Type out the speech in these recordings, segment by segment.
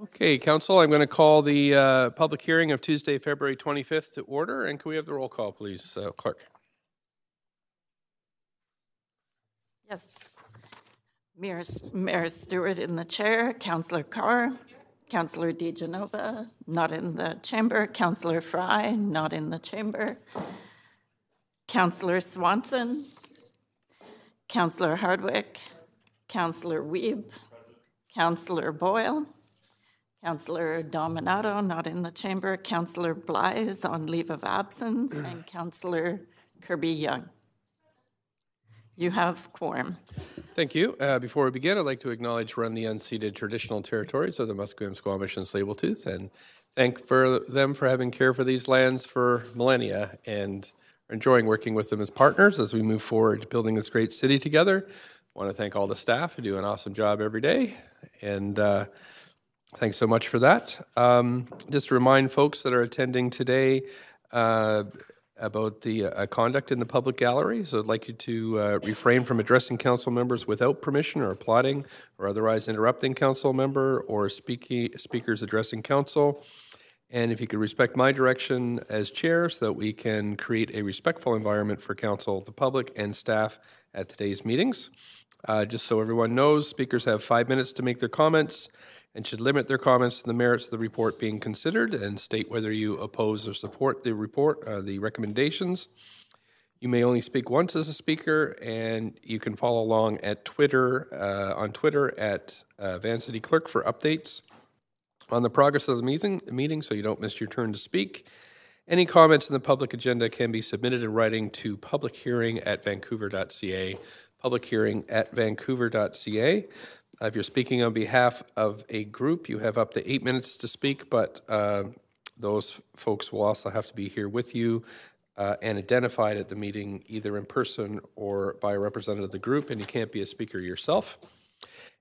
Okay, council, I'm going to call the uh, public hearing of Tuesday, February 25th to order. And can we have the roll call, please, uh, clerk? Yes. Mayor, Mayor Stewart in the chair, Councillor Carr, Councillor De Genova, not in the chamber, Councillor Fry, not in the chamber, Councillor Swanson, Councillor Hardwick, Councillor Wiebe, Councillor Boyle, Councillor Dominato, not in the chamber, Councillor Bligh is on leave of absence, and Councillor Kirby-Yung. You have quorum. Thank you. Uh, before we begin, I'd like to acknowledge we're on the unceded traditional territories of the Musqueam, Squamish, and Tsleil-Waututh, and thank for them for having care for these lands for millennia, and enjoying working with them as partners as we move forward to building this great city together. I want to thank all the staff who do an awesome job every day, and uh, thanks so much for that. Um, just to remind folks that are attending today. Uh, about the uh, conduct in the public gallery. So I'd like you to uh, refrain from addressing council members without permission or applauding or otherwise interrupting council member or speaking, speakers addressing council. And if you could respect my direction as chair so that we can create a respectful environment for council, the public, and staff at today's meetings. Uh, just so everyone knows, speakers have five minutes to make their comments and should limit their comments to the merits of the report being considered and state whether you oppose or support the report, uh, the recommendations. You may only speak once as a speaker, and you can follow along at Twitter uh, on Twitter at uh, Van City Clerk for updates on the progress of the meeting, meeting, so you don't miss your turn to speak. Any comments in the public agenda can be submitted in writing to public hearing at vancouver.ca. Public hearing at vancouver.ca. Uh, if you're speaking on behalf of a group, you have up to eight minutes to speak, but uh, those folks will also have to be here with you uh, and identified at the meeting either in person or by a representative of the group, and you can't be a speaker yourself.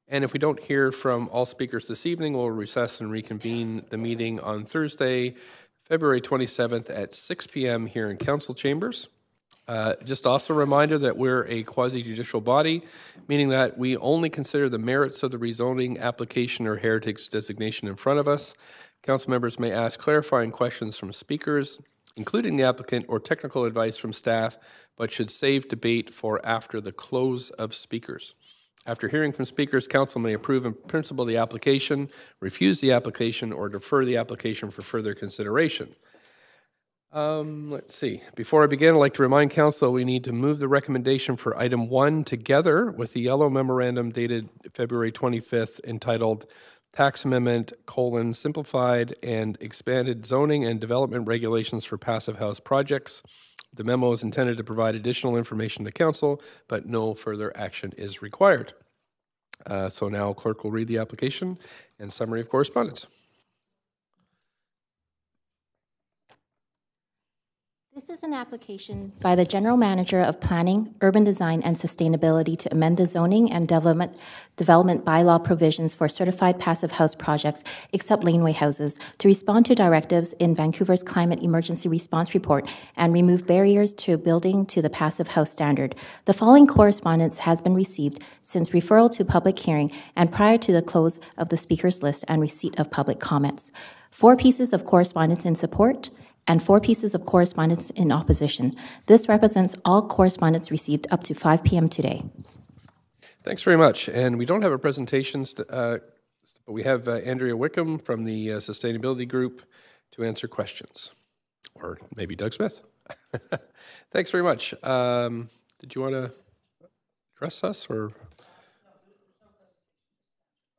And if we don't hear from all speakers this evening, we'll recess and reconvene the meeting on Thursday, February 27th at 6 p.m. here in council chambers. Uh, just also a reminder that we're a quasi judicial body, meaning that we only consider the merits of the rezoning application or heritage designation in front of us. Council members may ask clarifying questions from speakers, including the applicant, or technical advice from staff, but should save debate for after the close of speakers. After hearing from speakers, council may approve in principle the application, refuse the application, or defer the application for further consideration. Um, let's see. Before I begin, I'd like to remind Council we need to move the recommendation for item one together with the yellow memorandum dated February 25th entitled Tax Amendment, colon, simplified and expanded zoning and development regulations for passive house projects. The memo is intended to provide additional information to Council, but no further action is required. Uh, so now clerk will read the application and summary of correspondence. This is an application by the General Manager of Planning, Urban Design and Sustainability to amend the zoning and development, development bylaw provisions for certified passive house projects, except laneway houses, to respond to directives in Vancouver's Climate Emergency Response Report and remove barriers to building to the passive house standard. The following correspondence has been received since referral to public hearing and prior to the close of the speakers list and receipt of public comments. Four pieces of correspondence in support and four pieces of correspondence in opposition. This represents all correspondence received up to 5 p.m. today. Thanks very much. And we don't have a presentation, uh, but we have uh, Andrea Wickham from the uh, Sustainability Group to answer questions, or maybe Doug Smith. Thanks very much. Um, did you want to address us or?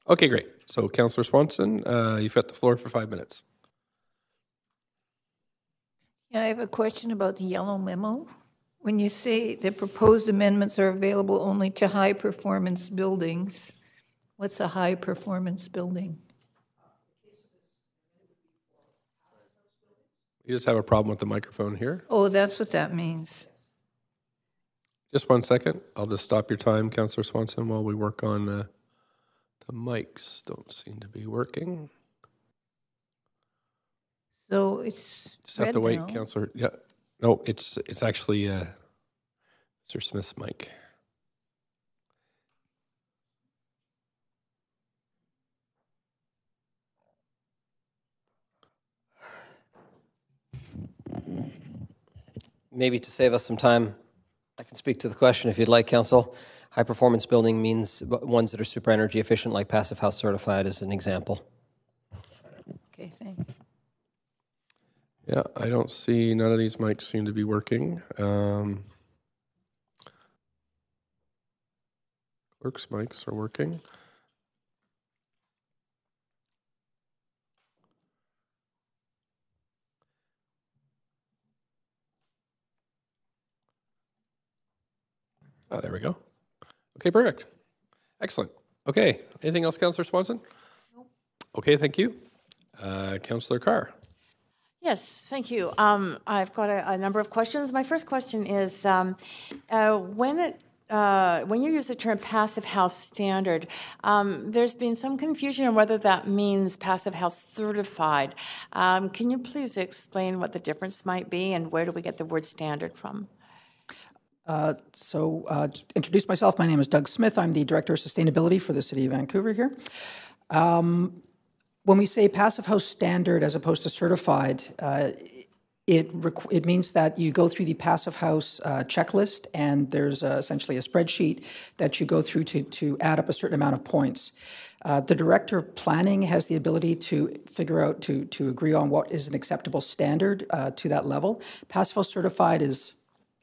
Okay, great. So, Councillor Swanson, uh, you've got the floor for five minutes. Yeah, I have a question about the yellow memo. When you say the proposed amendments are available only to high performance buildings, what's a high performance building? You just have a problem with the microphone here? Oh, that's what that means. Just one second. I'll just stop your time, Councillor Swanson, while we work on uh, the mics. Don't seem to be working. So it's. Just have to wait, now. Counselor. Yeah. No, it's it's actually uh, Mr. Smith's mic. Maybe to save us some time, I can speak to the question if you'd like, Council. High performance building means ones that are super energy efficient, like Passive House Certified, as an example. Okay, thanks. Yeah, I don't see, none of these mics seem to be working. Um, Clerk's mics are working. Oh, there we go. Okay, perfect. Excellent. Okay, anything else, Councillor Swanson? Okay, thank you. Uh, Councillor Carr. Yes, thank you. Um, I've got a, a number of questions. My first question is, um, uh, when it, uh, when you use the term passive house standard, um, there's been some confusion on whether that means passive house certified. Um, can you please explain what the difference might be and where do we get the word standard from? So, uh, to introduce myself, my name is Doug Smith. I'm the Director of Sustainability for the City of Vancouver here. Um, when we say passive house standard as opposed to certified, uh, it, it means that you go through the passive house uh, checklist, and there's uh, essentially a spreadsheet that you go through to, to add up a certain amount of points. Uh, the director of planning has the ability to figure out to to agree on what is an acceptable standard uh, to that level. Passive house certified is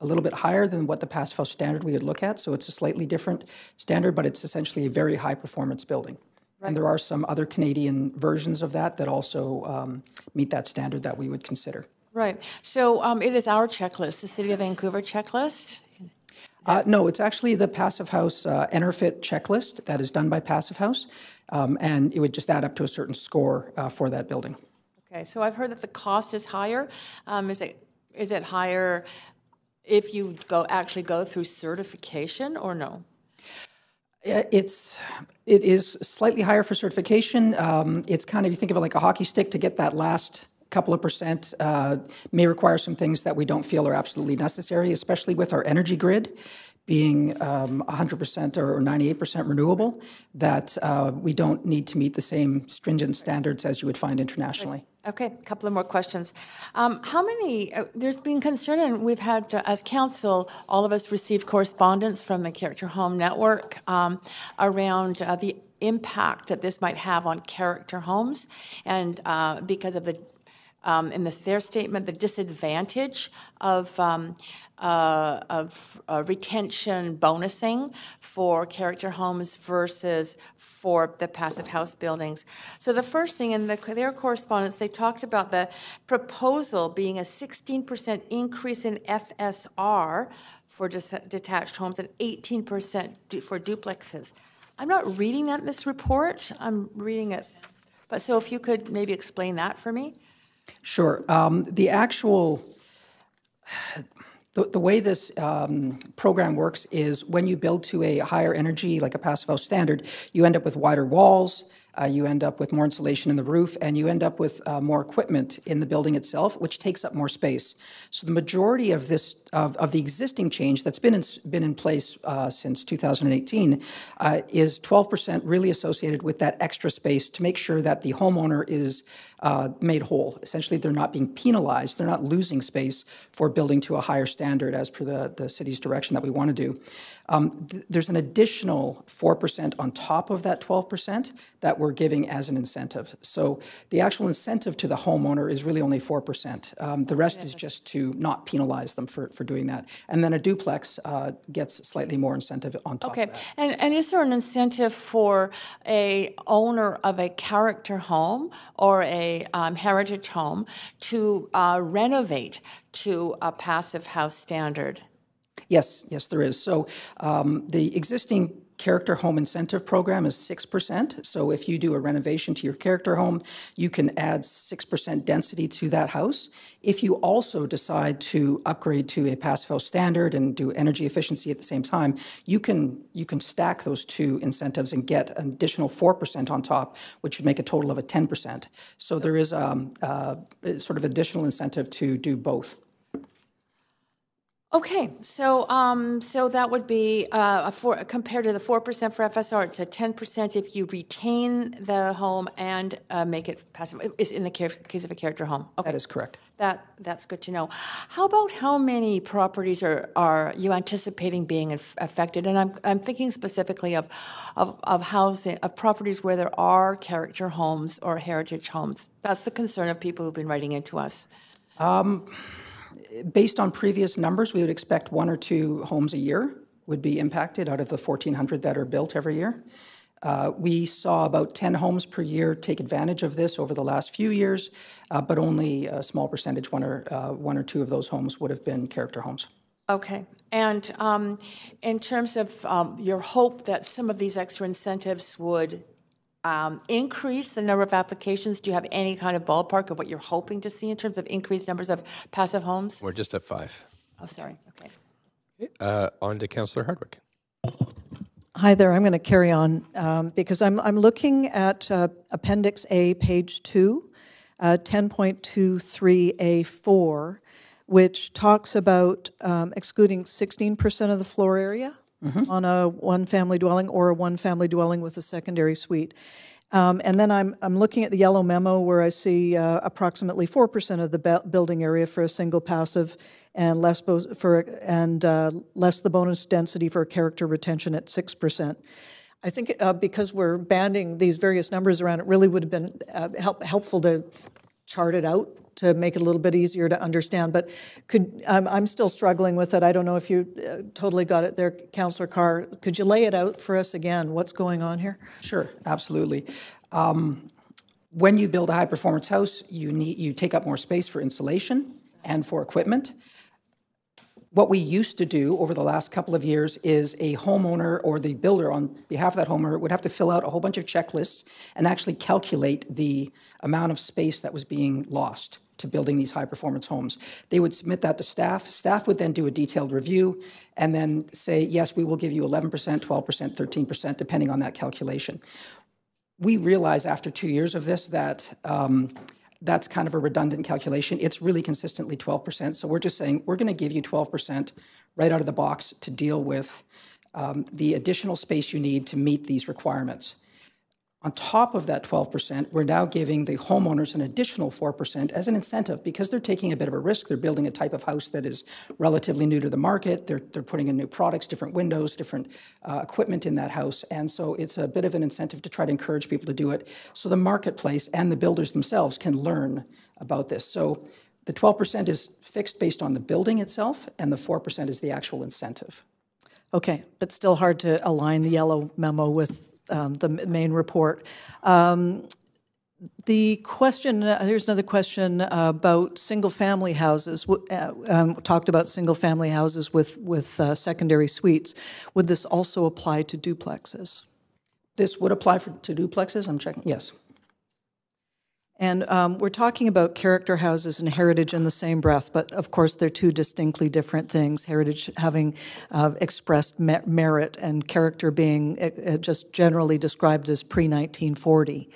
a little bit higher than what the passive house standard we would look at. So it's a slightly different standard, but it's essentially a very high performance building. And there are some other Canadian versions of that that also um, meet that standard that we would consider. Right. So um, it is our checklist, the City of Vancouver checklist. Uh, no, it's actually the Passive House uh, EnerPHit checklist that is done by Passive House, um, and it would just add up to a certain score uh, for that building. Okay, so I've heard that the cost is higher. Um, is it is it higher if you go actually go through certification or no? It's it is slightly higher for certification. Um, it's kind of you think of it like a hockey stick to get that last couple of percent uh, may require some things that we don't feel are absolutely necessary, especially with our energy grid being um, 100% or 98% renewable. That uh, we don't need to meet the same stringent standards as you would find internationally. Okay, a couple of more questions. Um, how many, uh, there's been concern, and we've had, uh, as council, all of us received correspondence from the Character Home Network um, around uh, the impact that this might have on character homes, and uh, because of the, um, in the, their statement, the disadvantage of um, uh, of uh, retention bonusing for character homes versus for the passive house buildings. So the first thing in the, their correspondence, they talked about the proposal being a 16% increase in FSR for detached homes and 18% du- for duplexes. I'm not reading that in this report. I'm reading it. But so if you could maybe explain that for me. Sure. Um, the actual the, the way this um, program works is when you build to a higher energy, like a passive house standard, you end up with wider walls, uh, you end up with more insulation in the roof, and you end up with uh, more equipment in the building itself, which takes up more space. So the majority of this of, of the existing change that's been in, been in place uh, since 2018 uh, is 12% really associated with that extra space to make sure that the homeowner is uh, made whole. Essentially, they're not being penalized; they're not losing space for building to a higher standard as per the, the city's direction that we want to do. Um, th- there's an additional 4% on top of that 12% that we're giving as an incentive. So the actual incentive to the homeowner is really only 4%. Um, the rest is just to not penalize them for, for doing that. And then a duplex uh, gets slightly more incentive on top Okay, of that. and, and is there an incentive for a owner of a character home or a um, heritage home to uh, renovate to a passive house standard? Yes, yes, there is. So um, the existing character home incentive program is 6%. So if you do a renovation to your character home, you can add 6% density to that house. If you also decide to upgrade to a passive house standard and do energy efficiency at the same time, you can you can stack those two incentives and get an additional 4% on top, which would make a total of a 10%. So there is um, uh, sort of additional incentive to do both. Okay, so, um, so that would be, uh, a four, compared to the four percent for FSR, it's a ten percent if you retain the home and, uh, make it passive, is in the ca- case of a character home. Okay. That is correct. That, that's good to know. How about how many properties are, are you anticipating being aff- affected? And I'm, I'm thinking specifically of, of, of housing, of properties where there are character homes or heritage homes. That's the concern of people who've been writing into us. Based on previous numbers, we would expect one or two homes a year would be impacted out of the 1,400 that are built every year. Uh, We saw about 10 homes per year take advantage of this over the last few years, uh, but only a small percentage, one or, uh, one or two of those homes would have been character homes. Okay. And um, in terms of um, your hope that some of these extra incentives would um, increase the number of applications, do you have any kind of ballpark of what you're hoping to see in terms of increased numbers of passive homes? We're just at five. Oh, sorry. Okay. Uh, on to Councillor Hardwick. Hi there. I'm going to carry on um, because I'm, I'm looking at uh, Appendix A, page 2, uh, 10.23A4, which talks about um, excluding 16% of the floor area on a one family dwelling or a one family dwelling with a secondary suite. Um, and then I'm, I'm looking at the yellow memo where I see uh, approximately 4% of the bu- building area for a single passive and less bo- for and uh, less the bonus density for character retention at 6%. I think uh, because we're banding these various numbers around, it really would have been uh, help, helpful to chart it out to make it a little bit easier to understand. But could I'm, I'm still struggling with it. I don't know if you uh, totally got it there, Councillor Carr. Could you lay it out for us again? What's going on here? Sure, absolutely. Um, When you build a high-performance house, you need, you take up more space for insulation and for equipment. What we used to do over the last couple of years is a homeowner or the builder on behalf of that homeowner would have to fill out a whole bunch of checklists and actually calculate the amount of space that was being lost to building these high-performance homes. They would submit that to staff. Staff would then do a detailed review and then say, yes, we will give you 11%, 12%, 13%, depending on that calculation we realize after two years of this that um, that's kind of a redundant calculation. It's really consistently 12%. So we're just saying we're going to give you 12% right out of the box to deal with um, the additional space you need to meet these requirements. On top of that 12%, we're now giving the homeowners an additional 4% as an incentive because they're taking a bit of a risk. They're building a type of house that is relatively new to the market. They're, they're putting in new products, different windows, different uh, equipment in that house. And so it's a bit of an incentive to try to encourage people to do it so the marketplace and the builders themselves can learn about this. So the 12% is fixed based on the building itself, and the 4% is the actual incentive. Okay, but still hard to align the yellow memo with um, the main report. Um, the question, uh, here's another question uh, about single-family houses. W- uh, um, talked about single-family houses with with uh, secondary suites. Would this also apply to duplexes? This would apply for, to duplexes, I'm checking, yes. And um, we're talking about character houses and heritage in the same breath, but of course they're two distinctly different things. Heritage having uh, expressed me- merit, and character being uh, just generally described as pre 1940.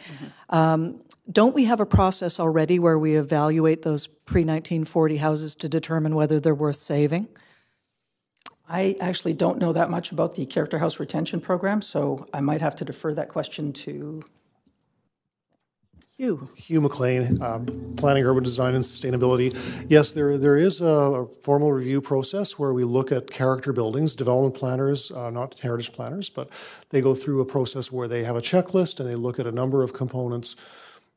Um, don't we have a process already where we evaluate those pre 1940 houses to determine whether they're worth saving? I actually don't know that much about the Character House Retention Program, so I might have to defer that question to Hugh. Hugh McLean, um, Planning, Urban Design, and Sustainability. Yes, there there is a, a formal review process where we look at character buildings. Development planners, uh, not heritage planners, but they go through a process where they have a checklist and they look at a number of components.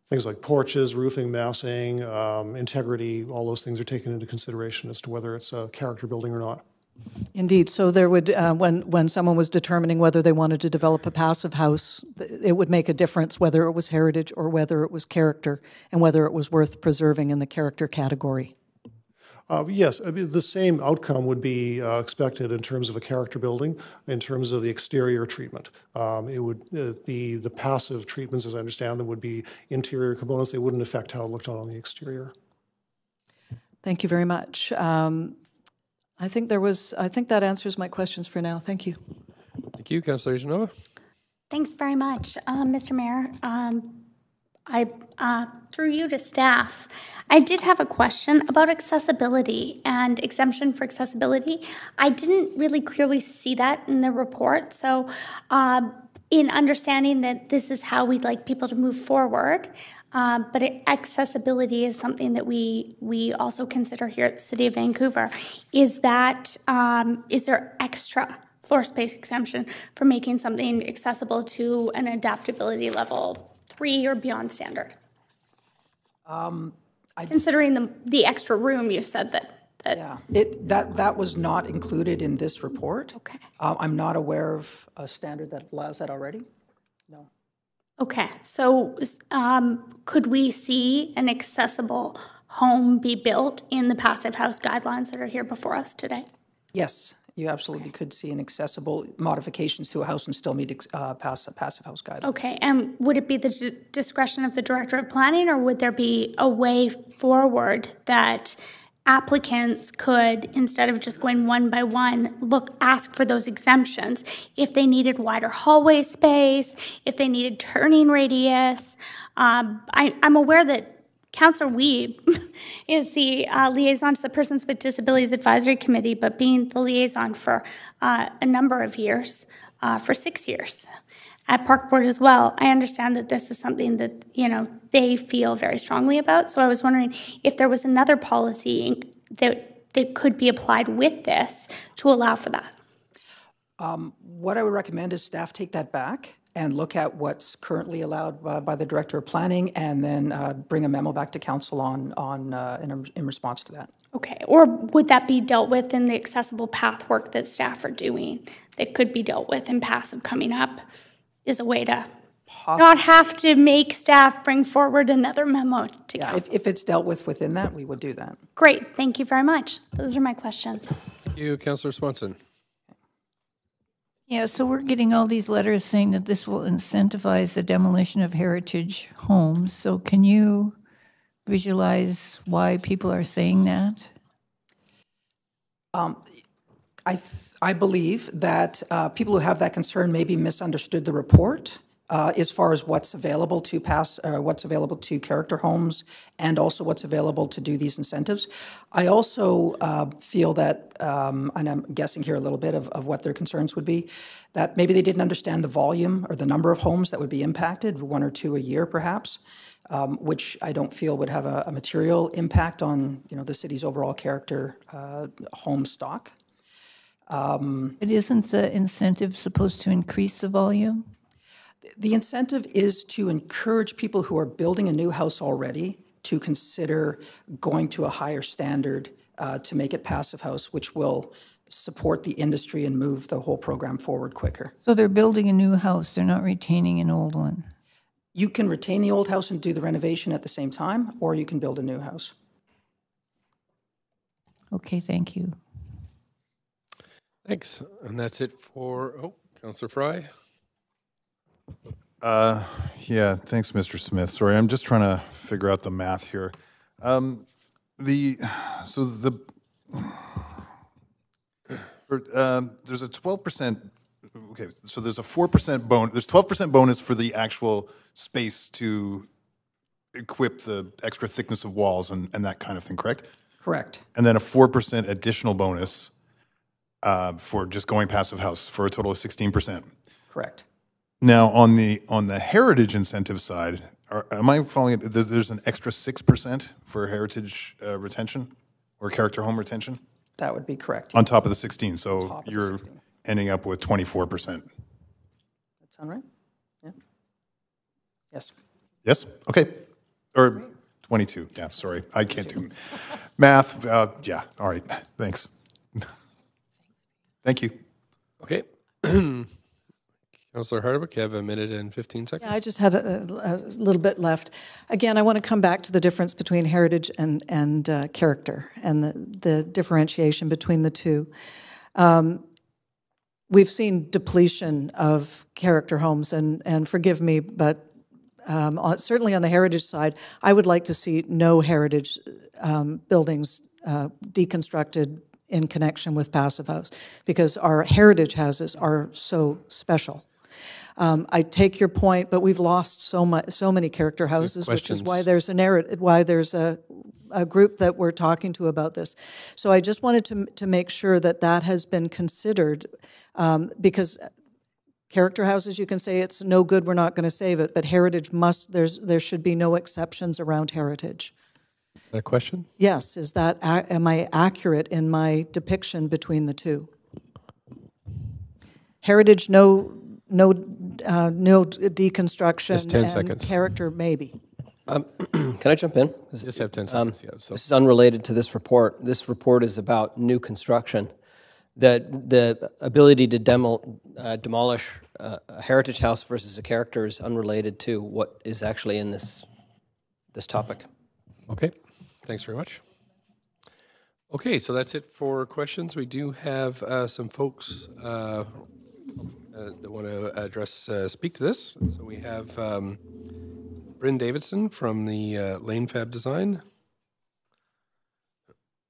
Things like porches, roofing, massing, um, integrity, all those things are taken into consideration as to whether it's a character building or not. Indeed. So there would, uh, when when someone was determining whether they wanted to develop a passive house, it would make a difference whether it was heritage or whether it was character, and whether it was worth preserving in the character category. Uh, yes, I mean, the same outcome would be uh, expected in terms of a character building, in terms of the exterior treatment. Um, it would uh, the the passive treatments, as I understand them, would be interior components. They wouldn't affect how it looked on the exterior. Thank you very much. Um, I think there was. I think that answers my questions for now. Thank you. Thank you, Councillor Genova. Thanks very much, um, Mr. Mayor. Um, I, uh, through you to staff, I did have a question about accessibility and exemption for accessibility. I didn't really clearly see that in the report. So, um, in understanding that this is how we'd like people to move forward, uh, but it, accessibility is something that we we also consider here at the City of Vancouver. Is that um, is there extra floor space exemption for making something accessible to an adaptability level three or beyond standard? Um, Considering the, the extra room, you said that, that, Yeah, it, that, that was not included in this report. okay. Uh, I'm not aware of a standard that allows that already. Okay, so, um, could we see an accessible home be built in the passive house guidelines that are here before us today? Yes, you absolutely could see an accessible modifications to a house and still meet uh, passive, passive house guidelines. Okay, and would it be the d- discretion of the Director of Planning, or would there be a way forward that applicants could, instead of just going one by one, look, ask for those exemptions if they needed wider hallway space, if they needed turning radius? Um, I, I'm aware that Councillor Wiebe is the uh, liaison to the Persons with Disabilities Advisory Committee, but being the liaison for uh, a number of years, uh, for six years at Park Board as well, I understand that this is something that, you know, they feel very strongly about. So I was wondering if there was another policy that, that could be applied with this to allow for that. Um, What I would recommend is staff take that back and look at what's currently allowed by, by the Director of Planning and then uh, bring a memo back to council on, on, uh, in, in response to that. Okay, or would that be dealt with in the accessible path work that staff are doing that could be dealt with in passive coming up is a way to not have to make staff bring forward another memo to Yeah, go. if, if it's dealt with within that, we would do that. Great, thank you very much. Those are my questions. Thank you, Councillor Swanson. Yeah, so we're getting all these letters saying that this will incentivize the demolition of heritage homes. So can you visualize why people are saying that? Um, I, th- I believe that uh, people who have that concern maybe misunderstood the report uh, as far as what's available to pass, uh, what's available to character homes, and also what's available to do these incentives. I also uh, feel that, um, and I'm guessing here a little bit of, of what their concerns would be, that maybe they didn't understand the volume or the number of homes that would be impacted, one or two a year perhaps. Um, which I don't feel would have a, a material impact on, you know, the city's overall character uh, home stock. But isn't the incentive supposed to increase the volume? The incentive is to encourage people who are building a new house already to consider going to a higher standard uh, to make it passive house, which will support the industry and move the whole program forward quicker. So they're building a new house, they're not retaining an old one. You can retain the old house and do the renovation at the same time, or you can build a new house. Okay, thank you. Thanks. And that's it for, oh, Councillor Fry. Uh, yeah, thanks, Mr. Smith. Sorry, I'm just trying to figure out the math here. Um, the, so the, for, um, there's a 12%, okay, so there's a 4% bon, there's 12% bonus for the actual space to equip the extra thickness of walls and, and that kind of thing, correct? Correct. And then a 4% additional bonus uh, for just going passive house for a total of 16%. Correct. Now, on the on the heritage incentive side, are, am I following it? There's an extra six percent for heritage uh, retention or character home retention That would be correct. on top of the sixteen. So Top of the you're 16. ending up with twenty four percent. That sound right? Yeah. Yes. Yes. Okay. Or twenty two. Yeah. Sorry, I can't do math. Uh, yeah. All right. Thanks. Thank you. Okay. Councillor Hardwick, you have a minute and 15 seconds. Yeah, I just had a, a little bit left. Again, I want to come back to the difference between heritage and and uh, character, and the the differentiation between the two. Um, we've seen depletion of character homes, and and forgive me, but um, on, certainly on the heritage side, I would like to see no heritage um, buildings uh, deconstructed in connection with passive house, because our heritage houses are so special. Um, I take your point, but we've lost so much, so many character houses, which is why there's a narrative, why there's a a group that we're talking to about this. So I just wanted to, to make sure that that has been considered, um, because character houses, you can say it's no good, we're not going to save it, but heritage must, there's, there should be no exceptions around heritage. A question? Yes, is that, am I accurate in my depiction between the two? Heritage, no, no, uh, no deconstruction. Just 10 and seconds. Character, maybe. Can I jump in? 'Cause Just have 10 seconds, yeah. So This is unrelated to this report. This report is about new construction. That the ability to demo, uh, demolish uh, a heritage house versus a character is unrelated to what is actually in this this topic. Okay, thanks very much. Okay, so that's it for questions. We do have uh, some folks uh, uh, that want to address, uh, speak to this. So we have um, Bryn Davidson from the uh, Lane Fab Design.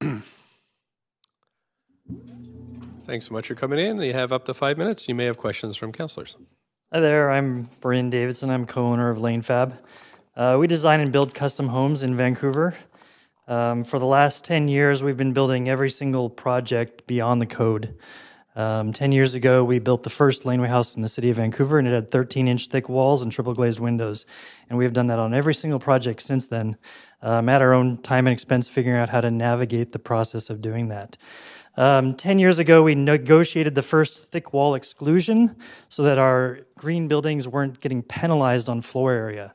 Thanks so much for coming in. You have up to five minutes. You may have questions from councilors. Hi there, I'm Bryn Davidson. I'm co owner of Lane Fab. Uh, we design and build custom homes in Vancouver. Um, for the last 10 years, we've been building every single project beyond the code. Um, 10 years ago, we built the first laneway house in the city of Vancouver, and it had 13 inch thick walls and triple glazed windows. And we have done that on every single project since then, um, at our own time and expense, figuring out how to navigate the process of doing that. Um, 10 years ago, we negotiated the first thick wall exclusion so that our green buildings weren't getting penalized on floor area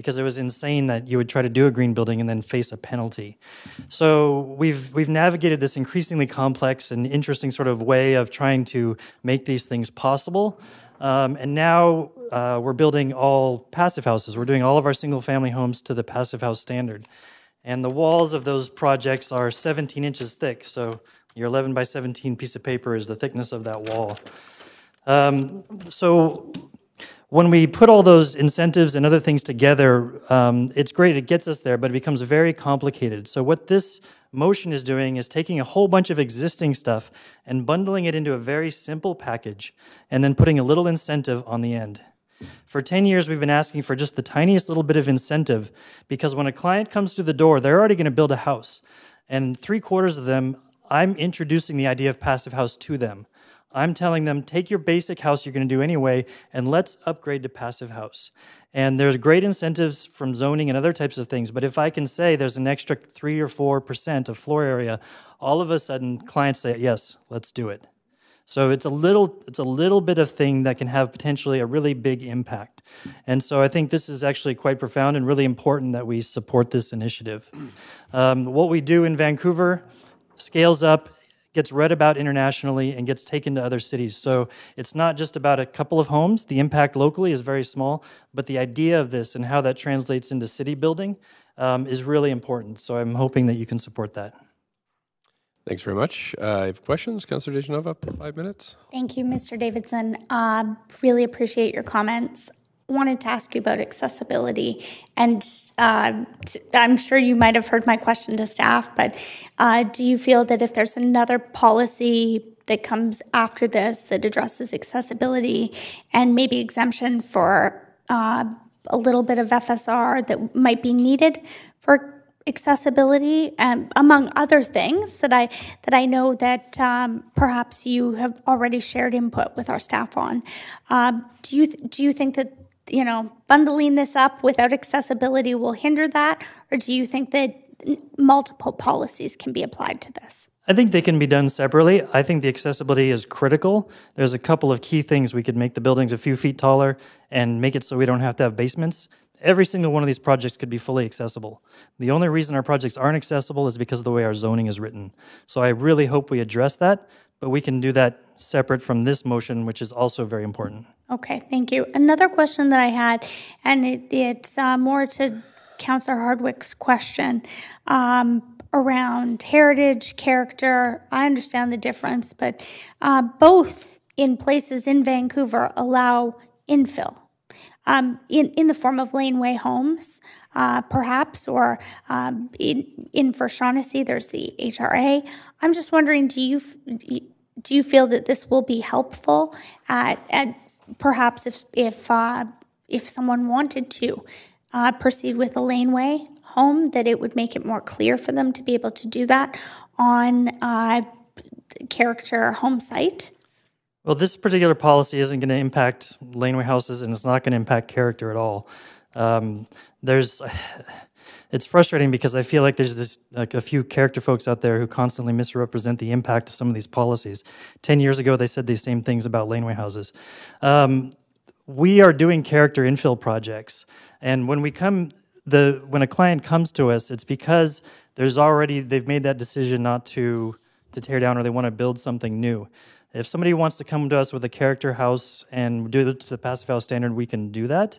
because it was insane that you would try to do a green building and then face a penalty. So we've we've navigated this increasingly complex and interesting sort of way of trying to make these things possible. Um, and now uh, we're building all passive houses. We're doing all of our single family homes to the passive house standard. And the walls of those projects are 17 inches thick. So your 11 by 17 piece of paper is the thickness of that wall. Um, so when we put all those incentives and other things together, um, it's great, it gets us there, but it becomes very complicated. So, what this motion is doing is taking a whole bunch of existing stuff and bundling it into a very simple package and then putting a little incentive on the end. For 10 years, we've been asking for just the tiniest little bit of incentive because when a client comes through the door, they're already going to build a house. And three quarters of them, I'm introducing the idea of passive house to them. I'm telling them, take your basic house you're going to do anyway, and let's upgrade to passive house. And there's great incentives from zoning and other types of things. But if I can say there's an extra three or four percent of floor area, all of a sudden clients say, yes, let's do it. So it's a little it's a little bit of thing that can have potentially a really big impact. And so I think this is actually quite profound and really important that we support this initiative. Um, what we do in Vancouver scales up gets read about internationally and gets taken to other cities. So it's not just about a couple of homes. The impact locally is very small, but the idea of this and how that translates into city building um, is really important. So I'm hoping that you can support that. Thanks very much. Uh, I have questions. Councillor De Genova, up to five minutes. Thank you, Mr. Davidson. Uh, really appreciate your comments. Wanted to ask you about accessibility, and uh, I'm sure you might have heard my question to staff. But uh, do you feel that if there's another policy that comes after this that addresses accessibility and maybe exemption for uh, a little bit of FSR that might be needed for accessibility, um, among other things that I that I know that um, perhaps you have already shared input with our staff on. Um, do you do you think that you know bundling this up without accessibility will hinder that, or do you think that multiple policies can be applied to this? I think they can be done separately. I think the accessibility is critical. There's a couple of key things we could make the buildings a few feet taller and make it so we don't have to have basements. Every single one of these projects could be fully accessible. The only reason our projects aren't accessible is because of the way our zoning is written. So I really hope we address that, but we can do that separate from this motion, which is also very important. Okay, thank you. Another question that I had, and it, it's uh, more to Councillor Hardwick's question um, around heritage, character. I understand the difference, but uh, both in places in Vancouver allow infill um, in, in the form of laneway homes, uh, perhaps, or um, in, in First Shaughnessy, there's the HRA. I'm just wondering, do you, do you feel that this will be helpful at, at perhaps if, if, uh, if someone wanted to uh, proceed with a laneway home, that it would make it more clear for them to be able to do that on a character home site? Well, this particular policy isn't going to impact laneway houses, and it's not going to impact character at all. Um, there's, it's frustrating because I feel like there's this like a few character folks out there who constantly misrepresent the impact of some of these policies. Ten years ago, they said these same things about laneway houses. Um, we are doing character infill projects, and when we come, the when a client comes to us, it's because there's already they've made that decision not to to tear down or they want to build something new. If somebody wants to come to us with a character house and do it to the house standard, we can do that.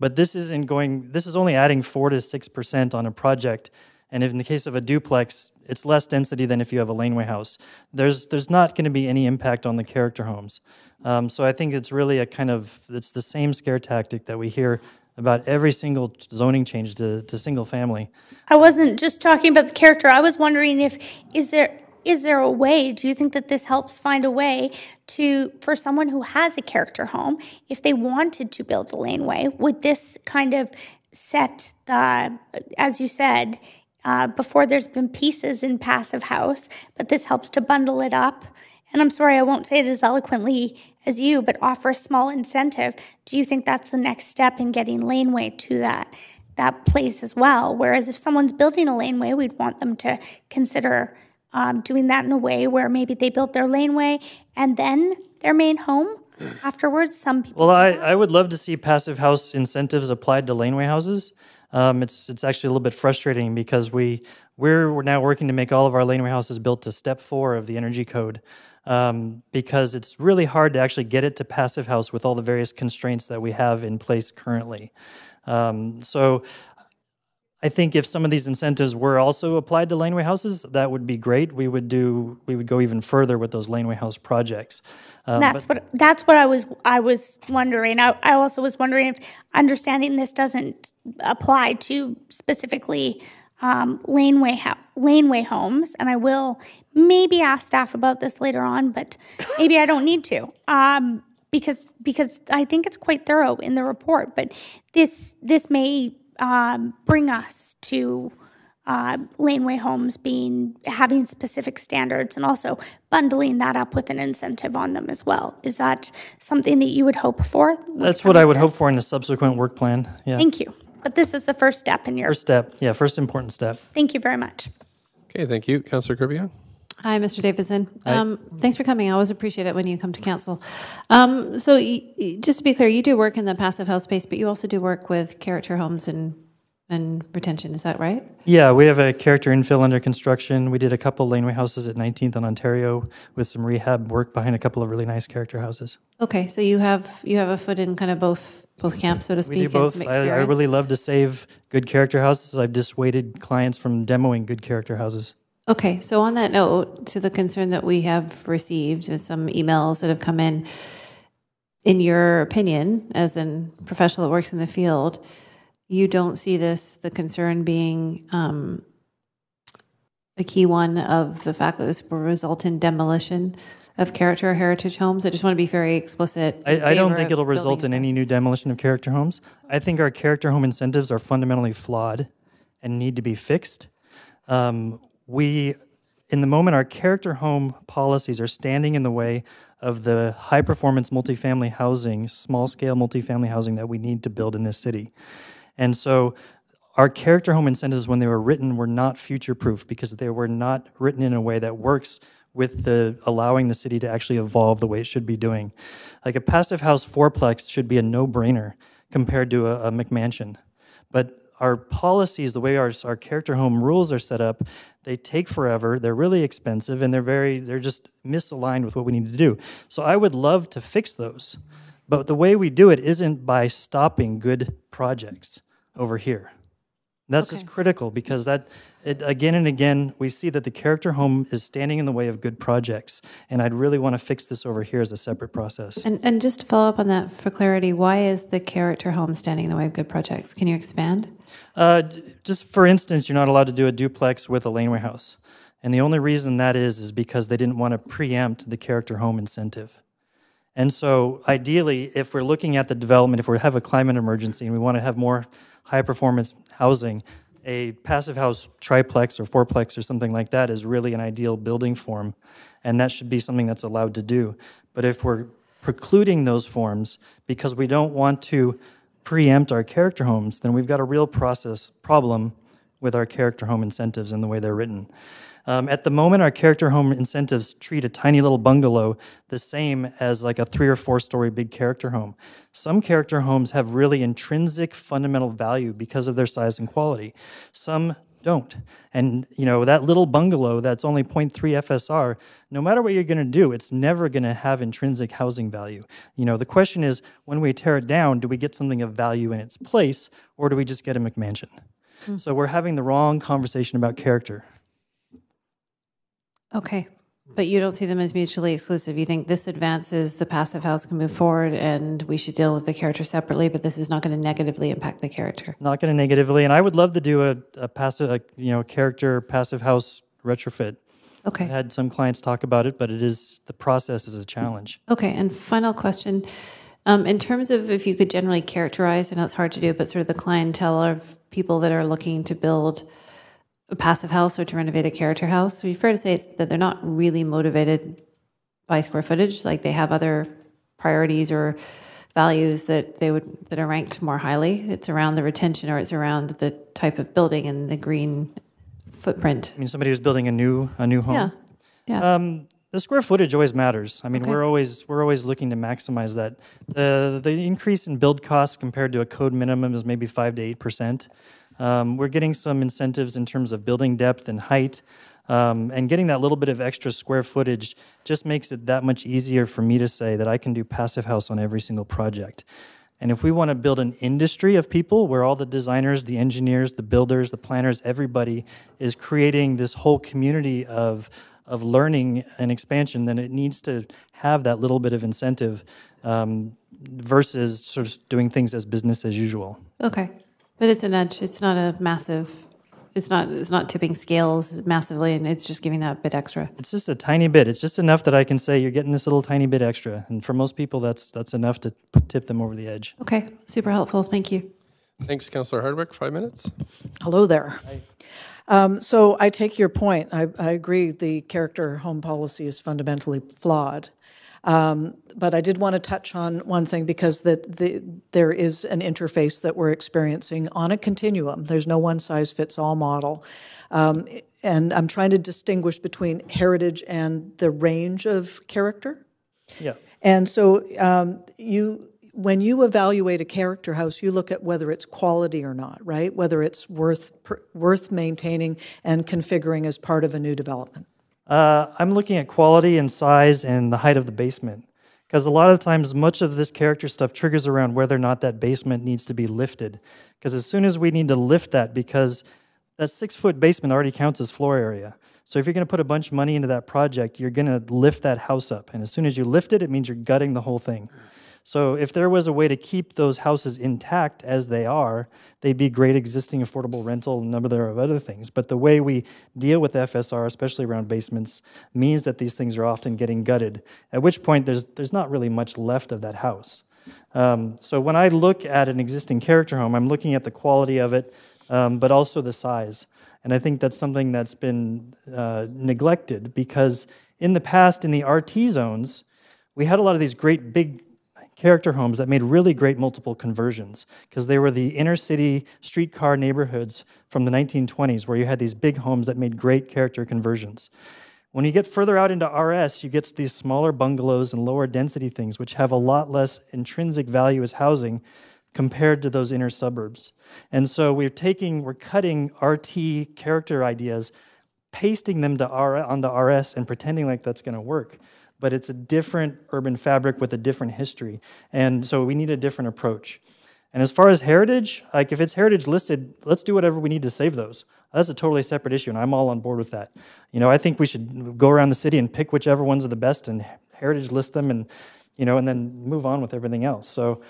But this isn't going. This is only adding four to six percent on a project, and in the case of a duplex, it's less density than if you have a laneway house. There's there's not going to be any impact on the character homes. Um, so I think it's really a kind of it's the same scare tactic that we hear about every single zoning change to, to single family. I wasn't just talking about the character. I was wondering if is there is there a way do you think that this helps find a way to for someone who has a character home if they wanted to build a laneway would this kind of set the as you said uh, before there's been pieces in passive house but this helps to bundle it up? And i'm sorry i won't say it as eloquently as you but offer a small incentive. Do you think that's the next step in getting laneway to that that place as well? Whereas if someone's building a laneway we'd want them to consider um, doing that in a way where maybe they built their laneway and then their main home afterwards. Some people. Well, I, I would love to see passive house incentives applied to laneway houses. Um, it's it's actually a little bit frustrating because we we're, we're now working to make all of our laneway houses built to step four of the energy code. Um, because it's really hard to actually get it to passive house with all the various constraints that we have in place currently. Um, so I think if some of these incentives were also applied to laneway houses, that would be great. We would do we would go even further with those laneway house projects. Um, that's but, what that's what I was I was wondering. I, I also was wondering if understanding this doesn't apply to specifically um, laneway ha- laneway homes, and I will maybe ask staff about this later on, but maybe I don't need to. Um, because because I think it's quite thorough in the report, but this this may um, bring us to uh, laneway homes being having specific standards and also bundling that up with an incentive on them as well. Is that something that you would hope for? That's what I would hope for in the subsequent work plan. Yeah. Thank you. But this is the first step in your first step. Yeah, first important step. Thank you very much. Okay, thank you, Councillor Kirby. Hi, Mr. Davidson. Um, thanks for coming. I always appreciate it when you come to council. Um, so, y- just to be clear, you do work in the passive house space, but you also do work with character homes and and retention. Is that right? Yeah, we have a character infill under construction. We did a couple laneway houses at 19th and Ontario with some rehab work behind a couple of really nice character houses. Okay, so you have you have a foot in kind of both both camps, so to speak. We do both. I, I really love to save good character houses. I've dissuaded clients from demoing good character houses. Okay, so on that note, to the concern that we have received, with some emails that have come in, in your opinion, as a professional that works in the field, you don't see this, the concern being um, a key one of the fact that this will result in demolition of character heritage homes? I just want to be very explicit. I, I don't think it'll result in any new demolition of character homes. I think our character home incentives are fundamentally flawed and need to be fixed. Um, we, in the moment, our character home policies are standing in the way of the high performance multifamily housing, small scale multifamily housing that we need to build in this city. And so our character home incentives, when they were written, were not future proof because they were not written in a way that works with the allowing the city to actually evolve the way it should be doing. Like a passive house fourplex should be a no brainer compared to a, a McMansion. But our policies, the way our, our character home rules are set up, they take forever. They're really expensive, and they're very they're just misaligned with what we need to do. So I would love to fix those, but the way we do it isn't by stopping good projects over here. That's okay. just critical because that it, again and again we see that the character home is standing in the way of good projects, and I'd really want to fix this over here as a separate process. And and just to follow up on that for clarity, why is the character home standing in the way of good projects? Can you expand? Uh, just for instance, you're not allowed to do a duplex with a laneway house, and the only reason that is is because they didn't want to preempt the character home incentive. And so, ideally, if we're looking at the development, if we have a climate emergency and we want to have more high performance housing, a passive house triplex or fourplex or something like that is really an ideal building form, and that should be something that's allowed to do. But if we're precluding those forms because we don't want to preempt our character homes, then we've got a real process problem with our character home incentives and the way they're written. Um, at the moment, our character home incentives treat a tiny little bungalow the same as like a three or four story big character home. Some character homes have really intrinsic fundamental value because of their size and quality. Some don't. And you know that little bungalow that's only 0.3 FSR, no matter what you're going to do, it's never going to have intrinsic housing value. You know the question is, when we tear it down, do we get something of value in its place, or do we just get a McMansion? Mm. So we're having the wrong conversation about character. Okay. But you don't see them as mutually exclusive. You think this advances the passive house can move forward and we should deal with the character separately, but this is not going to negatively impact the character. Not going to negatively. And I would love to do a, a passive, a, you know, character passive house retrofit. Okay. I had some clients talk about it, but it is the process is a challenge. Okay. And final question. Um, in terms of if you could generally characterize, I know it's hard to do, but sort of the clientele of people that are looking to build a passive house or to renovate a character house. So, fair to say that they're not really motivated by square footage. Like they have other priorities or values that they would that are ranked more highly. It's around the retention or it's around the type of building and the green footprint. I mean, somebody who's building a new a new home. Yeah. Yeah. Um, the square footage always matters. I mean, okay. we're always we're always looking to maximize that. The the increase in build costs compared to a code minimum is maybe five to eight percent. Um, we're getting some incentives in terms of building depth and height. Um, and getting that little bit of extra square footage just makes it that much easier for me to say that I can do passive house on every single project. And if we want to build an industry of people where all the designers, the engineers, the builders, the planners, everybody is creating this whole community of, of learning and expansion, then it needs to have that little bit of incentive um, versus sort of doing things as business as usual. Okay. But it's a nudge. It's not a massive. It's not. It's not tipping scales massively, and it's just giving that bit extra. It's just a tiny bit. It's just enough that I can say you're getting this little tiny bit extra, and for most people, that's that's enough to tip them over the edge. Okay, super helpful. Thank you. Thanks, Councillor Hardwick. Five minutes. Hello there. Um, so I take your point. I, I agree. The character home policy is fundamentally flawed. Um, but I did want to touch on one thing because that the, there is an interface that we're experiencing on a continuum. There's no one size fits all model. Um, and I'm trying to distinguish between heritage and the range of character. Yeah. And so um, you when you evaluate a character house, you look at whether it's quality or not, right? Whether it's worth worth maintaining and configuring as part of a new development. Uh, I'm looking at quality and size and the height of the basement. Because a lot of times, much of this character stuff triggers around whether or not that basement needs to be lifted. Because as soon as we need to lift that, because that six foot basement already counts as floor area. So if you're going to put a bunch of money into that project, you're going to lift that house up. And as soon as you lift it, it means you're gutting the whole thing. So if there was a way to keep those houses intact as they are, they'd be great existing affordable rental and a number of other things. But the way we deal with FSR, especially around basements, means that these things are often getting gutted. At which point there's there's not really much left of that house. Um, so when I look at an existing character home, I'm looking at the quality of it, um, but also the size. And I think that's something that's been uh, neglected because in the past, in the RT zones, we had a lot of these great big character homes that made really great multiple conversions because they were the inner city streetcar neighborhoods from the 1920s where you had these big homes that made great character conversions. When you get further out into RS, you get these smaller bungalows and lower density things, which have a lot less intrinsic value as housing compared to those inner suburbs. And so we're taking, we're cutting RT character ideas, pasting them to R, onto RS, and pretending like that's going to work but it's a different urban fabric with a different history. And so we need a different approach. And as far as heritage, like if it's heritage listed, let's do whatever we need to save those. That's a totally separate issue, and I'm all on board with that. You know, I think we should go around the city and pick whichever ones are the best and heritage list them and you know, and then move on with everything else. So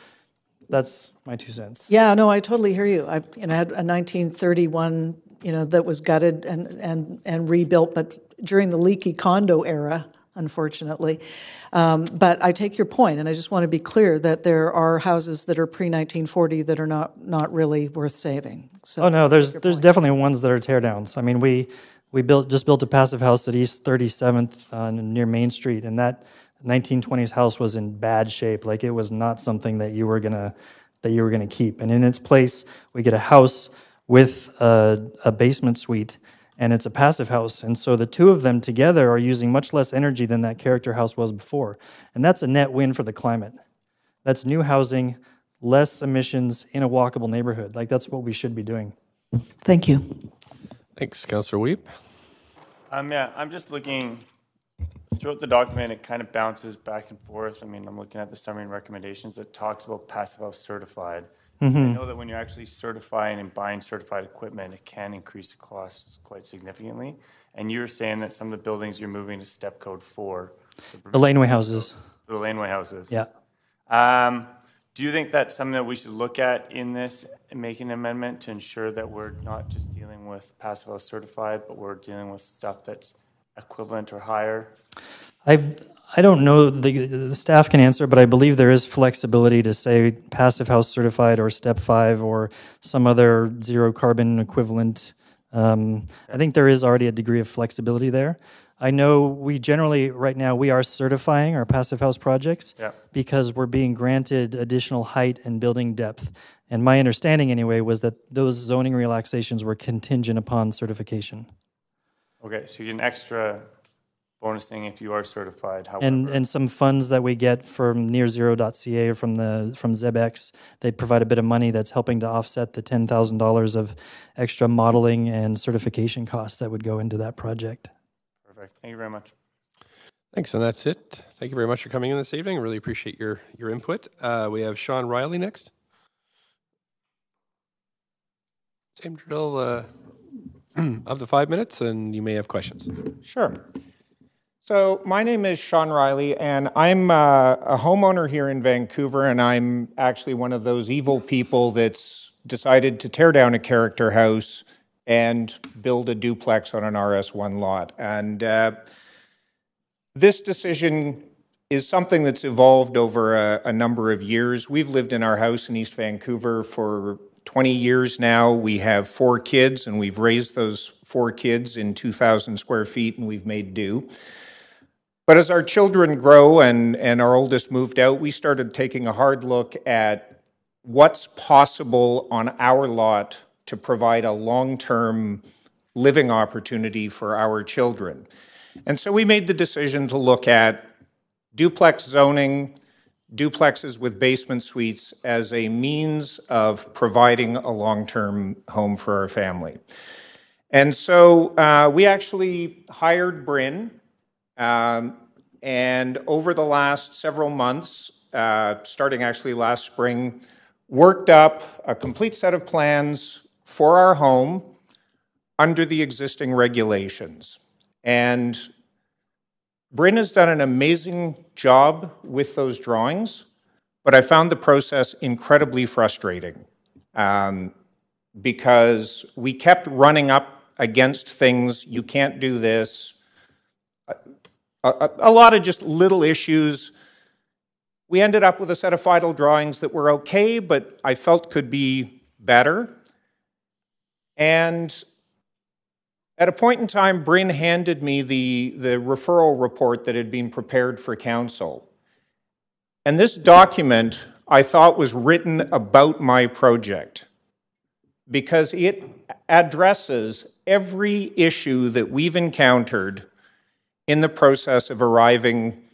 that's my two cents. Yeah, no, I totally hear you. I you know, had a 1931, you know, that was gutted and, and, and rebuilt, but during the leaky condo era, unfortunately. Um, but I take your point, and I just want to be clear that there are houses that are pre 1940 that are not, not really worth saving. So Oh, no, there's, there's definitely ones that are tear downs. I mean, we, we built, just built a passive house at East 37th uh, near Main Street, and that 1920s house was in bad shape. Like it was not something that you were gonna, that you were gonna keep. And in its place, we get a house with a, a basement suite, and it's a passive house. And so the two of them together are using much less energy than that character house was before. And that's a net win for the climate. That's new housing, less emissions in a walkable neighborhood. Like that's what we should be doing. Thank you. Thanks, Councillor Wiebe. Um, yeah, I'm just looking throughout the document. It kind of bounces back and forth. I mean, I'm looking at the summary and recommendations. It talks about passive house certified. I Mhm. know that when you're actually certifying and buying certified equipment, it can increase the costs quite significantly. And you're saying that some of the buildings you're moving to step code four. The laneway houses. The laneway houses. Yeah. Um, do you think that's something that we should look at in this and make an amendment to ensure that we're not just dealing with passive house certified, but we're dealing with stuff that's equivalent or higher? I I don't know the the staff can answer, but I believe there is flexibility to say passive house certified or step five or some other zero carbon equivalent. Um, I think there is already a degree of flexibility there. I know we generally right now we are certifying our passive house projects Yeah. because we're being granted additional height and building depth. And my understanding anyway was that those zoning relaxations were contingent upon certification. Okay, so you get an extra bonus thing if you are certified. However, and and some funds that we get from nearzero.ca or from the from ZEBx, they provide a bit of money that's helping to offset the ten thousand dollars of extra modeling and certification costs that would go into that project. perfect. Thank you very much. Thanks, and that's it. Thank you very much for coming in this evening. I really appreciate your your input. Uh, we have Sean Riley next. Same drill uh, up to five minutes, and you may have questions. Sure. So, my name is Sean Riley, and I'm uh, a homeowner here in Vancouver, and I'm actually one of those evil people that's decided to tear down a character house and build a duplex on an RS1 lot. And uh, this decision is something that's evolved over a, a number of years. We've lived in our house in East Vancouver for 20 years now. We have four kids, and we've raised those four kids in 2,000 square feet, and we've made do. But as our children grow and, and our oldest moved out, we started taking a hard look at what's possible on our lot to provide a long term living opportunity for our children. And so we made the decision to look at duplex zoning, duplexes with basement suites as a means of providing a long term home for our family. And so uh, we actually hired Bryn. Um, and over the last several months, uh, starting actually last spring, worked up a complete set of plans for our home under the existing regulations. And Bryn has done an amazing job with those drawings, but I found the process incredibly frustrating um, because we kept running up against things. You can't do this. A, a, lot of just little issues. We ended up with a set of final drawings that were okay, but I felt could be better. And at a point in time, Bryn handed me the, the referral report that had been prepared for council. And this document I thought was written about my project because it addresses every issue that we've encountered in the process of arriving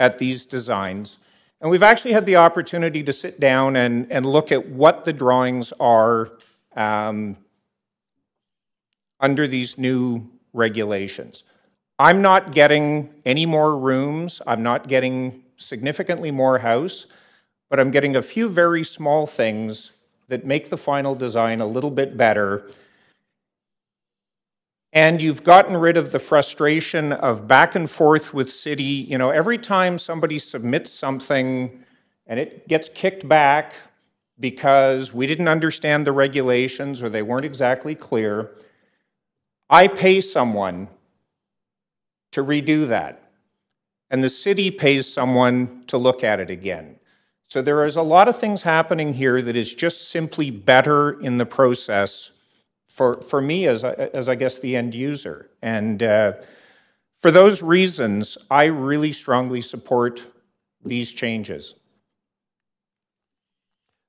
at these designs. And we've actually had the opportunity to sit down and, and look at what the drawings are um, under these new regulations. I'm not getting any more rooms, I'm not getting significantly more house, but I'm getting a few very small things that make the final design a little bit better. And you've gotten rid of the frustration of back and forth with city. You know, every time somebody submits something and it gets kicked back because we didn't understand the regulations or they weren't exactly clear, I pay someone to redo that. and the city pays someone to look at it again. So there is a lot of things happening here that is just simply better in the process for, for me as, as I guess the end user. And uh, for those reasons, I really strongly support these changes.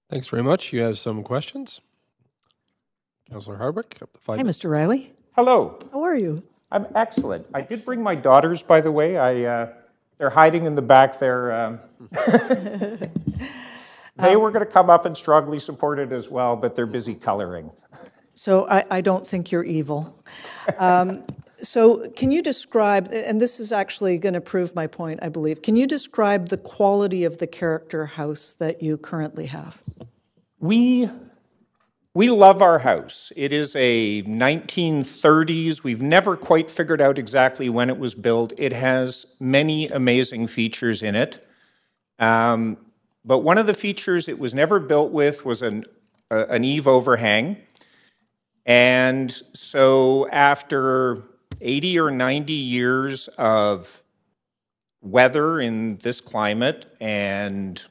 Thanks very much. You have some questions? Councillor Hardwick, up to five Hi, minutes. Mr. Riley. Hello. How are you? I'm excellent. I did bring my daughters, by the way. I, uh, they're hiding in the back there. Um, they were going to come up and strongly support it as well, but they're busy coloring. So I, I don't think you're evil. Um, so can you describe, and this is actually going to prove my point, I believe. Can you describe the quality of the character house that you currently have? We we love our house. It is a 1930s. We've never quite figured out exactly when it was built. It has many amazing features in it. Um, but one of the features it was never built with was an, uh, an eave overhang. And so after 80 or 90 years of weather in this climate and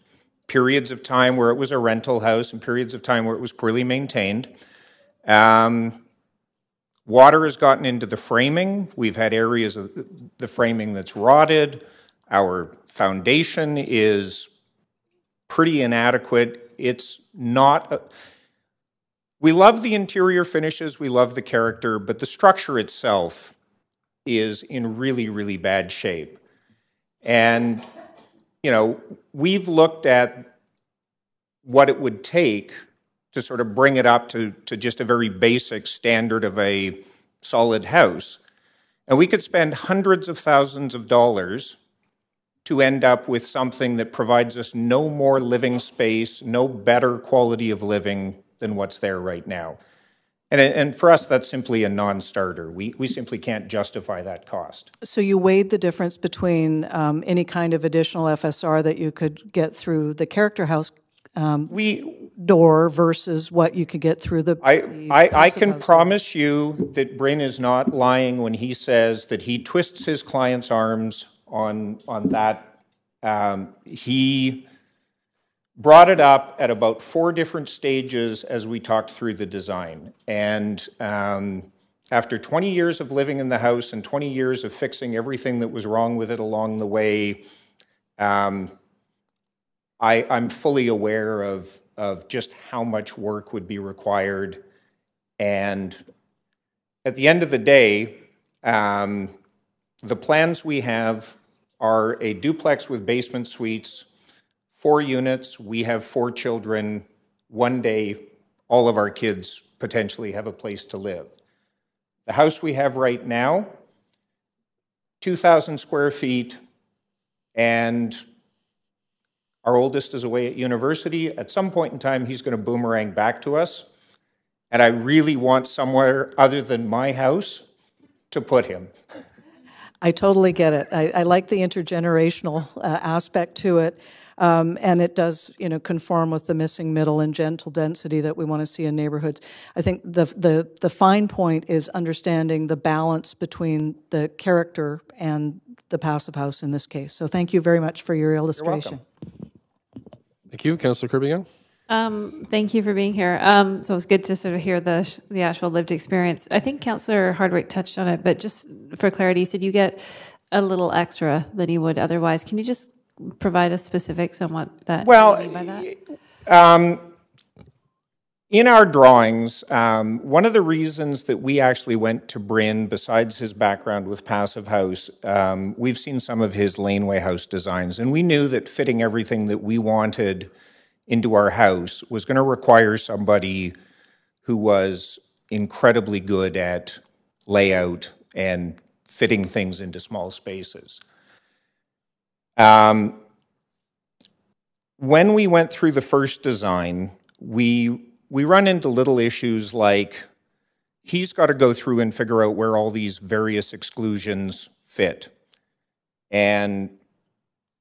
periods of time where it was a rental house and periods of time where it was poorly maintained. Um, water has gotten into the framing. We've had areas of the framing that's rotted. Our foundation is pretty inadequate. It's not. We love the interior finishes, we love the character, but the structure itself is in really, really bad shape. And you know, we've looked at what it would take to sort of bring it up to, to just a very basic standard of a solid house. And we could spend hundreds of thousands of dollars to end up with something that provides us no more living space, no better quality of living than what's there right now. And, and for us, that's simply a non starter. We, we simply can't justify that cost. So you weighed the difference between um, any kind of additional FSR that you could get through the character house um, we, door versus what you could get through the. I, the I, I can promise you that Bryn is not lying when he says that he twists his client's arms on, on that. Um, he brought it up at about four different stages as we talked through the design. And um, after 20 years of living in the house and 20 years of fixing everything that was wrong with it along the way, um, I, I'm fully aware of, of just how much work would be required. And at the end of the day, um, the plans we have are a duplex with basement suites four units, we have four children. One day, all of our kids potentially have a place to live. The house we have right now, 2,000 square feet, and our oldest is away at university. At some point in time, he's going to boomerang back to us. And I really want somewhere other than my house to put him. I totally get it. I, I like the intergenerational uh, aspect to it. Um, and it does, you know, conform with the missing middle and gentle density that we want to see in neighborhoods. I think the the the fine point is understanding the balance between the character and the passive house in this case. So thank you very much for your illustration. Thank you, Councillor Kirby-Yung. Um, thank you for being here. Um, so it's good to sort of hear the the actual lived experience. I think Councillor Hardwick touched on it, but just for clarity, you said you get a little extra than you would otherwise. Can you just provide us specifics on what that well, you mean by that? Um, in our drawings, um, one of the reasons that we actually went to Bryn, besides his background with Passive House, um, we've seen some of his laneway house designs, and we knew that fitting everything that we wanted into our house was going to require somebody who was incredibly good at layout and fitting things into small spaces. Um, when we went through the first design, we we run into little issues like he's got to go through and figure out where all these various exclusions fit, and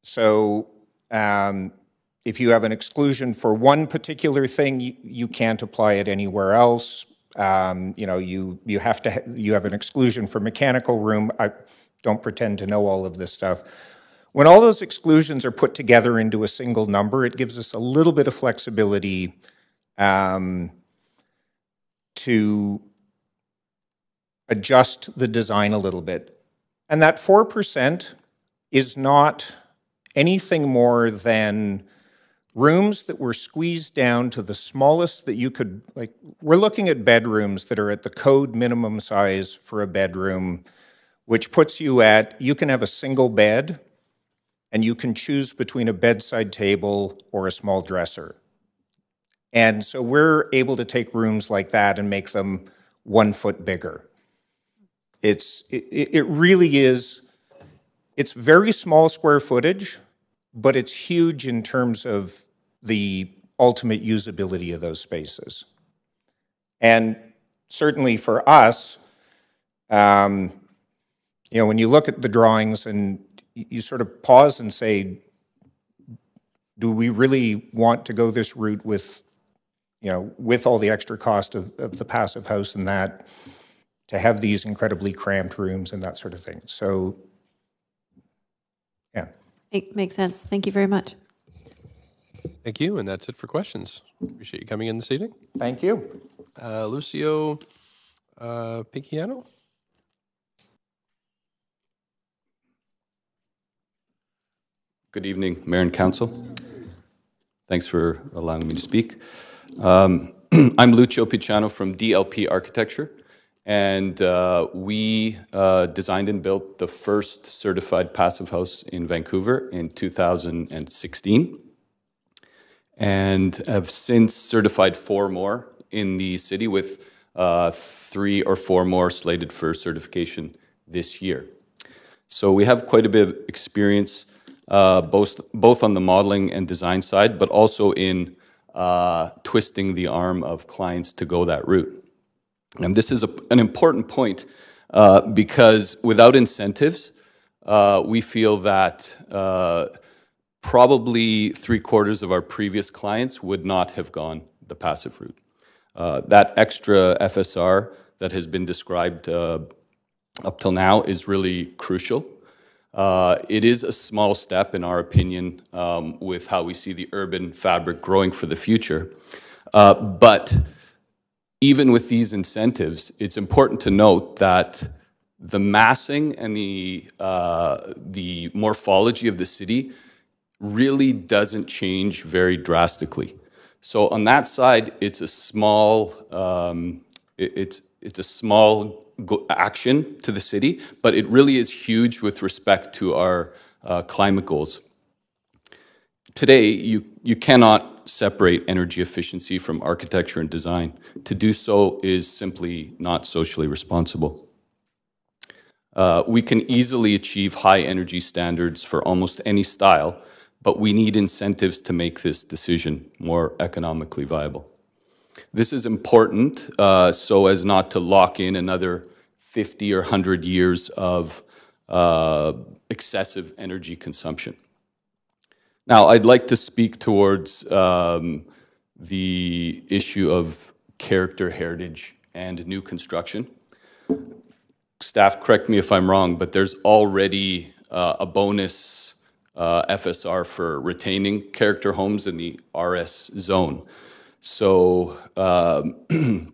so um, if you have an exclusion for one particular thing, you, you can't apply it anywhere else. Um, you know, you you have to ha- you have an exclusion for mechanical room. I don't pretend to know all of this stuff. When all those exclusions are put together into a single number, it gives us a little bit of flexibility um, to adjust the design a little bit. And that 4% is not anything more than rooms that were squeezed down to the smallest that you could like we're looking at bedrooms that are at the code minimum size for a bedroom which puts you at you can have a single bed and you can choose between a bedside table or a small dresser and so we're able to take rooms like that and make them one foot bigger it's it, it really is it's very small square footage but it's huge in terms of the ultimate usability of those spaces. And certainly for us, um, you know, when you look at the drawings and you sort of pause and say, do we really want to go this route with, you know, with all the extra cost of, of the passive house and that, to have these incredibly cramped rooms and that sort of thing. So, yeah. Make, makes sense. Thank you very much. Thank you, and that's it for questions. Appreciate you coming in this evening. Thank you. Uh, Lucio uh, Picciano? Good evening, Mayor and Council. Thanks for allowing me to speak. Um, I'm Lucio Picciano from DLP Architecture, and uh, we uh, designed and built the first certified passive house in Vancouver in 2016 and have since certified four more in the city with uh, three or four more slated for certification this year. So we have quite a bit of experience uh, both, both on the modeling and design side, but also in uh, twisting the arm of clients to go that route. And this is a, an important point uh, because without incentives, uh, we feel that uh, probably three quarters of our previous clients would not have gone the passive route. That extra FSR that has been described up till now is really crucial. Uh, it is a small step, in our opinion, um, with how we see the urban fabric growing for the future. Uh, but even with these incentives, it's important to note that the massing and the, uh, the morphology of the city really doesn't change very drastically. So on that side, it's a small, um, it, it's, it's a small action to the city, but it really is huge with respect to our uh, climate goals. Today, you, you cannot separate energy efficiency from architecture and design. To do so is simply not socially responsible. Uh, we can easily achieve high energy standards for almost any style, but we need incentives to make this decision more economically viable. This is important uh, so as not to lock in another 50 or 100 years of uh, excessive energy consumption. Now, I'd like to speak towards um, the issue of character, heritage, and new construction. Staff, correct me if I'm wrong, but there's already uh, a bonus uh, FSR for retaining character homes in the RS zone. So um,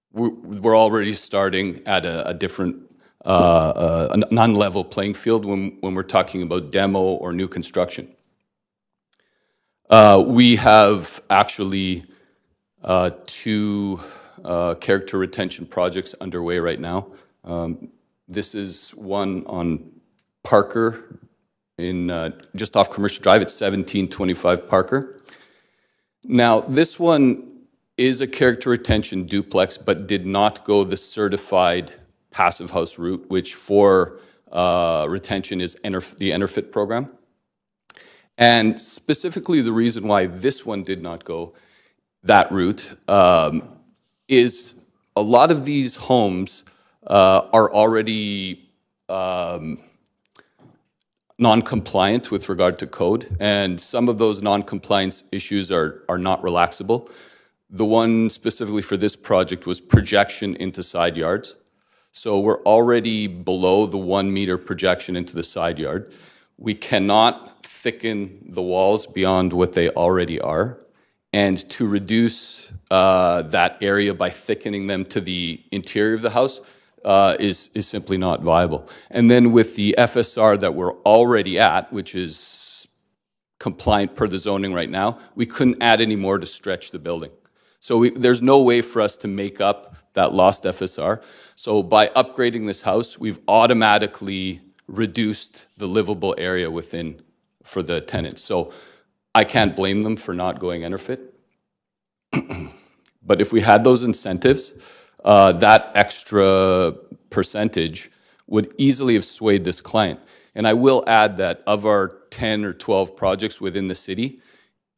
we're, already starting at a, a different, uh, uh, a non-level playing field when, when we're talking about demo or new construction. Uh, we have actually uh, two uh, character retention projects underway right now. Um, this is one on Parker in uh, just off Commercial Drive at 1725 Parker. Now, this one is a character retention duplex, but did not go the certified passive house route, which for uh, retention is the EnerPHit program. And specifically, the reason why this one did not go that route um, is a lot of these homes uh, are already um, non-compliant with regard to code, and some of those non-compliance issues are, are not relaxable. The one specifically for this project was projection into side yards. So we're already below the one meter projection into the side yard. we cannot thicken the walls beyond what they already are. And to reduce uh, that area by thickening them to the interior of the house uh, is, is simply not viable. And then with the FSR that we're already at, which is compliant per the zoning right now, we couldn't add any more to stretch the building. So we, there's no way for us to make up that lost FSR. So by upgrading this house, we've automatically reduced the livable area within for the tenants. So I can't blame them for not going EnerPHit. but if we had those incentives, uh, that extra percentage would easily have swayed this client. And I will add that of our 10 or 12 projects within the city,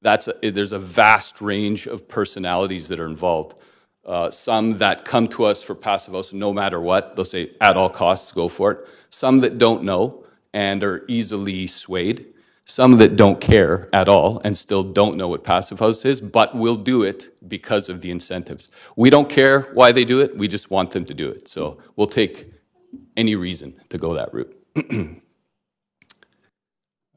that's a, there's a vast range of personalities that are involved. Uh, some that come to us for passive house no matter what, they'll say at all costs, go for it. Some that don't know and are easily swayed. Some that don't care at all and still don't know what passive house is, but will do it because of the incentives. We don't care why they do it, we just want them to do it. So we'll take any reason to go that route.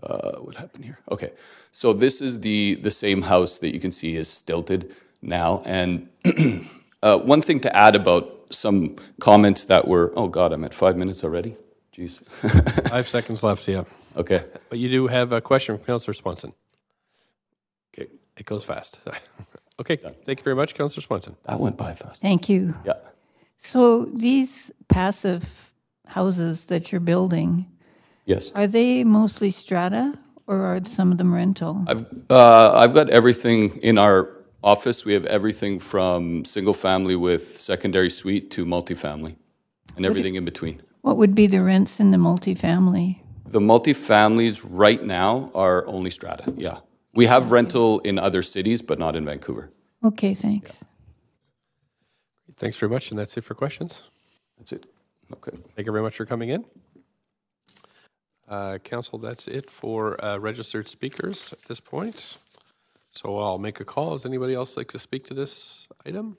uh, what happened here? Okay, so this is the, the same house that you can see is stilted now. And uh, one thing to add about some comments that were, oh God, I'm at five minutes already? Jeez. Five seconds left, yeah. Okay. But you do have a question from Councillor Swanson. Okay. It goes fast. okay, thank you very much, Councillor Swanson. That went by fast. Thank you. Yeah. So these passive houses that you're building, Yes. are they mostly strata or are some of them rental? I've, uh, I've got everything in our office. We have everything from single family with secondary suite to multifamily and everything in between. What would be the rents in the multifamily? The multifamilies right now are only strata, yeah. We have rental in other cities, but not in Vancouver. Okay, thanks. Thanks very much, and that's it for questions. That's it. Okay. Thank you very much for coming in. Uh, Council, that's it for uh, registered speakers at this point. So I'll make a call. Does anybody else like to speak to this item?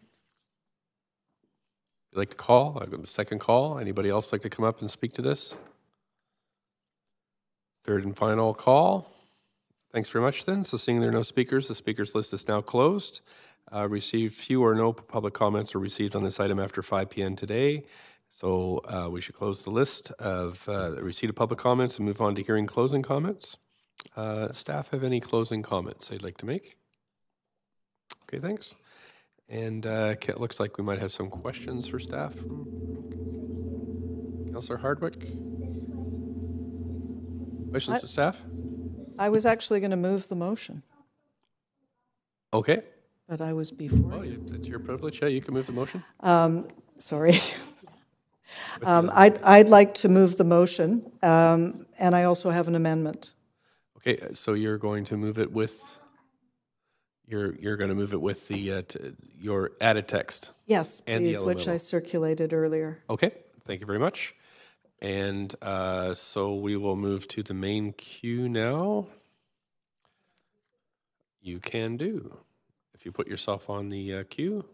You'd like to call? I've got a second call. Anybody else like to come up and speak to this? Third and final call. Thanks very much then. So seeing there are no speakers, the speakers list is now closed. Uh, received few or no public comments were received on this item after 5 p.m. today. So uh, we should close the list of uh, receipt of public comments and move on to hearing closing comments. Uh, staff have any closing comments they'd like to make? Okay, thanks. And uh, it looks like we might have some questions for staff. Councillor Hardwick? Questions I- to staff? I was actually going to move the motion, Okay. but I was before. Well, you- it's your privilege. Yeah, you can move the motion. Um, Sorry. Um, I'd I'd like to move the motion, um, and I also have an amendment. Okay, uh, so you're going to move it with, you're, you're going to move it with the, uh, t- your added text? Yes, And the please, yellow which I memo. circulated earlier. Okay, thank you very much. And uh, so we will move to the main queue now. You can do. If you put yourself on the uh, queue.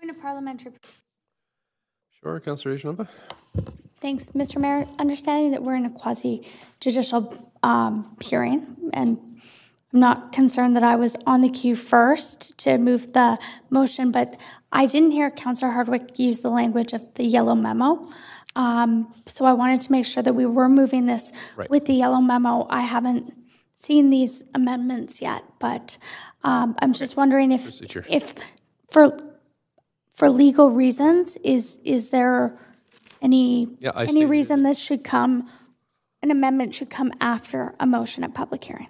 Point of parliamentary. Sure, Councillor De Genova? Thanks, Mr. Mayor. Understanding that we're in a quasi judicial um, hearing, and I'm not concerned that I was on the queue first to move the motion, but I didn't hear Councillor Hardwick use the language of the yellow memo. Um, so I wanted to make sure that we were moving this Right. with the yellow memo. I haven't seen these amendments yet, but um, I'm just wondering if Procedure. if for for legal reasons is is there any Yeah, any reason this should come an amendment should come after a motion at public hearing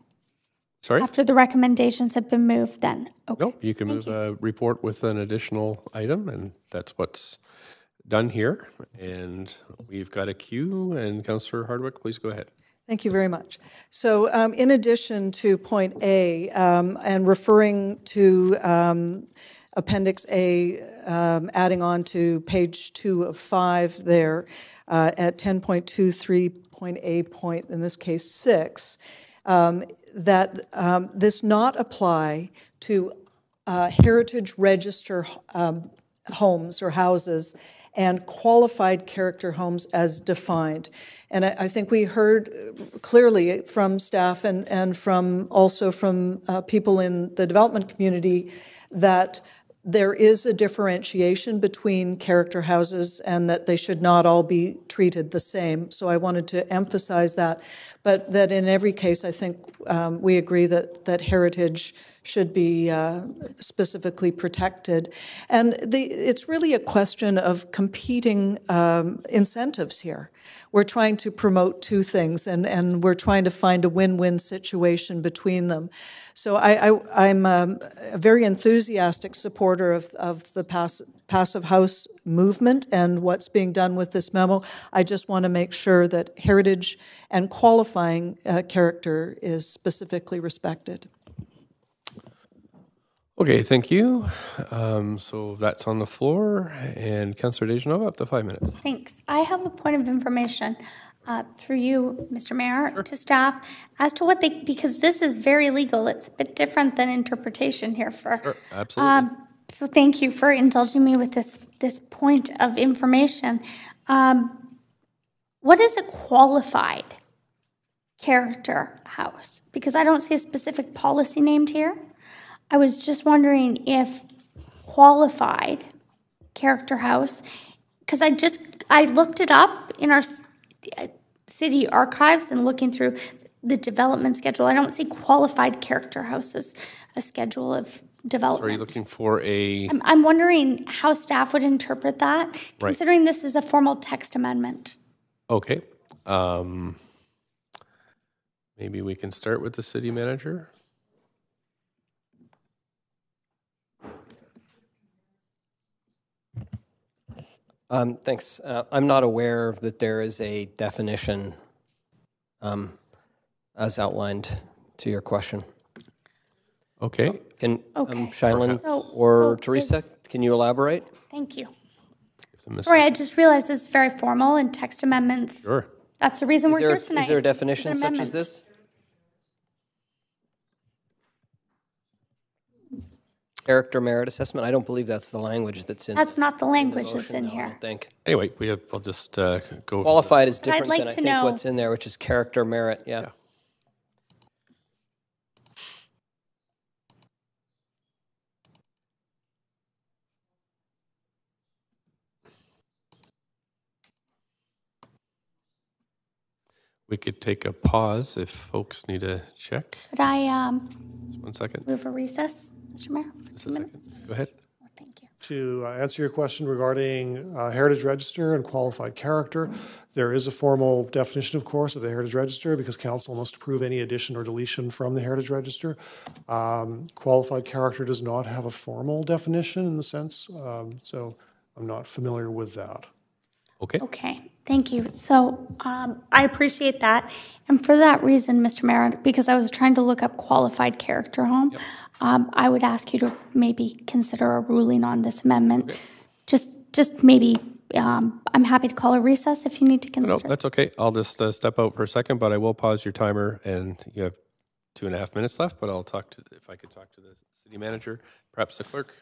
Sorry? after the recommendations have been moved then okay No, you can move a report with an additional item, and that's what's done here. And we've got a queue, and Councillor Hardwick, please go ahead. Thank you very much. So, um, in addition to point A, um, and referring to um, Appendix A, um, adding on to page two of five there uh, at 10.23.A point, in this case six, um, that um, this not apply to uh, heritage register um, homes or houses and qualified character homes as defined. And I, I think we heard clearly from staff and, and from also from uh, people in the development community that there is a differentiation between character houses and that they should not all be treated the same. So I wanted to emphasize that. But that in every case, I think um, we agree that, that heritage should be uh, specifically protected. And the, it's really a question of competing um, incentives here. We're trying to promote two things, and, and we're trying to find a win win situation between them. So I, am um, a very enthusiastic supporter of, of the pass, passive house movement and what's being done with this memo. I just want to make sure that heritage and qualifying uh, character is specifically respected. Okay, thank you. Um, so that's on the floor, and Councillor De Genova, up to five minutes. Thanks. I have a point of information uh, through you, Mr. Mayor, sure. to staff as to what they because this is very legal. It's a bit different than interpretation here. For sure, absolutely. Um, so thank you for indulging me with this this point of information. Um, what is a qualified character house? Because I don't see a specific policy named here. I was just wondering if qualified character house, because I just I looked it up in our city archives and looking through the development schedule. I don't see qualified character houses a schedule of development. So are you looking for a? I'm, I'm wondering how staff would interpret that, right. considering this is a formal text amendment. Okay. Um, maybe we can start with the city manager. Um, thanks. Uh, I'm not aware that there is a definition um, as outlined to your question. Okay. Can okay. Um, Shailin so, or so Teresa, can you elaborate? Thank you. Sorry, I just realized this is very formal and text amendments. Sure. That's the reason is we're there, here tonight. Is there a definition such as this? Character merit assessment? I don't believe that's the language that's in. That's not the language in that's in no, here. I don't think. Anyway, we have, we'll just uh, go. Qualified is different like than I to think know- what's in there, which is character merit. Yeah. Yeah. We could take a pause if folks need a check. Could I um, Just one second. move a recess, Mr. Mayor? for Just two a minutes? second. Go ahead. Oh, Thank you. To uh, answer your question regarding uh, Heritage Register and qualified character, there is a formal definition, of course, of the Heritage Register because council must approve any addition or deletion from the Heritage Register. Um, qualified character does not have a formal definition in the sense, um, so I'm not familiar with that. Okay. Okay, thank you. So um, I appreciate that. And for that reason, Mr. Mayor, because I was trying to look up qualified character home, yep. Um, I would ask you to maybe consider a ruling on this amendment. Okay. Just, just maybe. Um, I'm happy to call a recess if you need to consider. No, that's okay. I'll just uh, step out for a second, but I will pause your timer, and you have two and a half minutes left. But I'll talk to if I could talk to the city manager, perhaps the clerk.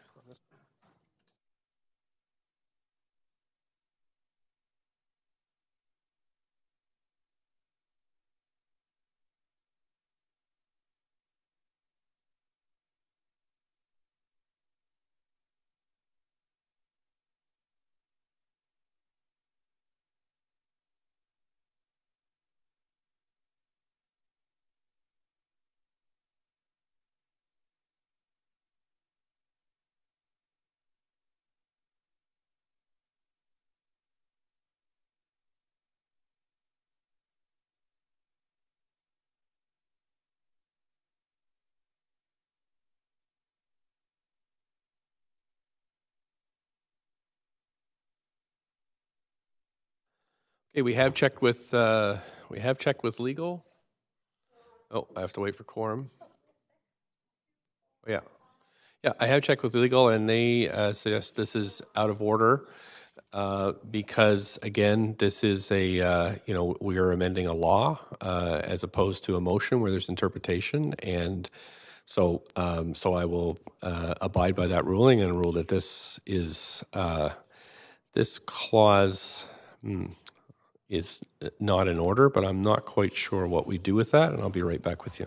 Okay, we have checked with uh, we have checked with legal. Oh, I have to wait for quorum. Oh, yeah, yeah, I have checked with legal, and they uh, suggest this is out of order uh, because again, this is a uh, you know we are amending a law uh, as opposed to a motion where there's interpretation, and so um, so I will uh, abide by that ruling and rule that this is this clause hmm, is uh, not in order, but I'm not quite sure what we do with that, and I'll be right back with you.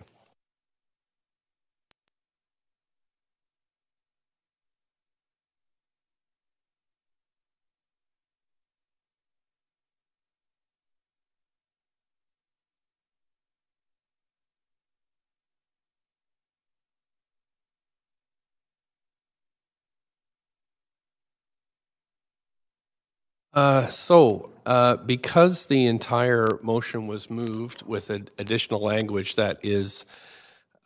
Uh, so, uh, because the entire motion was moved with an additional language that is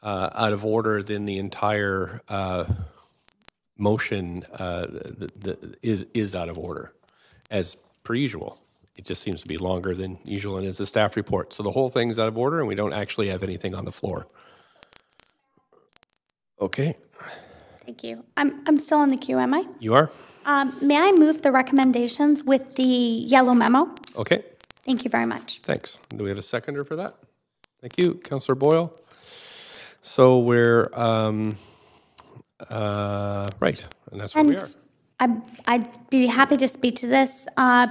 uh, out of order, then the entire uh, motion uh, the, the, is is out of order, as per usual. It just seems to be longer than usual and is the staff report. So the whole thing's out of order, and we don't actually have anything on the floor. Okay, Thank you. I'm, I'm still in the queue, am I? you are Um, may I move the recommendations with the yellow memo? okay. Thank you very much. Thanks. Do we have a seconder for that? Thank you, Councillor Boyle. So we're, um, uh, right, and that's where we are. And I, I'd be happy to speak to this. Uh,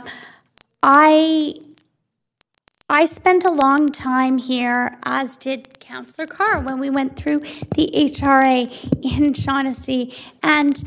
I, I spent a long time here, as did Councillor Carr, when we went through the HRA in Shaughnessy. And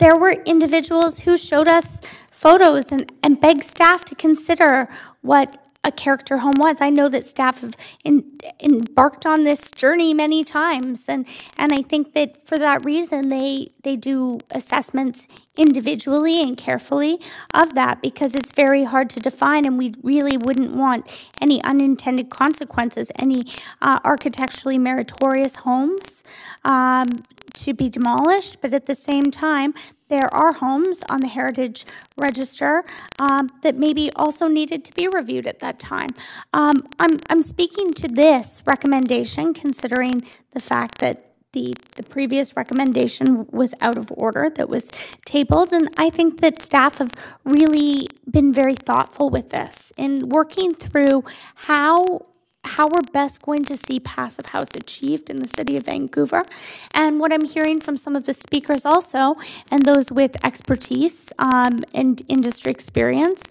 there were individuals who showed us photos and, and begged staff to consider what a character home was. I know that staff have in, embarked on this journey many times, and, and I think that for that reason, they they do assessments individually and carefully of that because it's very hard to define, and we really wouldn't want any unintended consequences, any uh, architecturally meritorious homes. Um, to be demolished, but at the same time, there are homes on the Heritage Register um, that maybe also needed to be reviewed at that time. Um, I'm, I'm speaking to this recommendation considering the fact that the, the previous recommendation was out of order that was tabled. And I think that staff have really been very thoughtful with this in working through how how we're best going to see passive house achieved in the city of Vancouver. And what I'm hearing from some of the speakers also, and those with expertise um, and industry experience,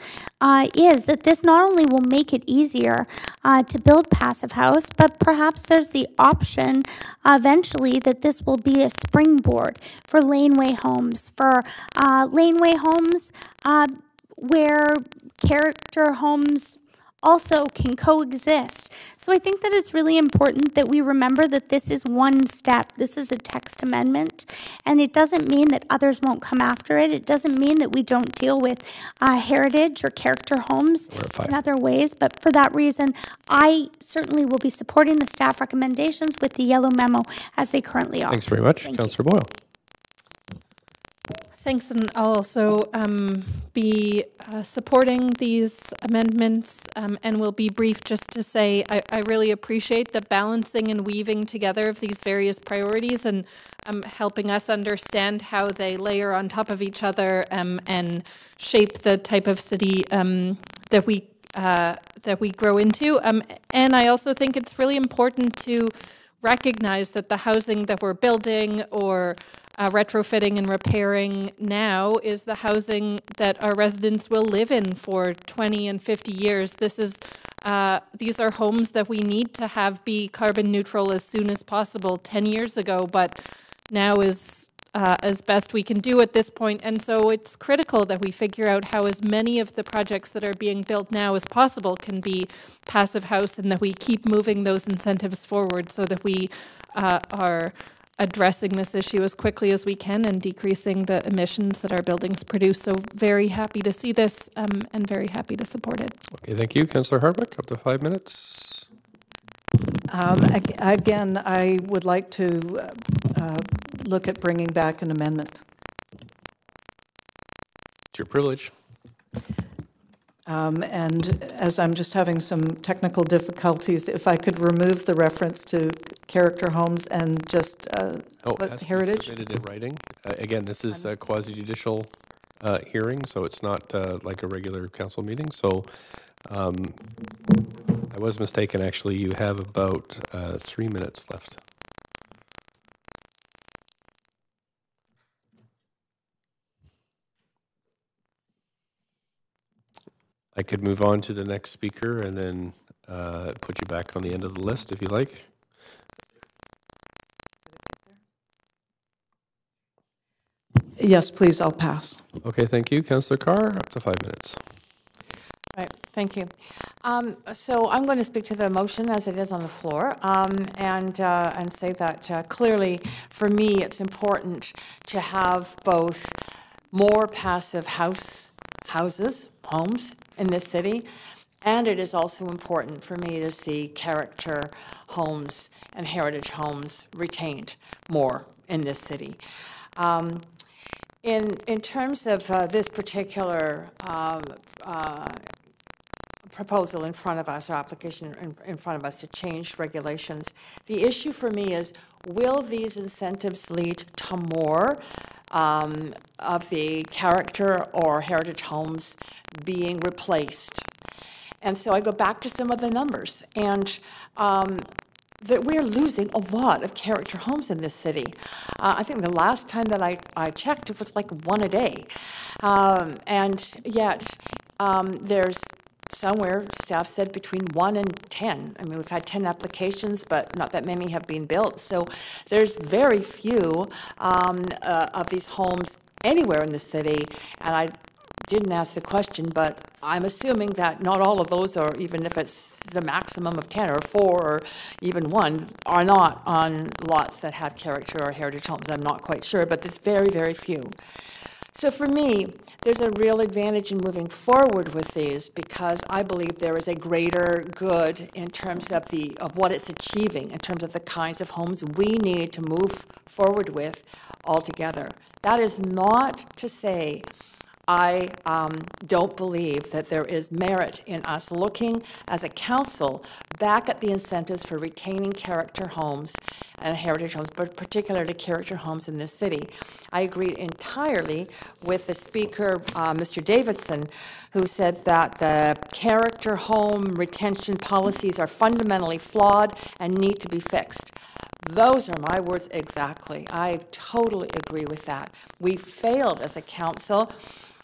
uh, is that this not only will make it easier uh, to build passive house, but perhaps there's the option uh, eventually that this will be a springboard for laneway homes, for uh, laneway homes uh, where character homes also can coexist. So I think that it's really important that we remember that this is one step. This is a text amendment, and it doesn't mean that others won't come after it. It doesn't mean that we don't deal with uh, heritage or character homes in other ways. But for that reason, I certainly will be supporting the staff recommendations with the yellow memo as they currently are. Thanks very much, Thank. Councillor Boyle. Thanks, and I'll also um, be uh, supporting these amendments um, and will be brief just to say I, I really appreciate the balancing and weaving together of these various priorities and um, helping us understand how they layer on top of each other um, and shape the type of city um, that we uh, that we grow into. Um, and I also think it's really important to recognize that the housing that we're building or uh, retrofitting and repairing now is the housing that our residents will live in for 20 and 50 years. This is uh, these are homes that we need to have be carbon neutral as soon as possible. 10 years ago, but now is uh, as best we can do at this point. And so it's critical that we figure out how as many of the projects that are being built now as possible can be passive house and that we keep moving those incentives forward so that we uh, are addressing this issue as quickly as we can and decreasing the emissions that our buildings produce. So very happy to see this um, and very happy to support it. Okay, thank you. Councillor Hardwick, up to five minutes. Um, ag- Again, I would like to uh, uh, look at bringing back an amendment. It's your privilege. Um, And as I'm just having some technical difficulties, if I could remove the reference to character homes and just uh, Oh, what- heritage? submitted in writing. Uh, Again, this is a quasi judicial uh, hearing, so it's not uh, like a regular council meeting. So um, I was mistaken, actually. You have about uh, three minutes left. I could move on to the next speaker and then uh, put you back on the end of the list if you like. Yes, please, I'll pass. Okay, thank you. Councillor Carr, up to five minutes. Thank you. Um, So I'm going to speak to the motion as it is on the floor um, and, uh, and say that uh, clearly, for me, it's important to have both more passive house, houses, homes in this city, and it is also important for me to see character homes and heritage homes retained more in this city. Um, in, in terms of uh, this particular um, uh, proposal in front of us, or application in, in front of us to change regulations, the issue for me is, will these incentives lead to more um, of the character or heritage homes being replaced? And so I go back to some of the numbers, and um, that we're losing a lot of character homes in this city. Uh, I think the last time that I, I checked, it was like one a day. Um, and yet, um, there's somewhere, staff said between one and 10. I mean, we've had 10 applications, but not that many have been built. So there's very few um, uh, of these homes anywhere in the city. And I didn't ask the question, but I'm assuming that not all of those, or even if it's the maximum of 10 or 4 or even 1, are not on lots that have character or heritage homes. I'm not quite sure, but there's very, very few. So for me, there's a real advantage in moving forward with these because I believe there is a greater good in terms of the of what it's achieving in terms of the kinds of homes we need to move forward with altogether. That is not to say I um, don't believe that there is merit in us looking as a council back at the incentives for retaining character homes and heritage homes, but particularly character homes in this city. I agree entirely with the speaker, uh, Mr. Davidson, who said that the character home retention policies are fundamentally flawed and need to be fixed. Those are my words exactly. I totally agree with that. We failed as a council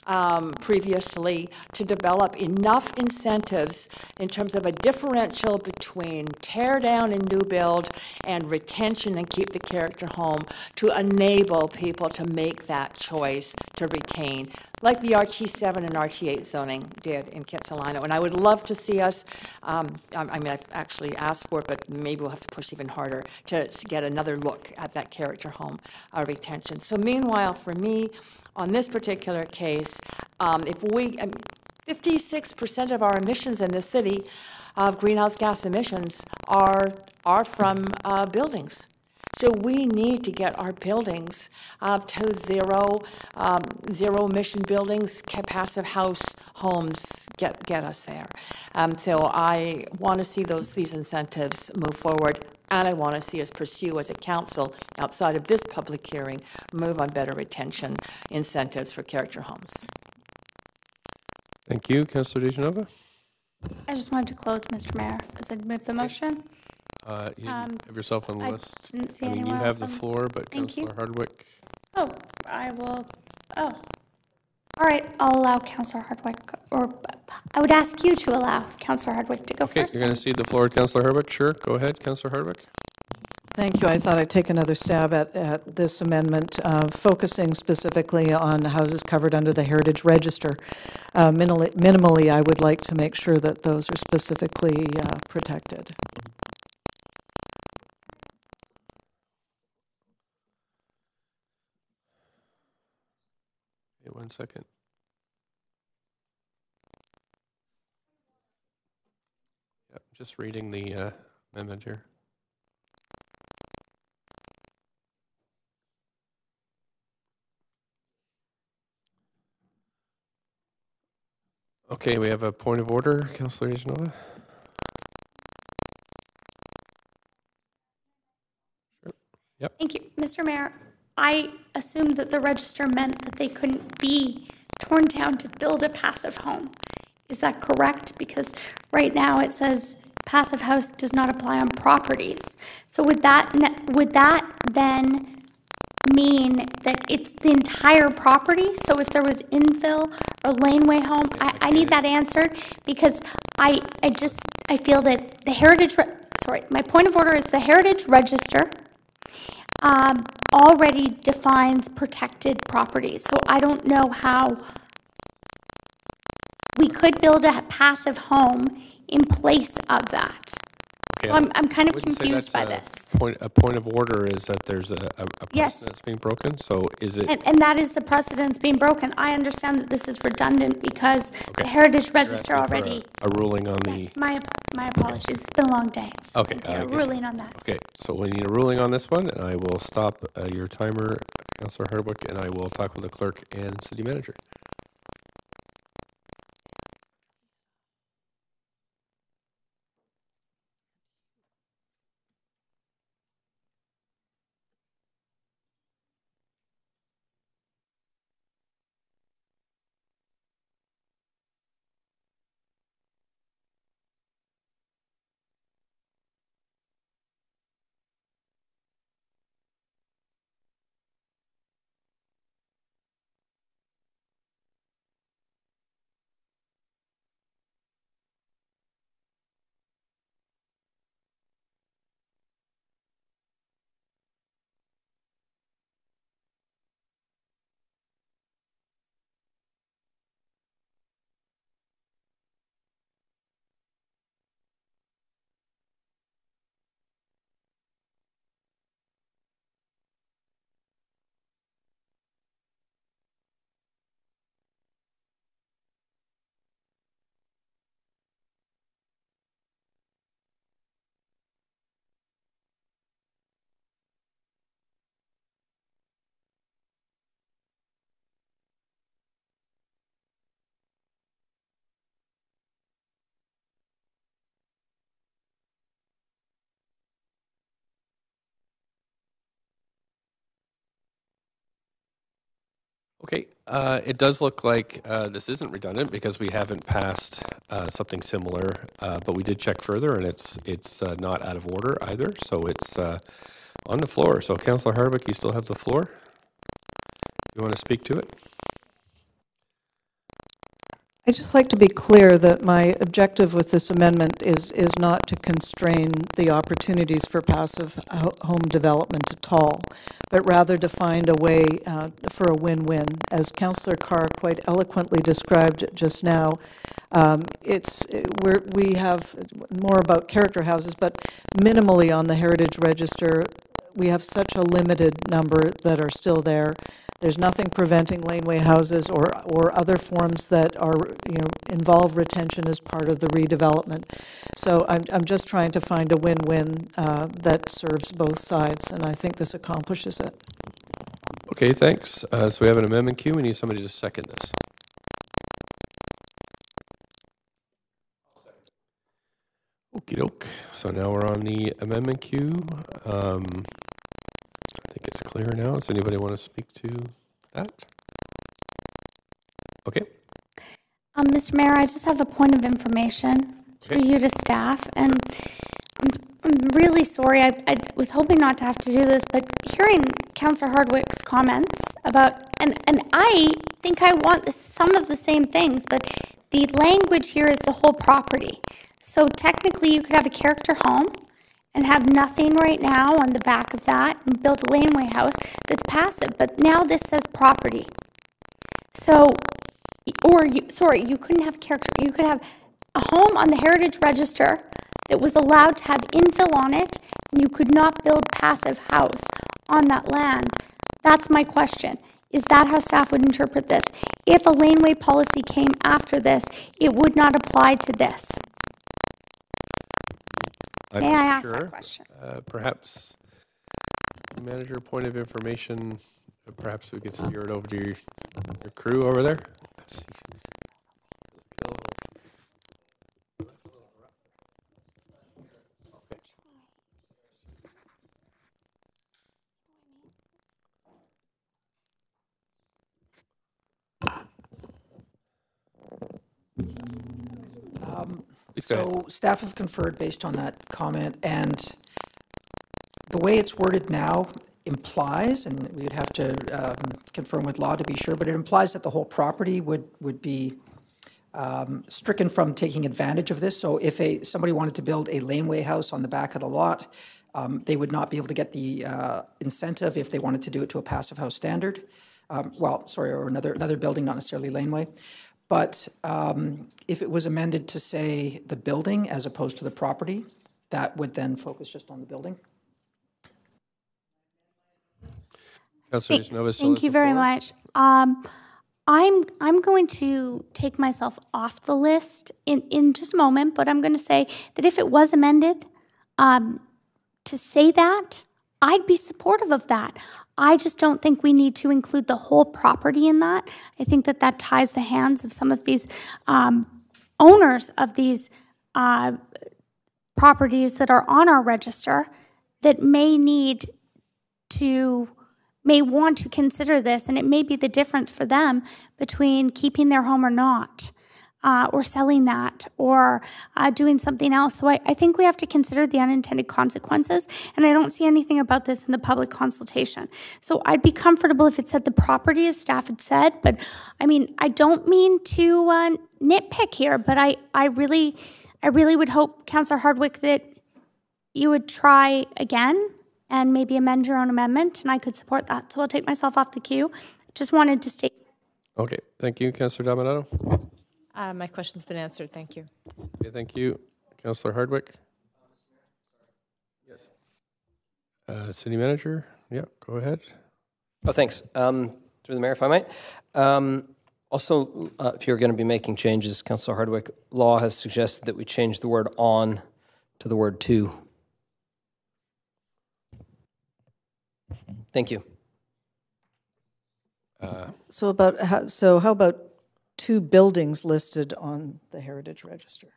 um, previously to develop enough incentives in terms of a differential between tear down and new build and retention and keep the character home to enable people to make that choice to retain, like the RT7 and RT8 zoning did in Kitsilano. And I would love to see us, um, I I mean, I've actually asked for it, but maybe we'll have to push even harder to, to get another look at that character home uh, retention. So meanwhile, for me, on this particular case, um, if we, um, 56% of our emissions in this city of greenhouse gas emissions are, are from uh, buildings. So we need to get our buildings uh, to zero, um, zero emission buildings, passive house homes get get us there. Um, so I want to see those these incentives move forward, and I want to see us pursue as a council outside of this public hearing move on better retention incentives for character homes. Thank you, Councillor De Genova. I just wanted to close, Mr. Mayor, as I move the motion. Uh, you Um, have yourself on the I list. didn't see I mean, you anyone have else the on- floor, but Thank you. Councillor Hardwick. Oh, I will, oh. All right, I'll allow Councillor Hardwick, or I would ask you to allow Councillor Hardwick to go Okay, first. you're going to cede the floor to Councillor Hardwick. Sure, go ahead, Councillor Hardwick. Thank you. I thought I'd take another stab at, at this amendment, uh, focusing specifically on houses covered under the Heritage Register. Uh, minimally, minimally, I would like to make sure that those are specifically uh, protected. One second. Yep, just reading the uh, amendment here. Okay, we have a point of order, Councillor De Genova. Thank you. Mr. Mayor, I assumed that the register meant that they couldn't be torn down to build a passive home. Is that correct? Because right now it says passive house does not apply on properties. So would that, would that then mean that it's the entire property? So if there was infill or laneway home, I, I need that answered because I, I just, I feel that the heritage, sorry, my point of order is the heritage register um, already defines protected properties. So I don't know how we could build a passive home in place of that. Okay, So I'm, I'm kind of wouldn't say confused by that's this. a Point, a point of order is that there's a, a a Yes. precedent that's being broken, so is it? And, and that is the precedence being broken. I understand that this is redundant because the Okay. Heritage Register asking for a- already, A ruling on the, my, my apologies, it's been a long day. So Okay, thank you. I A get ruling on that. okay, so we need a ruling on this one, and I will stop uh, your timer, Councillor Hardwick, and I will talk with the clerk and city manager. Okay, uh, it does look like uh, this isn't redundant because we haven't passed uh, something similar, uh, but we did check further, and it's it's uh, not out of order either. So it's uh, on the floor. So, Councillor Hardwick, you still have the floor. You want to speak to it? I'd just like to be clear that my objective with this amendment is, is not to constrain the opportunities for passive ho- home development at all, but rather to find a way uh, for a win-win. As Councillor Carr quite eloquently described just now, um, it's, we have more about character houses, but minimally on the Heritage Register, we have such a limited number that are still there. There's nothing preventing laneway houses or, or other forms that are, you know, involve retention as part of the redevelopment. So I'm, I'm just trying to find a win-win uh, that serves both sides, and I think this accomplishes it. Okay, thanks. Uh, so we have an amendment queue. We need somebody to second this. Okey doke. So now we're on the amendment queue. Um, it's clear now. Does anybody want to speak to that? Okay. Um, Mr. Mayor, I just have a point of information for Okay. you to staff, and I'm, I'm really sorry. I, I was hoping not to have to do this, but hearing Councillor Hardwick's comments about, and, and I think I want some of the same things, but the language here is the whole property. So technically, you could have a character home and have nothing right now on the back of that and build a laneway house that's passive, but now this says property. So or you, sorry, you couldn't have character. You could have a home on the Heritage Register that was allowed to have infill on it, and you could not build passive house on that land. That's my question. Is that how staff would interpret this? If a laneway policy came after this, it would not apply to this. I'm May I ask that question? Uh, perhaps, manager, point of information, uh, perhaps we could steer it over to your, your crew over there? Um, Please. So staff have conferred based on that comment, and the way it's worded now implies, and we'd have to um, confirm with law to be sure, but it implies that the whole property would, would be um, stricken from taking advantage of this. So if a, somebody wanted to build a laneway house on the back of the lot, um, they would not be able to get the uh, incentive if they wanted to do it to a passive house standard. Um, well, sorry, or another, another building, not necessarily laneway. But um, if it was amended to say the building as opposed to the property, that would then focus just on the building. Councillor Thank, Nova thank you very floor. much. Um, I'm I'm going to take myself off the list in, in just a moment, but I'm going to say that if it was amended um, to say that, I'd be supportive of that. I just don't think we need to include the whole property in that. I think that that ties the hands of some of these um, owners of these uh, properties that are on our register that may need to may want to consider this, and it may be the difference for them between keeping their home or not, uh, or selling that, or uh, doing something else. So I, I think we have to consider the unintended consequences, and I don't see anything about this in the public consultation. So I'd be comfortable if it said the property, as staff had said, but I mean, I don't mean to uh, nitpick here, but I, I really, I really would hope, Councillor Hardwick, that you would try again and maybe amend your own amendment, and I could support that. So I'll take myself off the queue. Just wanted to state. Okay, thank you, Councillor Dominato. Uh, my question's been answered. Thank you. Okay, thank you. Councillor Hardwick? Yes. Uh, City Manager? Yeah, go ahead. Oh, thanks. Um, Through the mayor, if I might. Um, Also, uh, if you're going to be making changes, Councilor Hardwick, law has suggested that we change the word "on" to the word "to." Thank you. So about, how- so how about two buildings listed on the Heritage Register?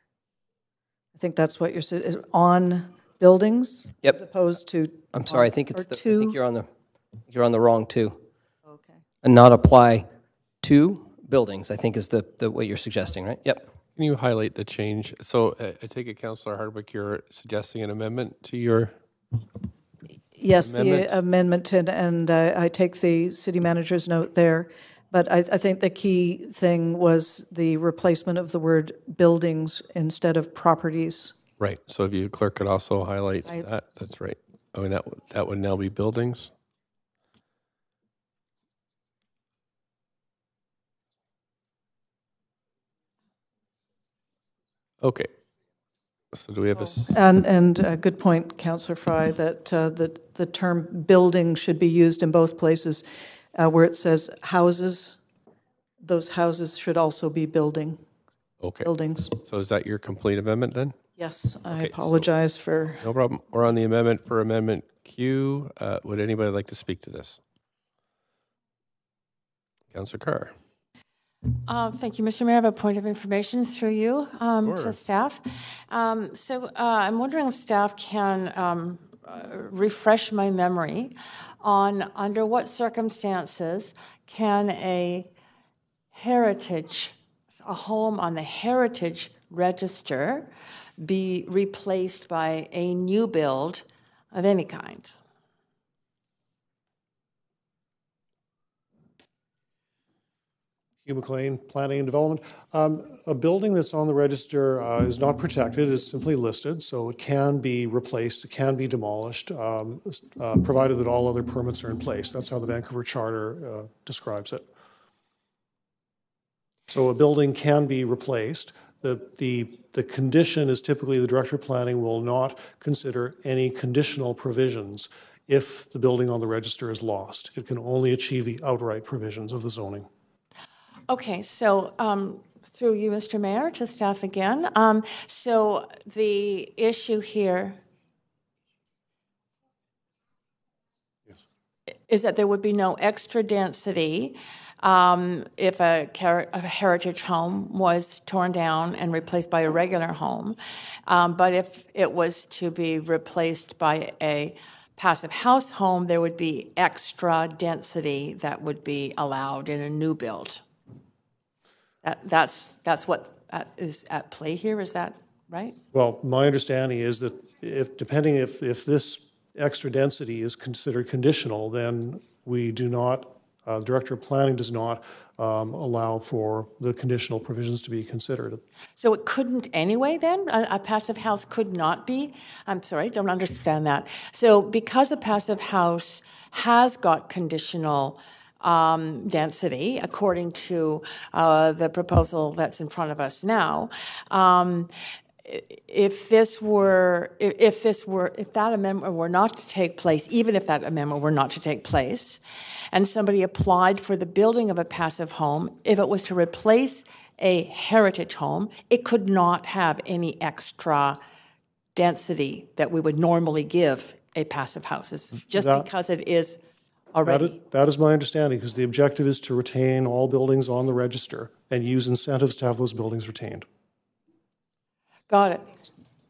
I think that's what you're saying, on buildings? Yep. As opposed to? I'm sorry, I think it's, or the- I two? think you're on the, you're on the wrong two. Okay. And not apply to buildings, I think is the, the, what you're suggesting, right? Yep. Can you highlight the change? So uh, I take it, Councillor Hardwick, you're suggesting an amendment to your, Yes, Amendment? the amendment, and, and uh, I take the city manager's note there. But I, I think the key thing was the replacement of the word buildings instead of properties. right, so if you, clerk, could also highlight I- that, that's right. I mean, that, would- that would now be buildings. Okay. So do we have a And, and a good point, Councillor Fry, that uh, the, the term building should be used in both places. Uh, Where it says houses, those houses should also be building, okay. buildings. So is that your complete amendment then? Yes, I Okay, so- apologize for, No problem. We're on the amendment for Amendment Q. Uh, Would anybody like to speak to this? Councillor Carr? Uh, Thank you, Mr. Mayor. I have a point of information through you um, Sure. to staff. Um, So uh, I'm wondering if staff can um, uh, refresh my memory on under what circumstances can a heritage, a home on the heritage register be replaced by a new build of any kind? McLean, Planning and Development. Um, A building that's on the register uh, is not protected, it's simply listed, so it can be replaced, it can be demolished, um, uh, provided that all other permits are in place. That's how the Vancouver Charter uh, describes it. So a building can be replaced. The, the, the condition is typically the Director of Planning will not consider any conditional provisions if the building on the register is lost. It can only achieve the outright provisions of the zoning. Okay, so um, through you, Mr. Mayor, to staff again. Um, So the issue here is that there would be no extra density um, if a a heritage home was torn down and replaced by a regular home. Um, But if it was to be replaced by a passive house home, there would be extra density that would be allowed in a new build. That, that's, that's what uh, is at play here, is that right? Well, my understanding is that if, depending if, if this extra density is considered conditional, then we do not, uh, the Director of Planning does not um, allow for the conditional provisions to be considered. So it couldn't anyway then? A, a passive house could not be? I'm sorry, I don't understand that. So because a passive house has got conditional um, density, according to uh, the proposal that's in front of us now, um, if this were if, this were if that amendment were not to take place even if that amendment were not to take place and somebody applied for the building of a passive home if it was to replace a heritage home it could not have any extra density that we would normally give a passive house. It's just That- because it is That already is, that is my understanding, because the objective is to retain all buildings on the register and use incentives to have those buildings retained. got it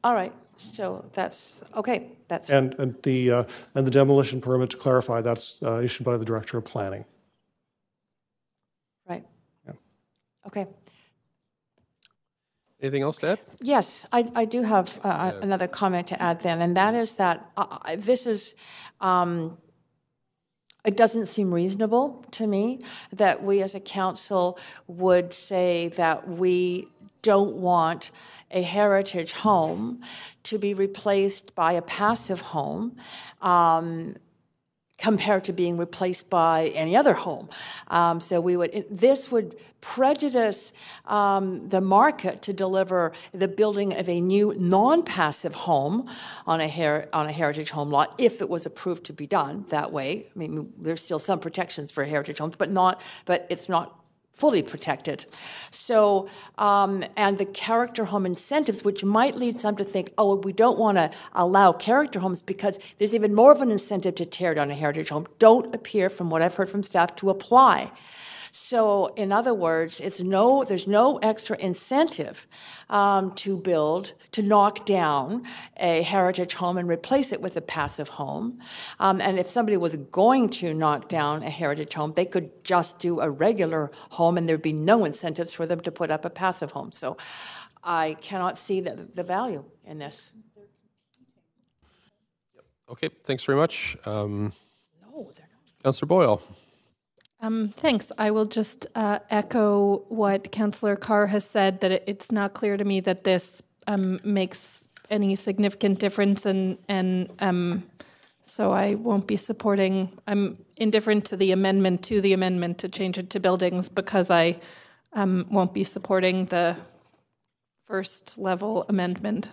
all right so that's okay that's And, and the, uh, and the demolition permit, to clarify, that's uh, issued by the Director of Planning. right Yeah. okay Anything else to add? Yes, I, I do have uh, another comment to add then, and that is that uh, this is, um, it doesn't seem reasonable to me that we as a council would say that we don't want a heritage home to be replaced by a passive home. Um, compared to being replaced by any other home. Um, so we would this would prejudice um, the market to deliver the building of a new non-passive home on a her- on a heritage home lot if it was approved to be done that way. I mean, there's still some protections for heritage homes, but not but it's not fully protected. So, um, and the character home incentives, which might lead some to think, oh, we don't want to allow character homes because there's even more of an incentive to tear down a heritage home, don't appear, from what I've heard from staff, to apply. So, in other words, it's no, there's no extra incentive um, to build, to knock down a heritage home and replace it with a passive home. Um, and if somebody was going to knock down a heritage home, they could just do a regular home and there'd be no incentives for them to put up a passive home. So, I cannot see the, the value in this. Okay, thanks very much. Um, Councillor Boyle. Um, thanks. I will just uh, echo what Councillor Carr has said that it, it's not clear to me that this um, makes any significant difference, and and um, so I won't be supporting. I'm indifferent to the amendment to the amendment to change it to buildings because I um, won't be supporting the first level amendment.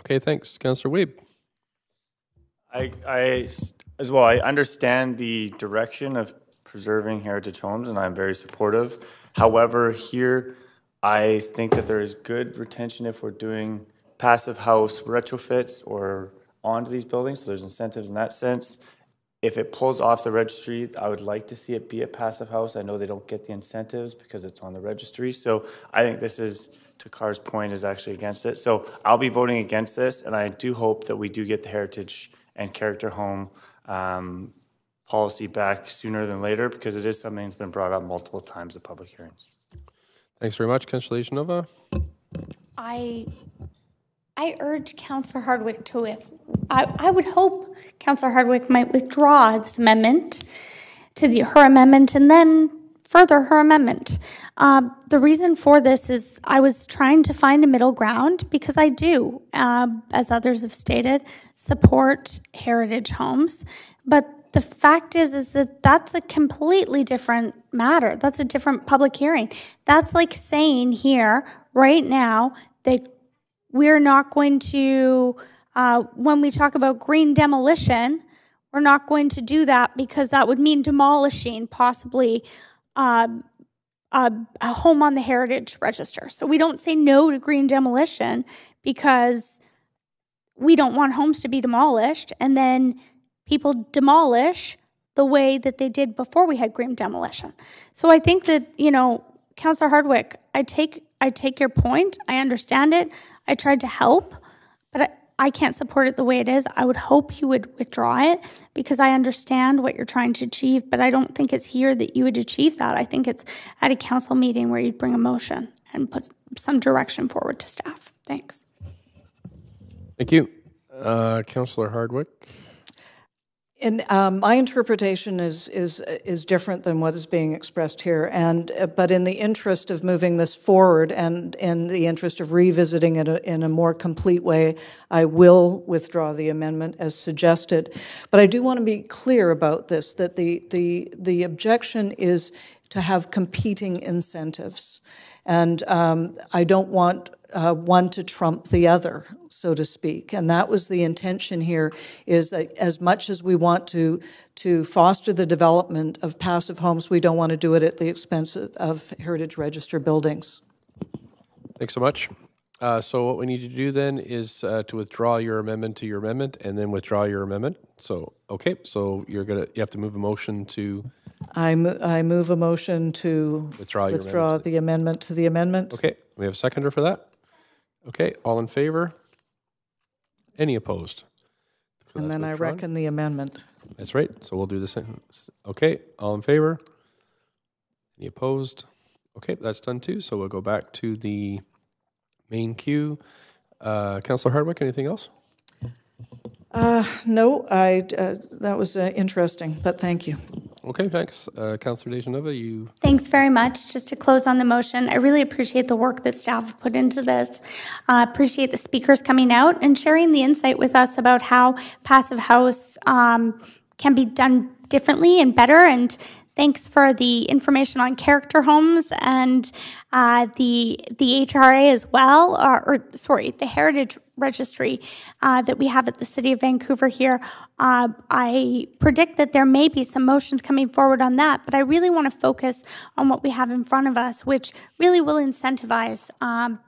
Okay, thanks. Councillor Wiebe. I, as well. I understand the direction of preserving heritage homes, and I'm very supportive. However, here I think that there is good retention if we're doing passive house retrofits or onto these buildings. So there's incentives in that sense. If it pulls off the registry, I would like to see it be a passive house. I know they don't get the incentives because it's on the registry. So I think this is, to Carr's point, is actually against it. So I'll be voting against this, and I do hope that we do get the heritage and character home um, policy back sooner than later because it is something that's been brought up multiple times at public hearings. Thanks very much, Councillor Nova. I I urge Councillor Hardwick to with I, I would hope Councillor Hardwick might withdraw this amendment to the her amendment and then further her amendment. Uh, the reason for this is I was trying to find a middle ground because I do, uh, as others have stated, support heritage homes, but the fact is is that that's a completely different matter. That's a different public hearing. That's like saying here right now that we're not going to, uh, when we talk about green demolition, we're not going to do that because that would mean demolishing possibly um, a, a home on the heritage register. So we don't say no to green demolition because we don't want homes to be demolished and then people demolish the way that they did before we had green demolition. So I think that, you know, Councillor Hardwick, I take I take your point. I understand it. I tried to help, but I, I can't support it the way it is. I would hope you would withdraw it because I understand what you're trying to achieve, but I don't think it's here that you would achieve that. I think it's at a council meeting where you'd bring a motion and put some direction forward to staff. Thanks. Thank you. Uh, Councillor Hardwick. And um, my interpretation is, is, is different than what is being expressed here. And, uh, but in the interest of moving this forward and in the interest of revisiting it in a more complete way, I will withdraw the amendment as suggested. But I do want to be clear about this, that the, the, the objection is to have competing incentives. And um, I don't want uh, one to trump the other, so to speak. And that was the intention here, is that as much as we want to, to foster the development of passive homes, we don't want to do it at the expense of, of Heritage Register buildings. Thanks so much. Uh, so what we need to do then is uh, to withdraw your amendment to your amendment and then withdraw your amendment. So, okay, so you're gonna, you have to move a motion to, I, mo- I move a motion to Withdraw your withdraw the amendment to the amendment. okay, we have a seconder for that? Okay, all in favor? Any opposed? So And that's then I withdrawn. reckon the amendment. That's right, so we'll do the same. Okay, all in favor? Any opposed? Okay, that's done too, so we'll go back to the main queue. Uh, Councillor Hardwick, anything else? Uh, no, I, uh, that was uh, interesting, but thank you. Okay, thanks. Uh, Councillor De Genova, you Thanks very much. Just to close on the motion, I really appreciate the work that staff put into this. Uh, appreciate the speakers coming out and sharing the insight with us about how Passive House um, can be done differently and better. And thanks for the information on character homes and uh, the the HRA as well, or, or sorry, the Heritage Registry uh, that we have at the City of Vancouver here. Uh, I predict that there may be some motions coming forward on that, but I really want to focus on what we have in front of us, which really will incentivize um,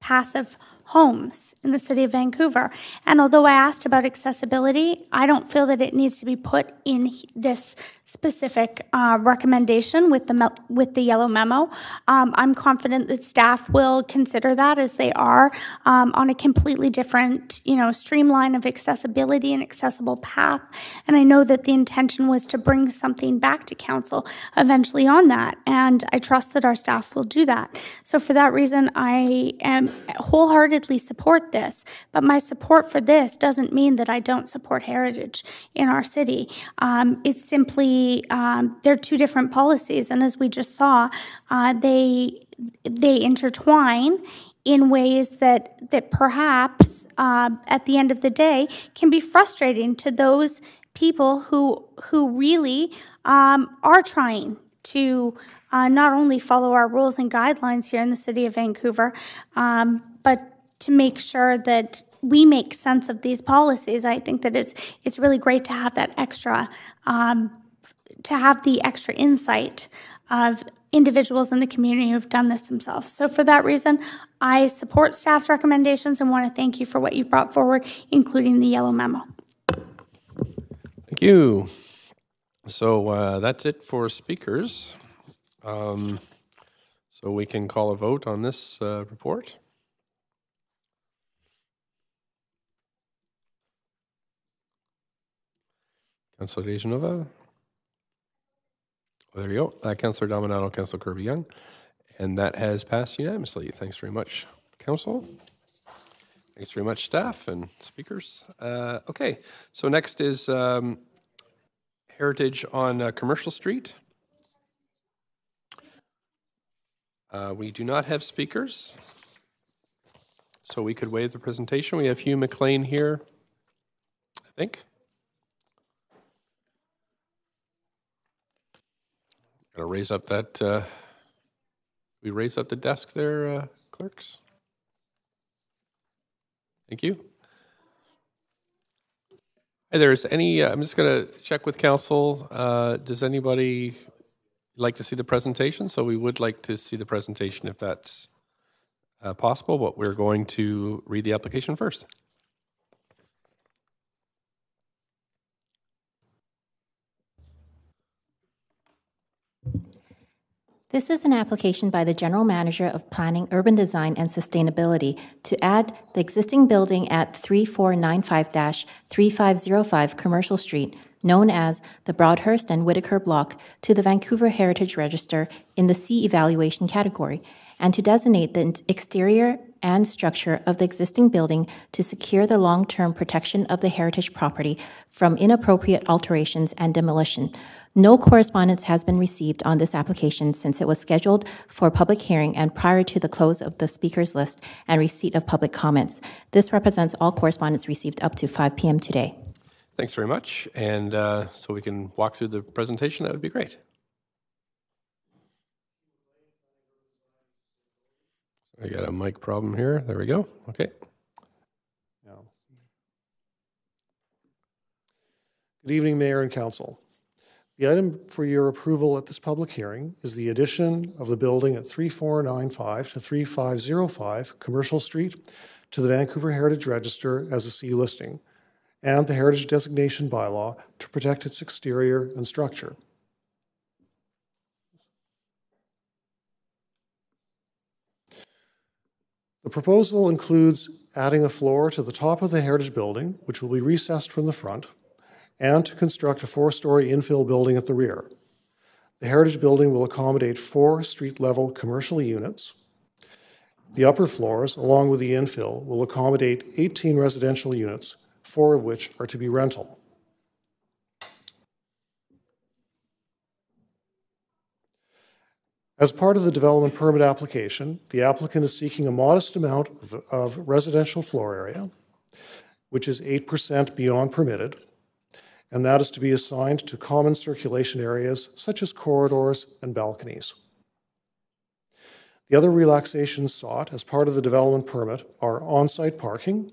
passive homes in the city of Vancouver. And although I asked about accessibility, I don't feel that it needs to be put in this specific uh, recommendation with the mel- with the yellow memo. Um, I'm confident that staff will consider that as they are um, on a completely different, you know, streamline of accessibility and accessible path. And I know that the intention was to bring something back to council eventually on that. And I trust that our staff will do that. So for that reason, I am wholeheartedly support this. But my support for this doesn't mean that I don't support heritage in our city. Um, it's simply um, they're two different policies, and as we just saw, uh, they they intertwine in ways that that perhaps uh, at the end of the day can be frustrating to those people who who really um, are trying to uh, not only follow our rules and guidelines here in the city of Vancouver, um, but to make sure that we make sense of these policies. I think that it's it's really great to have that extra um, to have the extra insight of individuals in the community who've done this themselves. So for that reason, I support staff's recommendations and want to thank you for what you brought forward, including the yellow memo. Thank you. So uh, that's it for speakers. Um, so we can call a vote on this uh, report. Councilor De Genova. There you go. Uh, Councilor Dominato, Councilor Kirby-Yung. And that has passed unanimously. Thanks very much, Council. Thanks very much, staff and speakers. Uh, okay, so next is um, Heritage on uh, Commercial Street. Uh, we do not have speakers, so we could waive the presentation. We have Hugh McLean here, I think. To raise up that. Uh, we raise up the desk there, uh, clerks. Thank you. Hey, there's any, uh, I'm just going to check with council. Uh, does anybody like to see the presentation? So we would like to see the presentation if that's uh, possible, but we're going to read the application first. This is an application by the General Manager of Planning, Urban Design, and Sustainability to add the existing building at 3495-3505 Commercial Street, known as the Broadhurst and Whitaker Block, to the Vancouver Heritage Register in the C evaluation category, and to designate the exterior and structure of the existing building to secure the long-term protection of the heritage property from inappropriate alterations and demolition. No correspondence has been received on this application since it was scheduled for public hearing and prior to the close of the speakers list and receipt of public comments. This represents all correspondence received up to 5 p.m. today. Thanks very much. And uh, so we can walk through the presentation, that would be great. I got a mic problem here. There we go. Okay. Good evening, Mayor and Council. The item for your approval at this public hearing is the addition of the building at 3495 to 3505 Commercial Street to the Vancouver Heritage Register as a C listing and the Heritage Designation Bylaw to protect its exterior and structure. The proposal includes adding a floor to the top of the Heritage Building, which will be recessed from the front, and to construct a four story infill building at the rear. The Heritage Building will accommodate four street level commercial units. The upper floors, along with the infill, will accommodate 18 residential units, four of which are to be rental. As part of the development permit application, the applicant is seeking a modest amount of, of residential floor area, which is 8% beyond permitted, and that is to be assigned to common circulation areas such as corridors and balconies. The other relaxations sought as part of the development permit are on site parking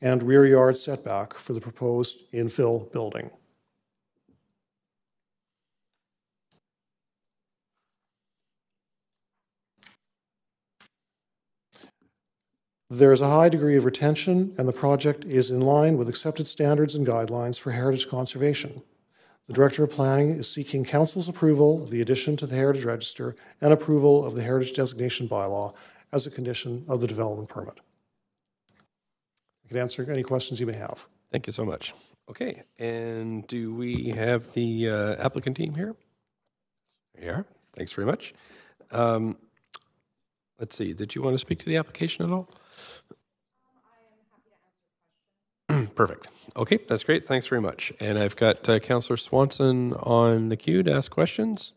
and rear yard setback for the proposed infill building. There is a high degree of retention, and the project is in line with accepted standards and guidelines for heritage conservation. The Director of Planning is seeking Council's approval of the addition to the Heritage Register and approval of the Heritage Designation Bylaw as a condition of the development permit. I can answer any questions you may have. Thank you so much. Okay, and do we have the uh, applicant team here? Are. Thanks very much. Um, let's see, did you want to speak to the application at all? Perfect. Okay, that's great. Thanks very much. And I've got uh, Councillor Swanson on the queue to ask questions.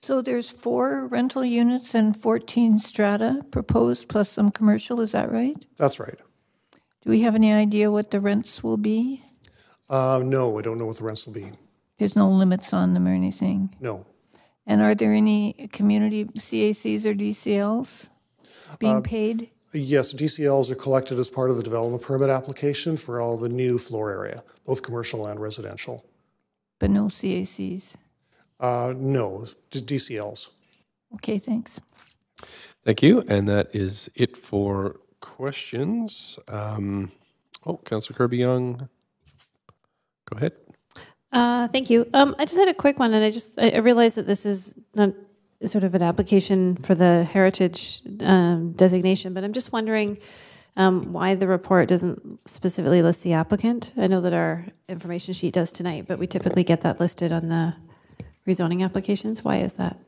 So there's four rental units and 14 strata proposed, plus some commercial, is that right? That's right. Do we have any idea what the rents will be? Uh, no, I don't know what the rents will be. There's no limits on them or anything? No. And are there any community CACs or DCLs being Uh, paid? Yes, DCLs are collected as part of the development permit application for all the new floor area, both commercial and residential. But no CACs? Uh, no, just DCLs. Okay, thanks. Thank you. And that is it for questions. Um, oh, Councillor Kirby-Yung. Go ahead. Uh, thank you. Um, I just had a quick one, and I just I I realized that this is not sort of an application for the heritage um, designation, but I'm just wondering um, why the report doesn't specifically list the applicant. I know that our information sheet does tonight, but we typically get that listed on the rezoning applications. Why is that?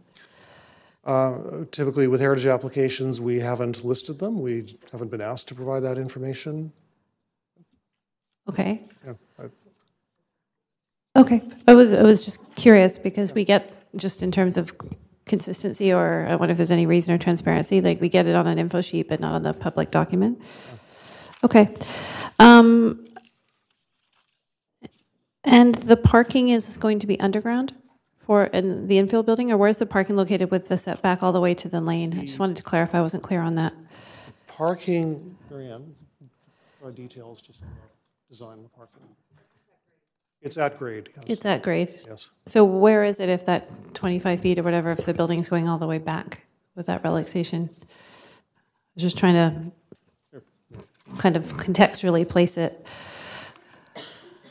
Uh, typically, with heritage applications, we haven't listed them. We haven't been asked to provide that information. Okay. Yeah, I- Okay. I was I was just curious because we get just in terms of consistency, or I wonder if there's any reason or transparency. Like we get it on an info sheet, but not on the public document. Okay. Um, and the parking is going to be underground for in the infill building, or where's the parking located with the setback all the way to the lane? I just wanted to clarify. I wasn't clear on that. Parking, Marianne, or details just on the design of the parking. It's at grade, yes. It's at grade. Yes. So where is it if that 25 feet or whatever, if the building's going all the way back with that relaxation? I was just trying to kind of contextually place it.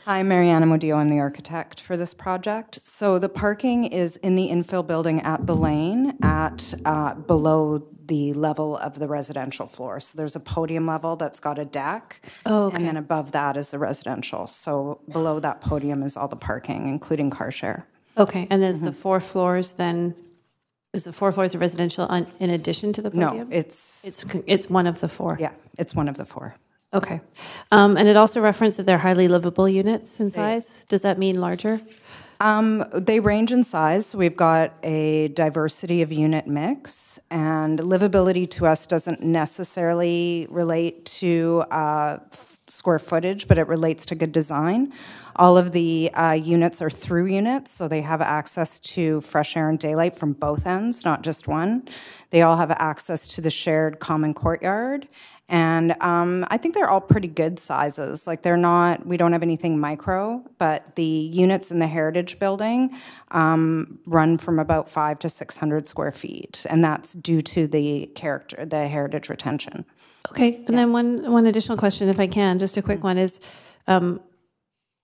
Hi, Marianne Amodio. I'm the architect for this project. So the parking is in the infill building at the lane at uh, below the level of the residential floor. So there's a podium level that's got a deck. Oh, okay. And then above that is the residential. So below that podium is all the parking, including car share. Okay, and there's the four floors then is the four floors of residential on, in addition to the podium? No, it's It's, it's one of the four? yeah, it's one of the four. Okay. Um, and it also referenced that they're highly livable units in size. Does that mean larger? Um, they range in size. We've got a diversity of unit mix, and livability to us doesn't necessarily relate to uh, square footage, but it relates to good design. All of the uh, units are through units, so they have access to fresh air and daylight from both ends, not just one. They all have access to the shared common courtyard. And um, I think they're all pretty good sizes. Like they're not, we don't have anything micro, but the units in the Heritage Building um, run from about five to 600 square feet. And that's due to the character, the heritage retention. Okay, and then one, one additional question, if I can, just a quick Mm-hmm. one is, um,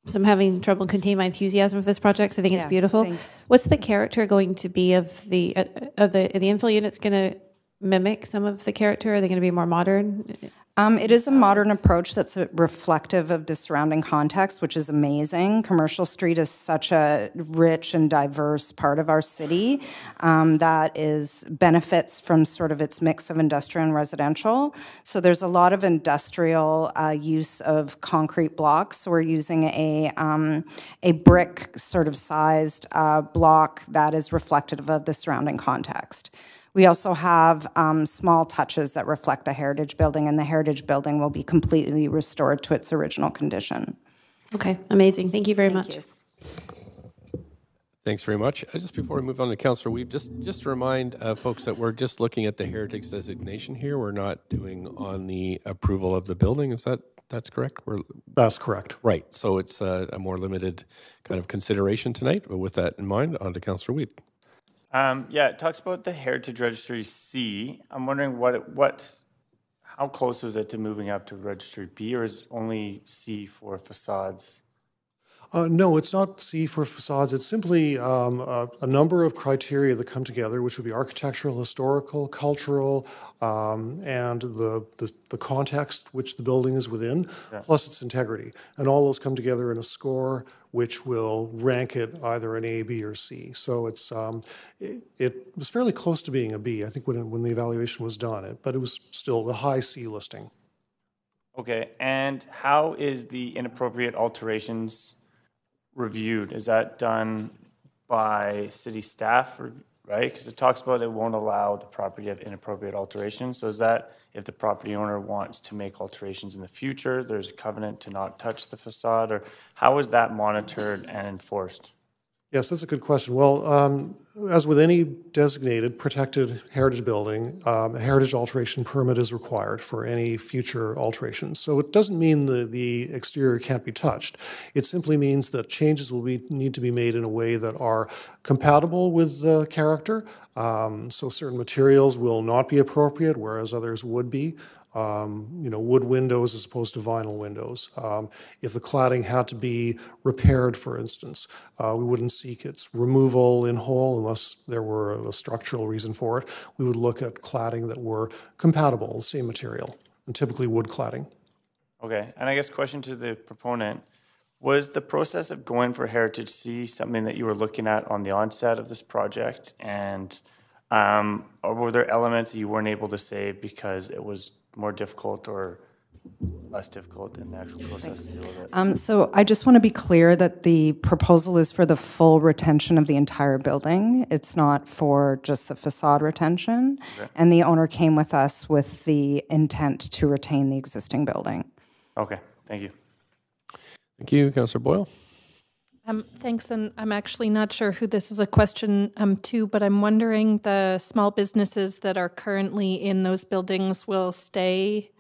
so I'm having trouble containing my enthusiasm for this project. 'cause I think it's beautiful. thanks. What's the character going to be of the, uh, of the, the infill units going to mimic some of the character? Are they going to be more modern? Um, it is a modern approach that's reflective of the surrounding context, which is amazing. Commercial Street is such a rich and diverse part of our city um, that is benefits from sort of its mix of industrial and residential. So there's a lot of industrial uh, use of concrete blocks. So we're using a um, a brick sort of sized uh, block that is reflective of the surrounding context. We also have um, small touches that reflect the Heritage Building, and the Heritage Building will be completely restored to its original condition. Okay, amazing. Thank you very much. Thanks very much. Uh, Just before we move on to Councillor Wiebe, just, just to remind uh, folks that we're just looking at the heritage designation here. We're not doing on the approval of the building. Is that, that's correct? We're, That's correct. right. So it's uh, a more limited kind of consideration tonight. But with that in mind, on to Councillor Wiebe. Um, yeah, it talks about the Heritage Registry C. I'm wondering what, it- what, how close was it to moving up to Registry B, or is only C for facades? Uh, no, it's not C for facades. It's simply um, a, a number of criteria that come together, which would be architectural, historical, cultural, um, and the, the the context which the building is within, plus its integrity, and all those come together in a score which will rank it either an A, B, or C. So it's um, it, it was fairly close to being a B, I think, when it, when the evaluation was done. It, but it was still a high C listing. Okay, and how is the inappropriate alterations reviewed? Is that done by city staff, right? Because it talks about it won't allow the property to have inappropriate alterations. So is that if the property owner wants to make alterations in the future, there's a covenant to not touch the facade, or how is that monitored and enforced? Yes, that's a good question. Well, um, as with any designated protected heritage building, um, a heritage alteration permit is required for any future alterations. So it doesn't mean the, the exterior can't be touched. It simply means that changes will be, need to be made in a way that are compatible with the character. Um, so certain materials will not be appropriate, whereas others would be um, you know, wood windows as opposed to vinyl windows. Um, if the cladding had to be repaired, for instance, uh, we wouldn't seek its removal in whole unless there were a, structural reason for it. We would look at cladding that were compatible, the same material, and typically wood cladding. Okay, and I guess question to the proponent, was the process of going for Heritage C something that you were looking at on the onset of this project? And, um, or were there elements that you weren't able to save because it was more difficult or less difficult in the actual process to deal with it? Um, so I just want to be clear that the proposal is for the full retention of the entire building. It's not for just the facade retention. Okay. And the owner came with us with the intent to retain the existing building. Okay, thank you. Thank you, Councillor Boyle. Um, thanks, and I'm actually not sure who this is a question um, to, but I'm wondering the small businesses that are currently in those buildings will stay,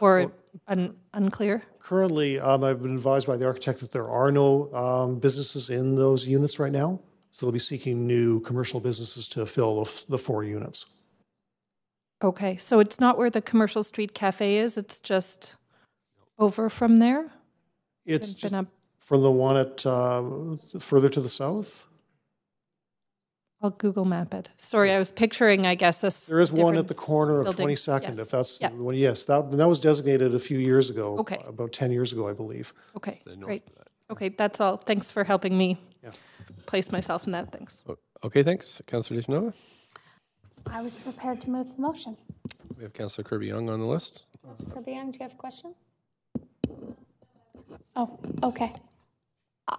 or un- unclear. Currently, um, I've been advised by the architect that there are no um, businesses in those units right now. So they'll be seeking new commercial businesses to fill the, f- the four units. Okay, so it's not where the commercial street cafe is. It's just over from there. It's just up- from the one at uh, further to the south. I'll Google map it. Sorry, I was picturing. I guess this. There is one at the corner of building. 22nd, Yes. if that's Yeah. the one. Yes, that, that was designated a few years ago. Okay. About 10 years ago, I believe. Okay, great. Okay, that's all. Thanks for helping me Yeah. place myself in that. Thanks. Okay, thanks. Councillor De Genova? I was prepared to move the motion. We have Councillor Kirby-Yung on the list. Councilor Kirby-Yung, do you have a question? Oh, okay.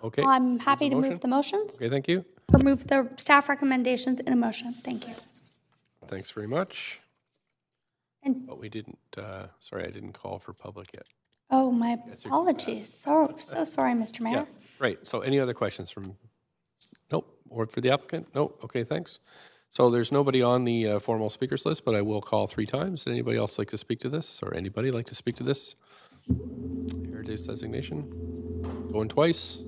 Okay. I'm happy to move the motions Okay, thank you. or move the staff recommendations in a motion. Thank you. Thanks very much. And- But we didn't, uh, sorry, I didn't call for public yet. Oh, my apologies. So, so sorry, Mr. Mayor. Yeah, right. So any other questions from, nope, or for the applicant? Nope, okay, thanks. So there's nobody on the uh, formal speakers list, but I will call three times. Did anybody else like to speak to this, or anybody like to speak to this? Heritage designation? Going twice?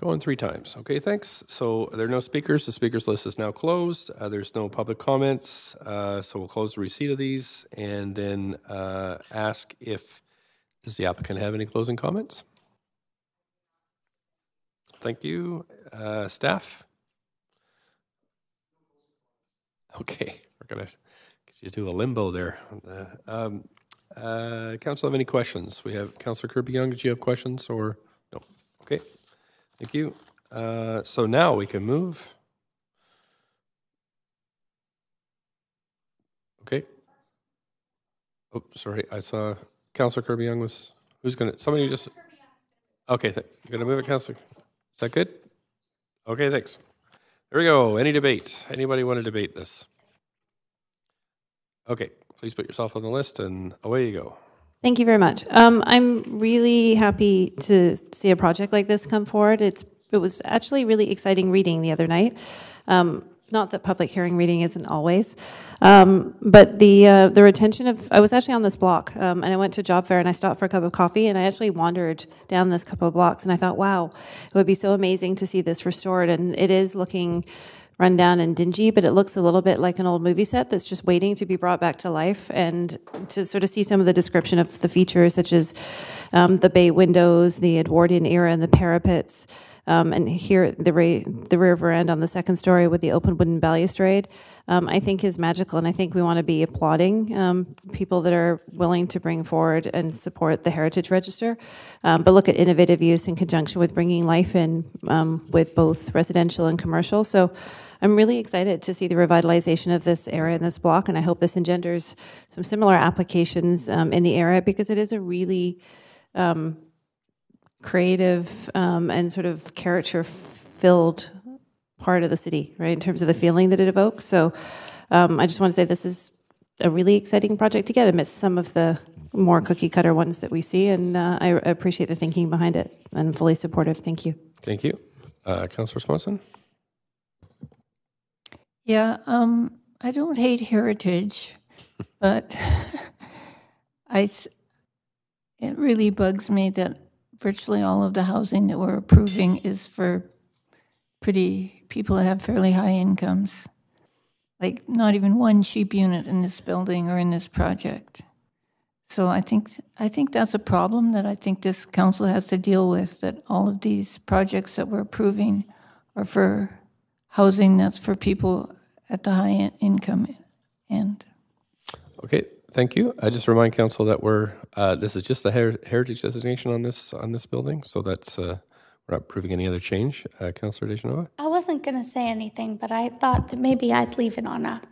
Going three times. Okay, thanks. So there are no speakers. The speakers list is now closed. Uh, There's no public comments, uh, so we'll close the receipt of these and then uh, ask if, does the applicant have any closing comments? Thank you. Uh, Staff? Okay, we're to get you to a limbo there. Uh, um, uh, Council have any questions? We have Councillor Kirby-Yung, did you have questions or? No. Okay, thank you. Uh, So now we can move. Okay. Oh, sorry, I saw Councillor Kirby-Yung was, who's going to, somebody just, okay, th- you're going to move it, Councillor? Is that good? Okay, thanks. There we go. Any debate? Anybody want to debate this? Okay, please put yourself on the list and away you go. Thank you very much. Um, I'm really happy to see a project like this come forward. It's it was actually really exciting reading the other night. Um, not that public hearing reading isn't always, um, but the uh, the retention of I was actually on this block um, and I went to job fair and I stopped for a cup of coffee and I actually wandered down this couple of blocks and I thought, wow, it would be so amazing to see this restored and it is looking run down and dingy, but it looks a little bit like an old movie set that's just waiting to be brought back to life. And to sort of see some of the description of the features, such as um, the bay windows, the Edwardian era, and the parapets. Um, and here, the, ra- the rear veranda on the second story with the open wooden balustrade, um, I think is magical. And I think we want to be applauding um, people that are willing to bring forward and support the Heritage Register, um, but look at innovative use in conjunction with bringing life in um, with both residential and commercial. So I'm really excited to see the revitalization of this area and this block, and I hope this engenders some similar applications um, in the area because it is a really um, creative um, and sort of character filled part of the city, right, in terms of the feeling that it evokes. So um, I just want to say this is a really exciting project to get amidst some of the more cookie cutter ones that we see, and uh, I appreciate the thinking behind it. I'm fully supportive. Thank you. Thank you. Uh, Councillor Swanson? Yeah, um, I don't hate heritage, but I, it really bugs me that virtually all of the housing that we're approving is for pretty people that have fairly high incomes. Like not even one cheap unit in this building or in this project. So I think I think that's a problem that I think this council has to deal with. That all of these projects that we're approving are for housing that's for people at the high in- income end. Okay, thank you. I just remind council that we're, uh, this is just the her- heritage designation on this, on this building, so that's, uh, we're not approving any other change. Uh, Councillor De Genova? I wasn't going to say anything, but I thought that maybe I'd leave it on a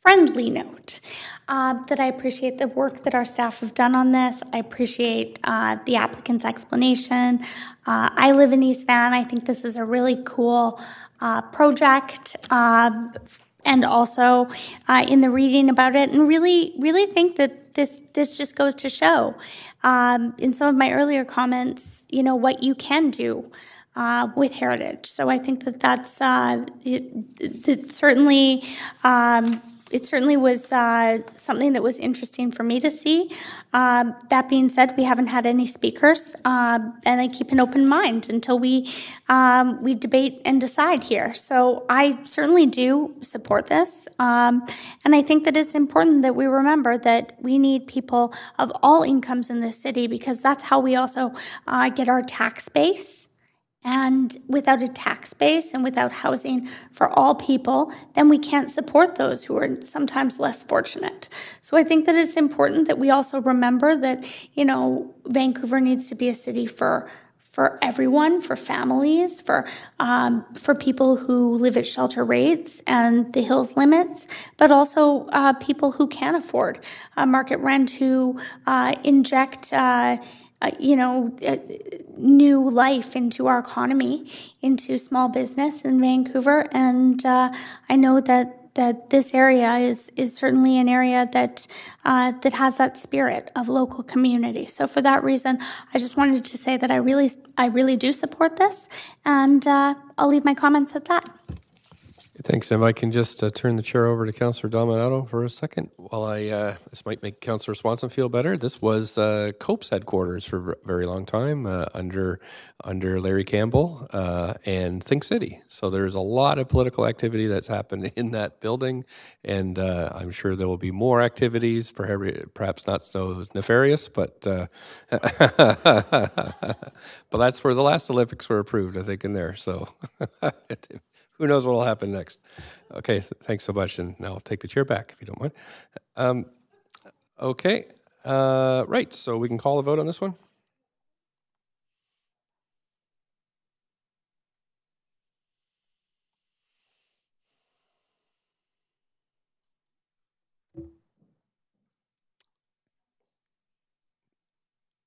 friendly note. Uh, that I appreciate the work that our staff have done on this. I appreciate uh, the applicant's explanation. Uh, I live in East Van. I think this is a really cool uh, project. Uh, and also uh, in the reading about it, and really, really think that this this just goes to show um, in some of my earlier comments, you know, what you can do uh, with heritage. So I think that that's uh, it, it certainly. Um, it certainly was uh, something that was interesting for me to see. Um, that being said, we haven't had any speakers, uh, and I keep an open mind until we um, we debate and decide here. So I certainly do support this, um, and I think that it's important that we remember that we need people of all incomes in this city because that's how we also uh, get our tax base. And without a tax base and without housing for all people, then we can't support those who are sometimes less fortunate. So I think that it's important that we also remember that, you know, Vancouver needs to be a city for for everyone, for families, for um, for people who live at shelter rates and the HILs limits, but also uh, people who can afford uh, market rent, who uh, inject. Uh, uh, you know, uh, new life into our economy, into small business in Vancouver, and I know that that this area is is certainly an area that uh, that has that spirit of local community. So for that reason, I just wanted to say that I really I really do support this, and uh, I'll leave my comments at that. Thanks. If I can just uh, turn the chair over to Councillor Dominato for a second, while I uh, this might make Councillor Swanson feel better. This was uh, COPE's headquarters for a very long time uh, under under Larry Campbell uh, and Think City. So there's a lot of political activity that's happened in that building, and uh, I'm sure there will be more activities, perhaps not so nefarious, but but that's where the last Olympics were approved, I think, in there. So who knows what will happen next? Okay, th- thanks so much. And now I'll take the chair back if you don't mind. Um, okay, uh, right. So we can call a vote on this one.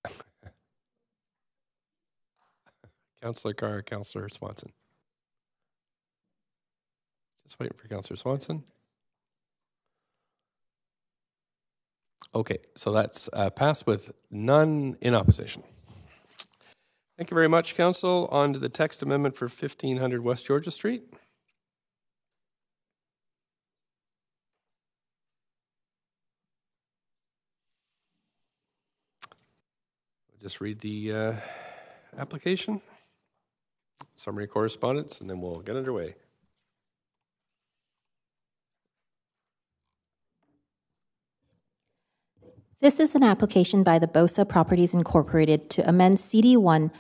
Councillor Carr, Councillor Swanson. Just waiting for Councillor Swanson. Okay, so that's uh, passed with none in opposition. Thank you very much, Council. On to the text amendment for 1500 West Georgia Street. Just read the uh, application, summary correspondence, and then we'll get underway. This is an application by the Bosa Properties Incorporated to amend CD1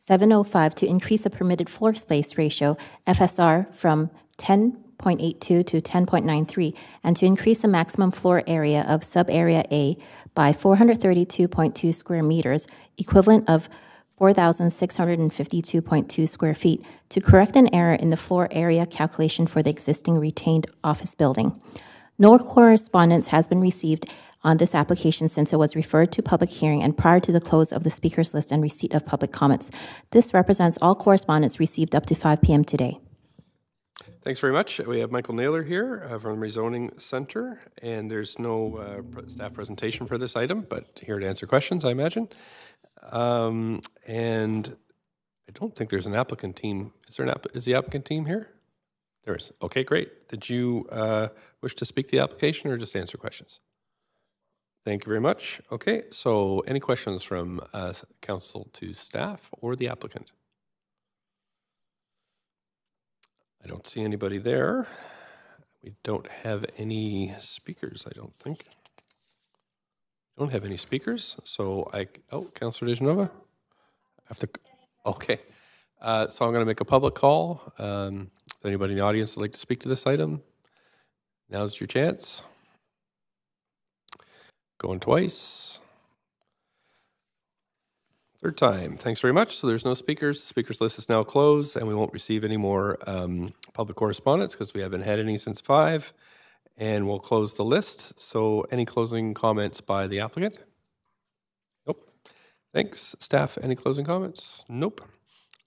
705 to increase the permitted floor space ratio, FSR, from 10.82 to 10.93 and to increase the maximum floor area of sub-area A by 432.2 square meters, equivalent of 4,652.2 square feet, to correct an error in the floor area calculation for the existing retained office building. No correspondence has been received on this application since it was referred to public hearing and prior to the close of the speakers list and receipt of public comments. This represents all correspondence received up to 5 p.m. today. Thanks very much. We have Michael Naylor here uh, from Rezoning Center, and there's no uh, staff presentation for this item, but here to answer questions, I imagine. Um, and I don't think there's an applicant team. Is there an app- is the applicant team here? There is. Okay, great. Did you uh, wish to speak to the application or just answer questions? Thank you very much. Okay, so any questions from uh, council to staff or the applicant? I don't see anybody there. We don't have any speakers, I don't think. Don't have any speakers, so I, oh, Councillor De Genova? To, okay. Uh, so I'm going to make a public call. Um, anybody in the audience would like to speak to this item, now's your chance. Going twice. Third time. Thanks very much. So there's no speakers. The speakers list is now closed, and we won't receive any more um, public correspondence because we haven't had any since five. And we'll close the list. So any closing comments by the applicant? Nope. Thanks. Staff, any closing comments? Nope.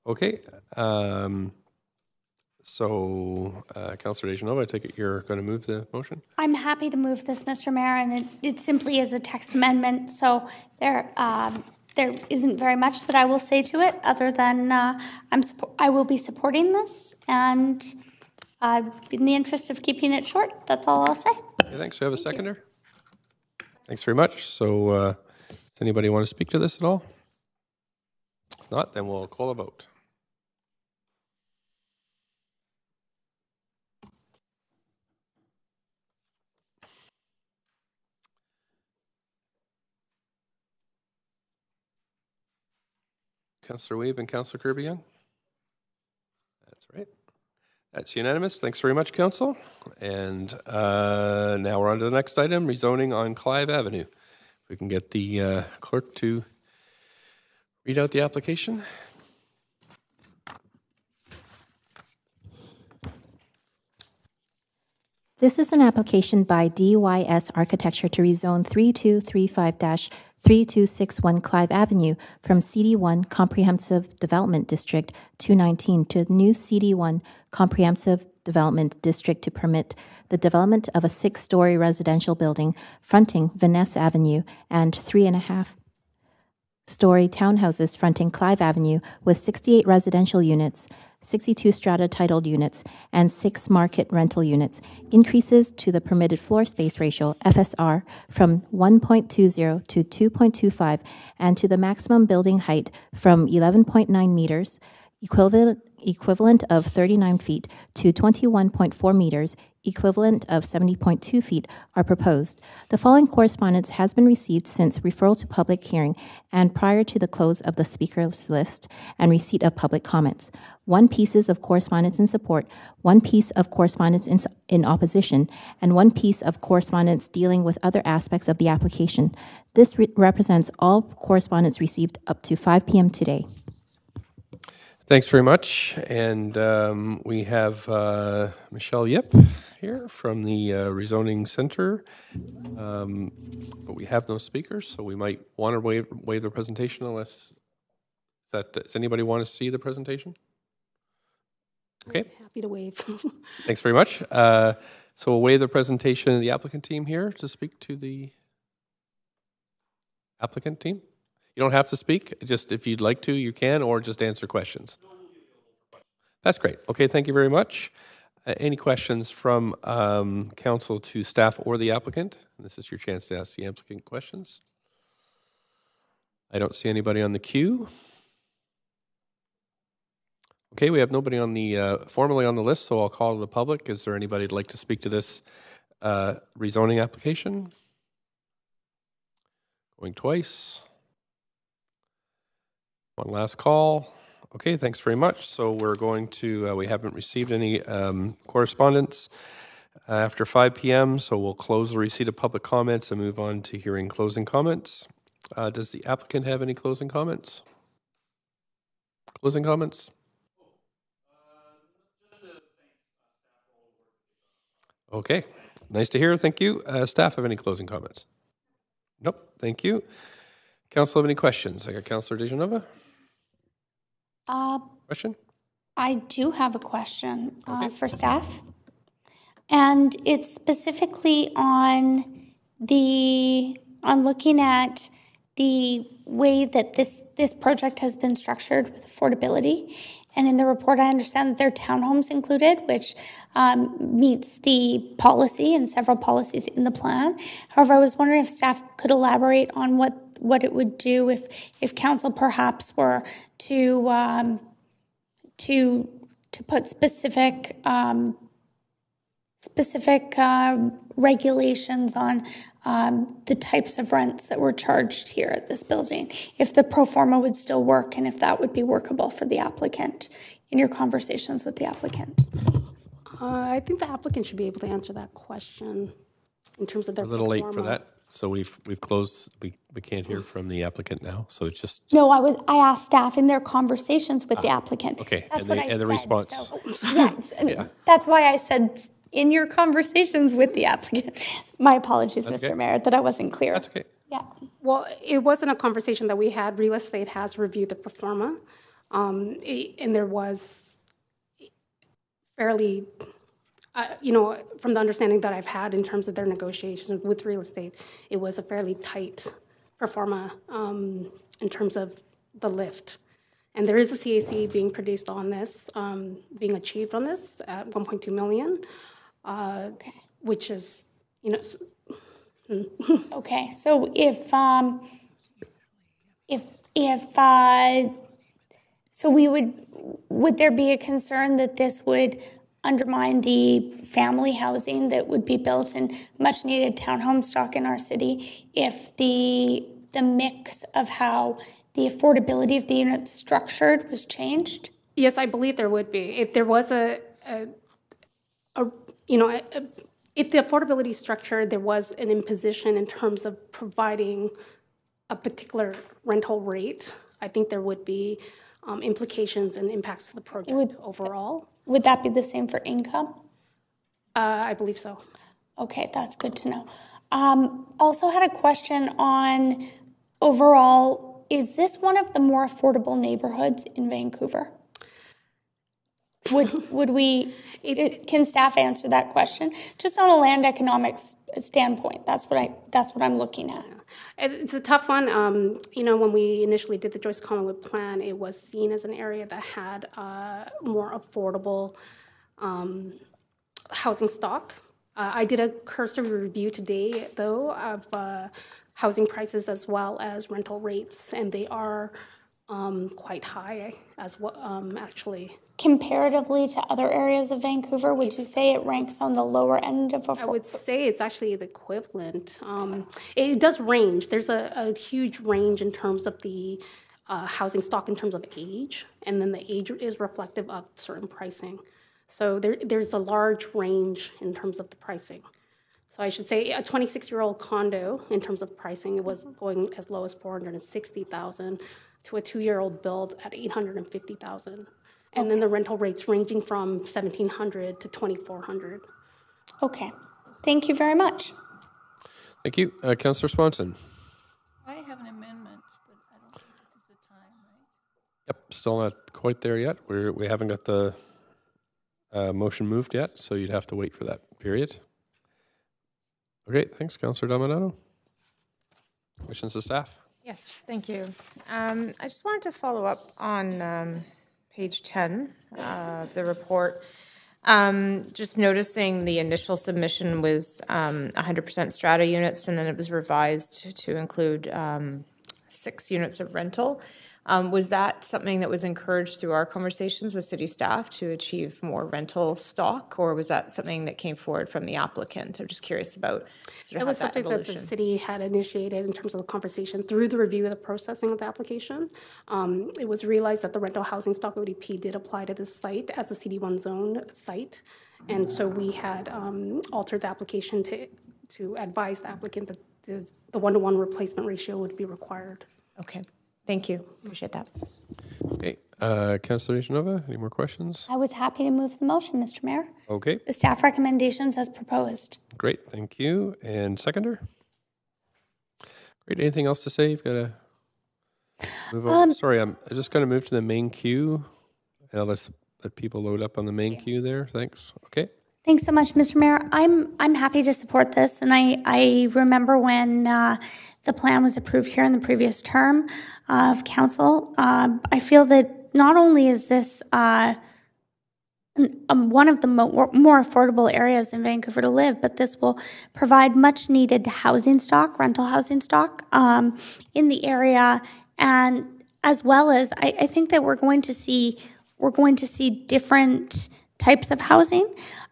Okay. Um, so, uh, Councillor De Genova, I take it you're going to move the motion? I'm happy to move this, Mr. Mayor, and it, it simply is a text amendment. So there, um, there isn't very much that I will say to it, other than uh, I'm I will be supporting this, and uh, in the interest of keeping it short, that's all I'll say. Okay, thanks. We have a Thank seconder. You. Thanks very much. So, uh, does anybody want to speak to this at all? If not, then we'll call a vote. Councillor Wiebe and Councillor Kirby-Yung? That's right. That's unanimous. Thanks very much, Council. And uh, now we're on to the next item, rezoning on Clive Avenue. If we can get the uh, clerk to Read out the application. This is an application by DYS Architecture to rezone 3235-3261 Clive Avenue from CD1 Comprehensive Development District 219 to new CD1 Comprehensive Development District to permit the development of a six-story residential building fronting Vanness Avenue and three and a half story townhouses fronting Clive Avenue with 68 residential units, 62 strata titled units, and six market rental units, increases to the permitted floor space ratio, FSR, from 1.20 to 2.25, and to the maximum building height from 11.9 meters, equivalent, equivalent of 39 feet, to 21.4 meters, equivalent of 70.2 feet, are proposed. The following correspondence has been received since referral to public hearing and prior to the close of the speakers list and receipt of public comments. One pieces of correspondence in support, one piece of correspondence in, in opposition, and one piece of correspondence dealing with other aspects of the application. This re- represents all correspondence received up to 5 p.m. today. Thanks very much. And um, we have uh, Michelle Yip here from the uh, Rezoning Center. Um, but we have no speakers, so we might want to waive, waive the presentation unless. That, does anybody want to see the presentation? Okay. Happy to waive. Thanks very much. Uh, so we'll waive the presentation of the applicant team here to speak to the applicant team. You don't have to speak. Just if you'd like to, you can, or just answer questions. That's great. Okay, thank you very much. Any questions from um, council to staff or the applicant? This is your chance to ask the applicant questions. I don't see anybody on the queue. Okay, we have nobody on the uh, formally on the list, so I'll call to the public. Is there anybody who'd like to speak to this uh, rezoning application? Going twice. One last call. Okay, thanks very much. So we're going to, uh, we haven't received any um, correspondence uh, after 5 p.m., so we'll close the receipt of public comments and move on to hearing closing comments. Uh, does the applicant have any closing comments? Closing comments? Okay, nice to hear. Thank you. Uh, staff have any closing comments? Nope. Thank you. Council have any questions? I got Councillor De Genova. Uh, Question? I do have a question uh, for staff. And it's specifically on the, on looking at the way that this, this project has been structured with affordability. And in the report, I understand that there are townhomes included, which um, meets the policy and several policies in the plan. However, I was wondering if staff could elaborate on what, what it would do if, if council perhaps were to um, to to put specific um, specific uh, regulations on um, the types of rents that were charged here at this building, if the pro forma would still work and if that would be workable for the applicant in your conversations with the applicant. Uh, I think the applicant should be able to answer that question in terms of their. A little late for that. So we've we've closed. We we can't hear from the applicant now. So it's just No, I was I asked staff in their conversations with the applicant. Ah, okay. That's and what the, I and the said. response. So, yes, and that's why I said in your conversations with the applicant. My apologies, That's Mr. okay. Mayor, that I wasn't clear. That's okay. Yeah. Well, it wasn't a conversation that we had. Real estate has reviewed the pro forma, um, and there was fairly, uh, you know, from the understanding that I've had in terms of their negotiations with real estate, it was a fairly tight pro forma um, in terms of the lift. And there is a CAC being produced on this, um, being achieved on this at 1.2 million, uh, which is, you know, s- Okay, so if, um, if, if, uh, so we would, would there be a concern that this would undermine the family housing that would be built in much needed townhome stock in our city if the, the mix of how the affordability of the units structured was changed? Yes, I believe there would be. If there was a, a, a you know, a, if the affordability structure, there was an imposition in terms of providing a particular rental rate, I think there would be um, implications and impacts to the project overall. Would that be the same for income? Uh, I believe so. Okay, that's good to know. Um, also had a question on overall, is this one of the more affordable neighborhoods in Vancouver? Would, would we, it, can staff answer that question? Just on a land economics standpoint, that's what I, that's what I'm looking at. It's a tough one. Um, you know, when we initially did the Joyce Collingwood plan, it was seen as an area that had uh, more affordable um, housing stock. Uh, I did a cursory review today, though, of uh, housing prices as well as rental rates, and they are um, quite high as well, um, actually. Comparatively to other areas of Vancouver, would you say it ranks on the lower end of affordable? I would say it's actually the equivalent. Um, it does range. There's a, a, huge range in terms of the uh, housing stock in terms of age, and then the age is reflective of certain pricing. So there, there's a large range in terms of the pricing. So I should say a 26-year-old condo in terms of pricing, it was going as low as 460,000 to a two-year-old build at 850,000. And then the rental rates ranging from 1,700 to 2,400. Okay. Thank you very much. Thank you. Uh, Councillor Swanson. I have an amendment, but I don't think this is the time, right? Yep, still not quite there yet. We're, we haven't got the uh, motion moved yet, so you'd have to wait for that period. Okay, thanks, Councillor Dominato. Questions to staff? Yes, thank you. Um, I just wanted to follow up on um, page 10 of uh, the report. Um, just noticing the initial submission was 100% um, strata units, and then it was revised to, to include um, six units of rental. Um, was that something that was encouraged through our conversations with city staff to achieve more rental stock, or was that something that came forward from the applicant? I'm just curious about sort of it was that something evolution. that the city had initiated in terms of the conversation through the review of the processing of the application. Um, it was realized that the rental housing stock ODP did apply to this site as a CD1 zone site, and so we had um, altered the application to to advise the applicant that the one-to-one replacement ratio would be required. Okay. Thank you. Appreciate that. Okay. Uh, Councillor Nova, any more questions? I was happy to move the motion, Mr. Mayor. Okay. The staff recommendations as proposed. Great. Thank you. And seconder? Great. Anything else to say? You've got to move over. Um, Sorry, I'm just going to move to the main queue. And I'll let, let people load up on the main queue there. Thanks. Okay. Thanks so much, Mr. Mayor. I'm I'm happy to support this, and I I remember when uh, the plan was approved here in the previous term of council. Uh, I feel that not only is this uh, um, one of the mo- more affordable areas in Vancouver to live, but this will provide much needed housing stock, rental housing stock um, in the area, and as well as I, I think that we're going to see we're going to see different types of housing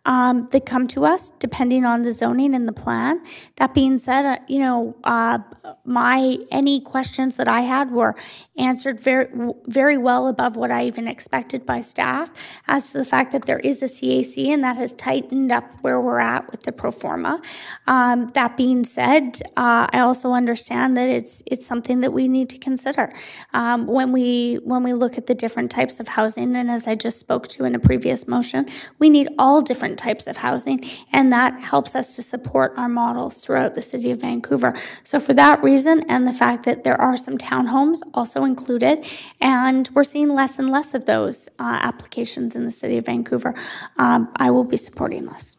um, that come to us depending on the zoning and the plan. That being said, uh, you know, uh, my any questions that I had were answered very very well above what I even expected by staff as to the fact that there is a CAC and that has tightened up where we're at with the pro forma. Um, that being said, uh, I also understand that it's it's something that we need to consider um, when we when we look at the different types of housing. And as I just spoke to in a previous motion, we need all different types of housing, and that helps us to support our models throughout the city of Vancouver. So for that reason, and the fact that there are some townhomes also included, and we're seeing less and less of those uh, applications in the city of Vancouver, um, I will be supporting this.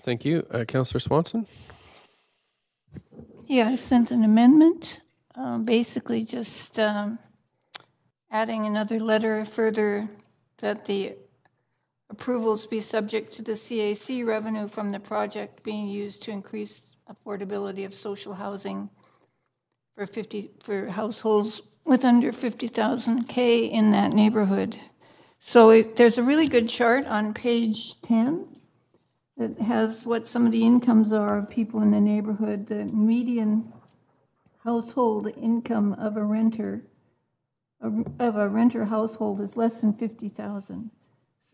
Thank you. Uh, Councillor Swanson? Yeah, I sent an amendment, um, basically just um, adding another letter further that the approvals be subject to the CAC revenue from the project being used to increase affordability of social housing for 50 for households with under 50,000 K in that neighborhood. So it, there's a really good chart on page 10 that has what some of the incomes are of people in the neighborhood. The median household income of a renter of a renter household is less than 50,000.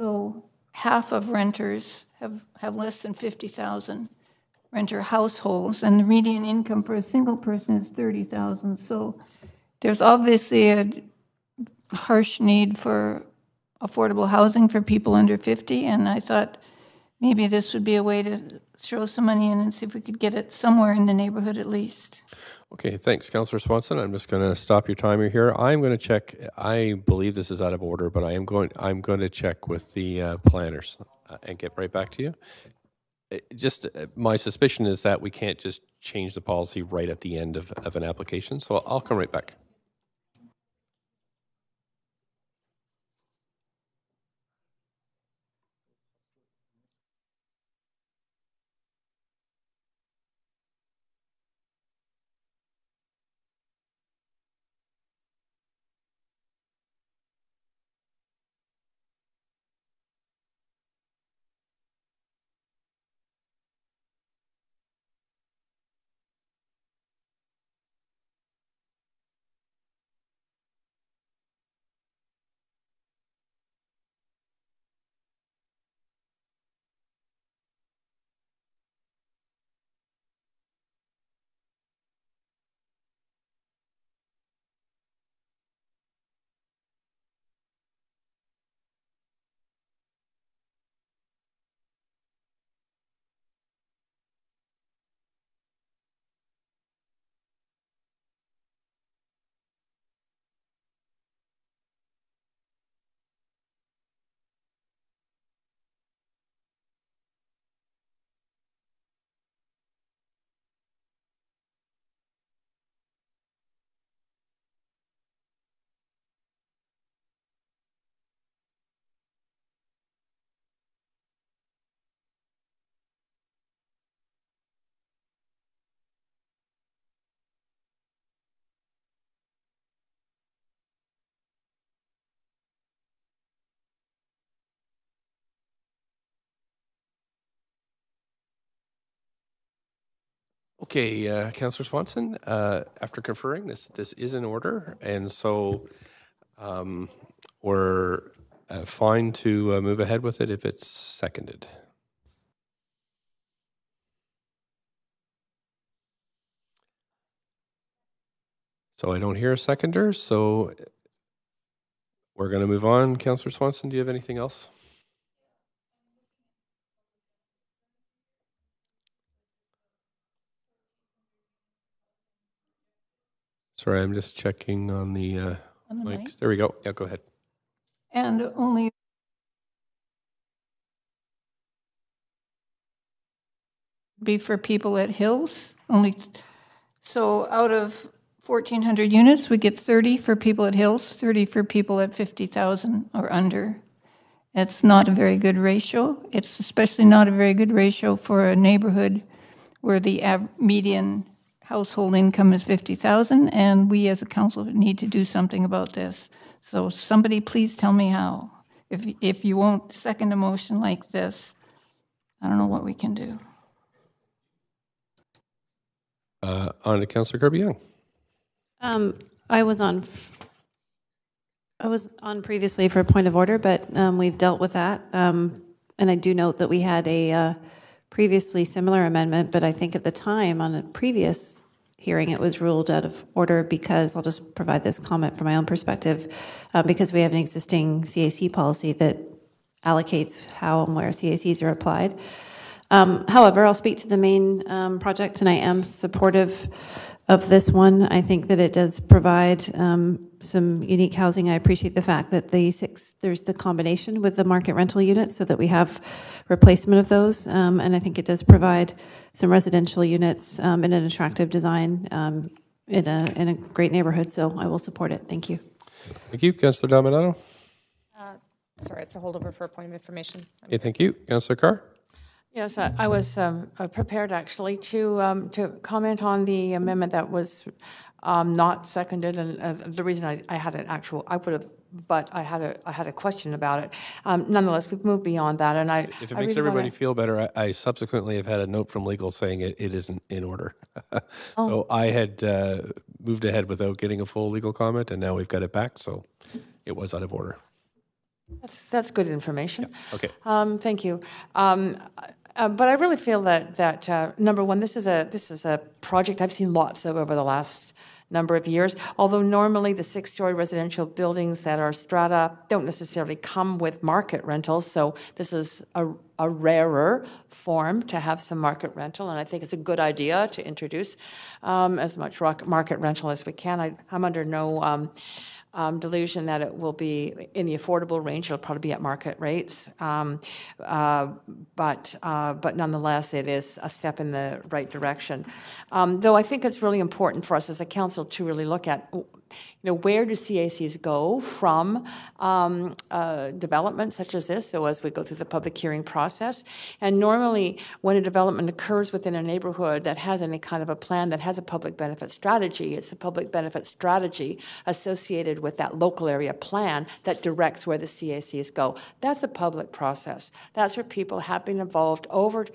So half of renters have, have less than 50,000 renter households, and the median income for a single person is 30,000. So there's obviously a, harsh need for affordable housing for people under 50, and I thought maybe this would be a way to throw some money in and see if we could get it somewhere in the neighborhood at least. Okay, thanks, Councillor Swanson. I'm just going to stop your timer here. I'm going to check. I believe this is out of order, but I am going. I'm going to check with the uh, planners uh, and get right back to you. Uh, Just uh, my suspicion is that we can't just change the policy right at the end of, of an application. So I'll come right back. Okay, uh, Councillor Swanson. Uh, after conferring, this this is in order, and so um, we're uh, fine to uh, move ahead with it if it's seconded. So I don't hear a seconder. So we're going to move on. Councillor Swanson, do you have anything else? Sorry, I'm just checking on the uh, On the mics. mic? There we go. Yeah, go ahead. And only be for people at HILs, only, so out of 1,400 units, we get 30 for people at HILs, 30 for people at 50,000 or under. It's not a very good ratio. It's especially not a very good ratio for a neighborhood where the median household income is 50,000, and we as a council need to do something about this. So somebody please tell me how. If, if you won't second a motion like this, I don't know what we can do. Uh, on to Councillor Kirby-Yung. Um, I was on, I was on previously for a point of order, but um, we've dealt with that. Um, And I do note that we had a uh, previously similar amendment, but I think at the time, on a previous hearing, it was ruled out of order because, I'll just provide this comment from my own perspective, uh, because we have an existing CAC policy that allocates how and where CACs are applied. Um, However, I'll speak to the main um, project, and I am supportive of this one. I think that it does provide um, some unique housing. I appreciate the fact that the six, there's the combination with the market rental units so that we have replacement of those. Um, And I think it does provide some residential units um, in an attractive design um, in a, in a great neighborhood. So I will support it. Thank you. Thank you. Councillor Dominato. Uh, Sorry, it's a holdover for a point of information. Okay, thank you. Councillor Carr. Yes, I I was um, uh, prepared actually to, um, to comment on the amendment that was um, not seconded, and uh, the reason I, I had an actual, I would have, but I had a, I had a question about it. Um, Nonetheless, we've moved beyond that, and I. If it I makes really everybody wanna- feel better, I, I subsequently have had a note from legal saying it, it isn't in order. Oh. So I had uh, moved ahead without getting a full legal comment, and now we've got it back, so it was out of order. That's, that's good information. Okay. Um, Thank you. Uh, But I really feel that, that, uh, number one, this is a, this is a project I've seen lots of over the last number of years. Although normally the six-story residential buildings that are strata don't necessarily come with market rentals, so this is a, a rarer form to have some market rental, and I think it's a good idea to introduce um, as much market rental as we can. I, I'm under no um, um, delusion that it will be in the affordable range. It'll probably be at market rates, um, uh, but uh, but nonetheless, it is a step in the right direction. Um, though I think it's really important for us as a council to really look at you know, where do CACs go from um, uh, development such as this? So as we go through the public hearing process, and normally when a development occurs within a neighborhood that has any kind of a plan that has a public benefit strategy, it's a public benefit strategy associated with that local area plan that directs where the CACs go. That's a public process. That's where people have been involved over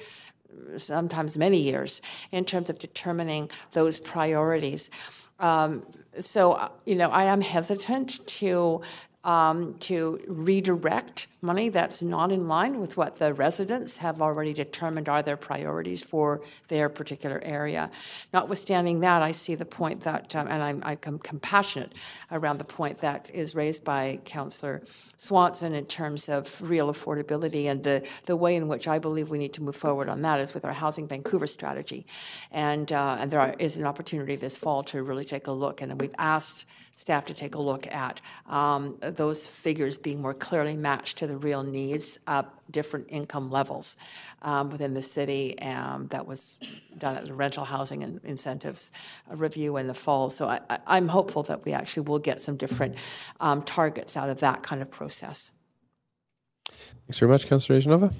sometimes many years in terms of determining those priorities. Um, so, uh, you know, I am hesitant to um, to redirect money that's not in line with what the residents have already determined are their priorities for their particular area. Notwithstanding that, I see the point that, um, and I'm, I'm, compassionate around the point that is raised by Councillor Swanson in terms of real affordability and the, the way in which I believe we need to move forward on that is with our Housing Vancouver strategy. And, uh, and there are, is an opportunity this fall to really take a look, and we've asked staff to take a look at um, those figures being more clearly matched to the real needs of different income levels um, within the city. Um, that was done at the rental housing and incentives review in the fall. So I, am hopeful that we actually will get some different um, targets out of that kind of process. Thanks very much, Councillor Nova.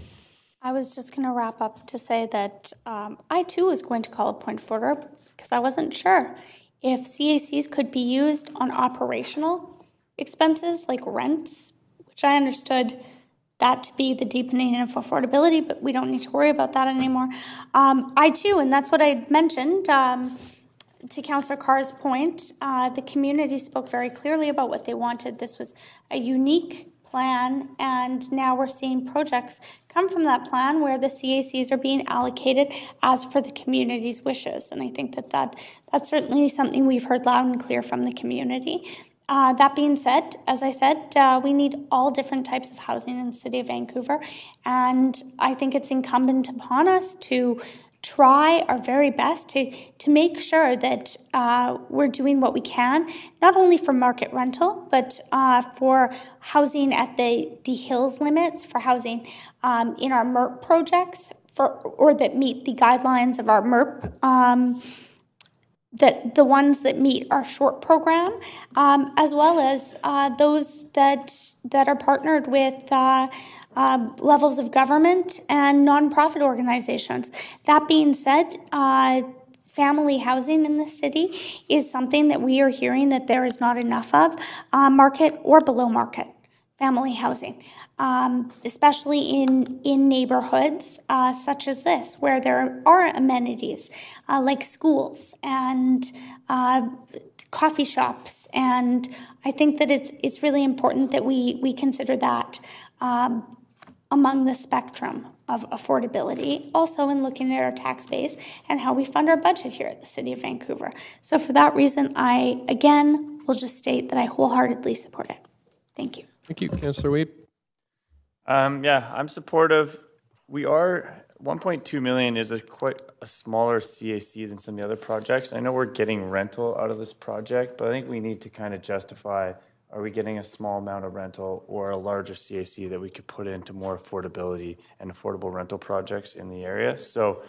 I was just going to wrap up to say that um, I too was going to call a point of order because I wasn't sure if CACs could be used on operational expenses like rents, which I understood that to be the deepening of affordability, but we don't need to worry about that anymore. Um, I too, and that's what I mentioned um, to Councillor Carr's point, uh, the community spoke very clearly about what they wanted. This was a unique plan, and now we're seeing projects come from that plan where the CACs are being allocated as per the community's wishes. And I think that, that that's certainly something we've heard loud and clear from the community. Uh, that being said, as I said, uh, we need all different types of housing in the city of Vancouver. And I think it's incumbent upon us to try our very best to, to make sure that uh, we're doing what we can, not only for market rental, but uh, for housing at the, the HILs limits, for housing um, in our MERP projects, for, or that meet the guidelines of our MERP. Um, that the ones that meet our short program, um, as well as uh, those that that are partnered with uh, uh, levels of government and nonprofit organizations. That being said, uh, family housing in the city is something that we are hearing that there is not enough of, uh, market or below market family housing, um, especially in in neighborhoods uh, such as this, where there are amenities uh, like schools and uh, coffee shops, and I think that it's it's really important that we we consider that. Um, among the spectrum of affordability, also in looking at our tax base and how we fund our budget here at the City of Vancouver. So, for that reason, I again will just state that I wholeheartedly support it. Thank you. Thank you, Councillor Wiebe. Um, yeah, I'm supportive. We are 1.2 million is a quite a smaller CAC than some of the other projects. I know we're getting rental out of this project, but I think we need to kind of justify are we getting a small amount of rental or a larger CAC that we could put into more affordability and affordable rental projects in the area? So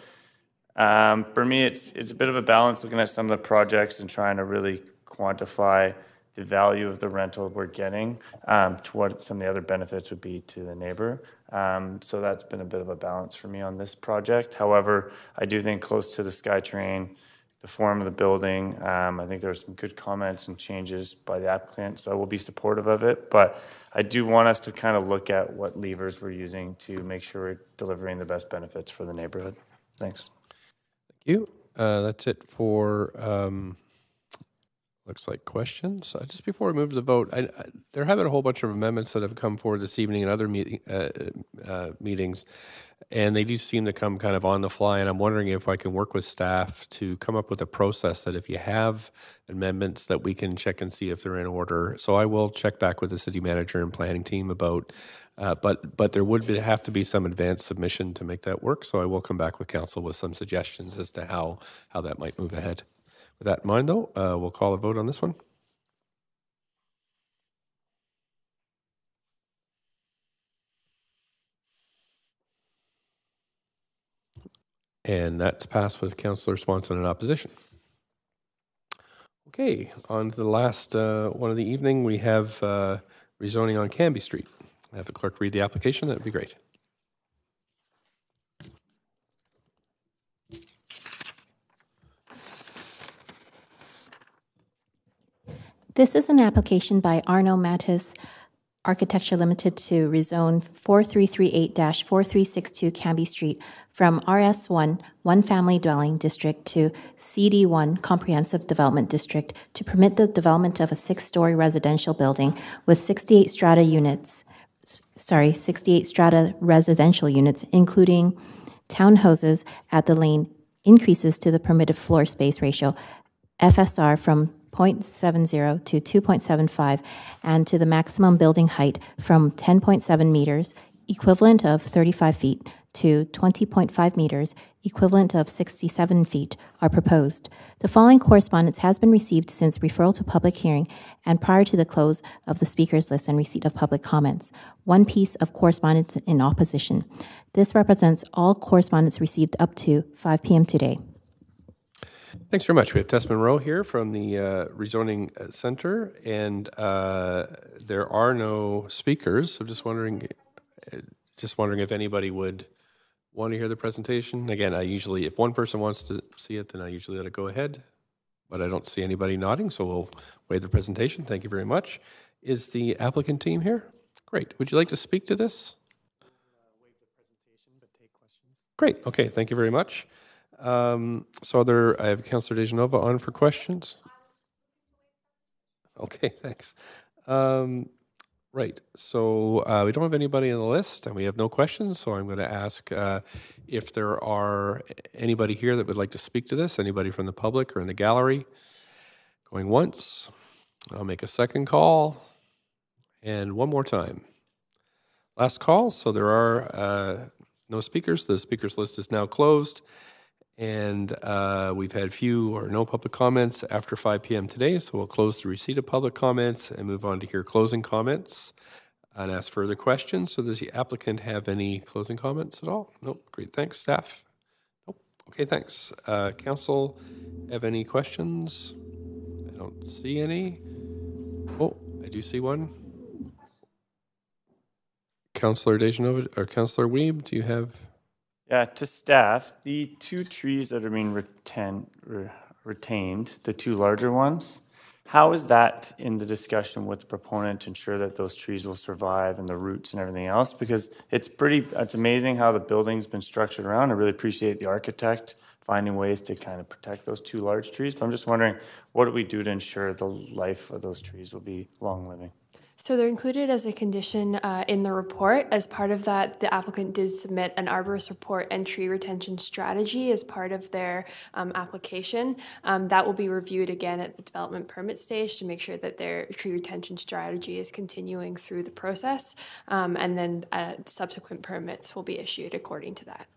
um, for me, it's it's a bit of a balance looking at some of the projects and trying to really quantify the value of the rental we're getting um, to what some of the other benefits would be to the neighbor. Um, so that's been a bit of a balance for me on this project. However, I do think close to the SkyTrain the form of the building. Um, I think there were some good comments and changes by the applicant, so I will be supportive of it. But I do want us to kind of look at what levers we're using to make sure we're delivering the best benefits for the neighborhood. Thanks. Thank you. Uh, that's it for um, Looks like questions. Uh, just before we move to the vote, I, I, there have been a whole bunch of amendments that have come forward this evening and other meeting, uh, uh, meetings, and they do seem to come kind of on the fly. And I'm wondering if I can work with staff to come up with a process that if you have amendments that we can check and see if they're in order. So I will check back with the city manager and planning team about. Uh, but but there would be, have to be some advanced submission to make that work. So I will come back with council with some suggestions as to how how that might move ahead. With that in mind, though, uh, we'll call a vote on this one. And that's passed with Councillor Swanson in opposition. Okay, on to the last uh, one of the evening. We have uh, rezoning on Cambie Street. Have the clerk read the application. That would be great. This is an application by Arno Matis Architecture Limited to rezone 4338-4362 Cambie Street from RS1 One Family Dwelling District to CD1 Comprehensive Development District to permit the development of a six-story residential building with 68 strata units, sorry, 68 strata residential units, including townhouses at the lane increases to the permitted floor space ratio FSR from 0.70 to 2.75 and to the maximum building height from 10.7 meters, equivalent of 35 feet, to 20.5 meters, equivalent of 67 feet, are proposed. The following correspondence has been received since referral to public hearing and prior to the close of the speakers list and receipt of public comments. One piece of correspondence in opposition. This represents all correspondence received up to 5 p.m. today. Thanks very much. We have Tess Monroe here from the uh, Rezoning uh, Center, and uh, there are no speakers. So just wondering, uh, just wondering if anybody would want to hear the presentation. Again, I usually, if one person wants to see it, then I usually let it go ahead. But I don't see anybody nodding, so we'll waive the presentation. Thank you very much. Is the applicant team here? Great. Would you like to speak to this? Great. Okay. Thank you very much. Um, so there, I have Councillor De Genova on for questions. Okay, thanks. Um, right. So uh, we don't have anybody on the list, and we have no questions. So I'm going to ask uh, if there are anybody here that would like to speak to this. Anybody from the public or in the gallery? Going once. I'll make a second call, and one more time. Last call. So there are uh, no speakers. The speakers list is now closed. And uh, we've had few or no public comments after 5 p.m. today, so we'll close the receipt of public comments and move on to hear closing comments and ask further questions. So, does the applicant have any closing comments at all? Nope. Great. Thanks, staff. Nope. Okay, thanks. Uh, council, have any questions? I don't see any. Oh, I do see one. Councillor De Genova or Councillor Wiebe, do you have? Yeah, to staff, the two trees that are being reten- re- retained, the two larger ones, how is that in the discussion with the proponent to ensure that those trees will survive and the roots and everything else? Because it's pretty, it's amazing how the building's been structured around. I really appreciate the architect finding ways to kind of protect those two large trees. But I'm just wondering, what do we do to ensure the life of those trees will be long living? So they're included as a condition uh, in the report. As part of that, the applicant did submit an arborist report and tree retention strategy as part of their um, application. Um, that will be reviewed again at the development permit stage to make sure that their tree retention strategy is continuing through the process, um, and then uh, subsequent permits will be issued according to that.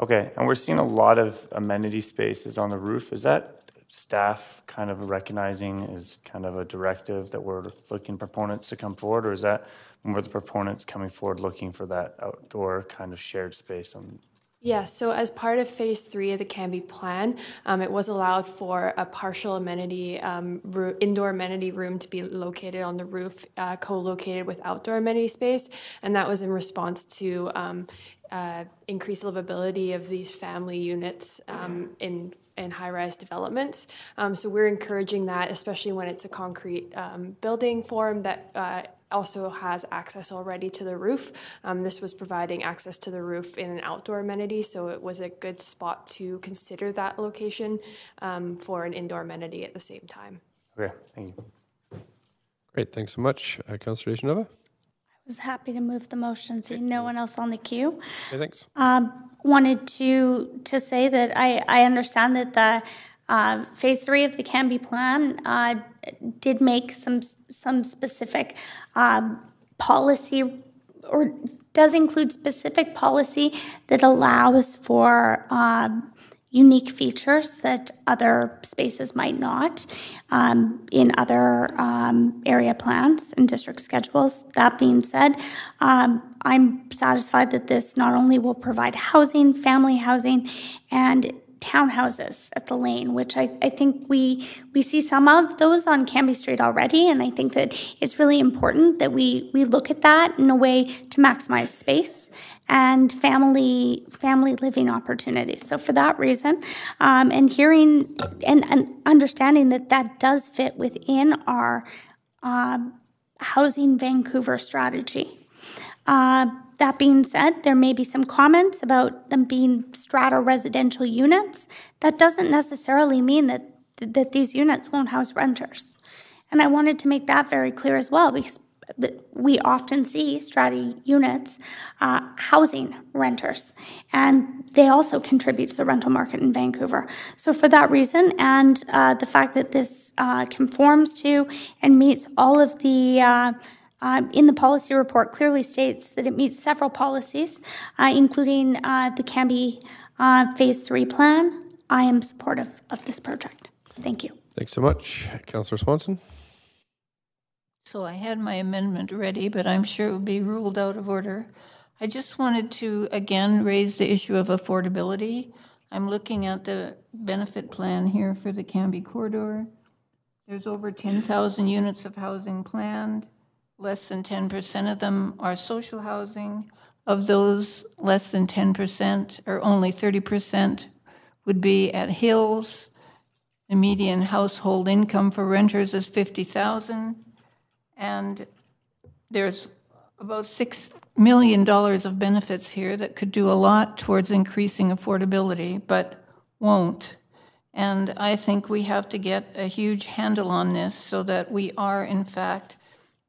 Okay, and we're seeing a lot of amenity spaces on the roof. Is that staff kind of recognizing is kind of a directive that we're looking proponents to come forward, or is that more the proponents coming forward looking for that outdoor kind of shared space? On yeah, so as part of phase three of the Cambie plan, um, it was allowed for a partial amenity, um, ro- indoor amenity room to be located on the roof, uh, co located with outdoor amenity space. And that was in response to um, uh, increased livability of these family units um, in in high-rise developments. Um, so we're encouraging that, especially when it's a concrete um, building form that uh, also has access already to the roof. Um, this was providing access to the roof in an outdoor amenity, so it was a good spot to consider that location um, for an indoor amenity at the same time. Okay, thank you. Great, thanks so much. Uh, Councillor Nova. I was happy to move the motion, seeing no one else on the queue. Okay, thanks. Um, wanted to to say that I, I understand that the uh, phase three of the Cambie plan uh, did make some some specific um, policy or does include specific policy that allows for um, unique features that other spaces might not um, in other um, area plans and district schedules. That being said, um, I'm satisfied that this not only will provide housing, family housing, and townhouses at the lane, which I, I think we we see some of those on Cambie Street already, and I think that it's really important that we we look at that in a way to maximize space and family family living opportunities. So for that reason, um, and hearing and, and, understanding that that does fit within our uh, housing Vancouver strategy. Uh, that being said, there may be some comments about them being strata residential units. That doesn't necessarily mean that that these units won't house renters. And I wanted to make that very clear as well because we often see strata units uh, housing renters, and they also contribute to the rental market in Vancouver. So, for that reason, and uh, the fact that this uh, conforms to and meets all of the uh, um, in the policy report clearly states that it meets several policies, uh, including uh, the Cambie Phase 3 plan. I am supportive of this project. Thank you. Thanks so much. Councillor Swanson. So I had my amendment ready, but I'm sure it would be ruled out of order. I just wanted to again raise the issue of affordability. I'm looking at the benefit plan here for the Cambie corridor. There's over 10,000 units of housing planned. Less than 10% of them are social housing. Of those, less than 10% or only 30% would be at HILs. The median household income for renters is 50,000 and there's about $6 million of benefits here that could do a lot towards increasing affordability, but won't. And I think we have to get a huge handle on this so that we are, in fact,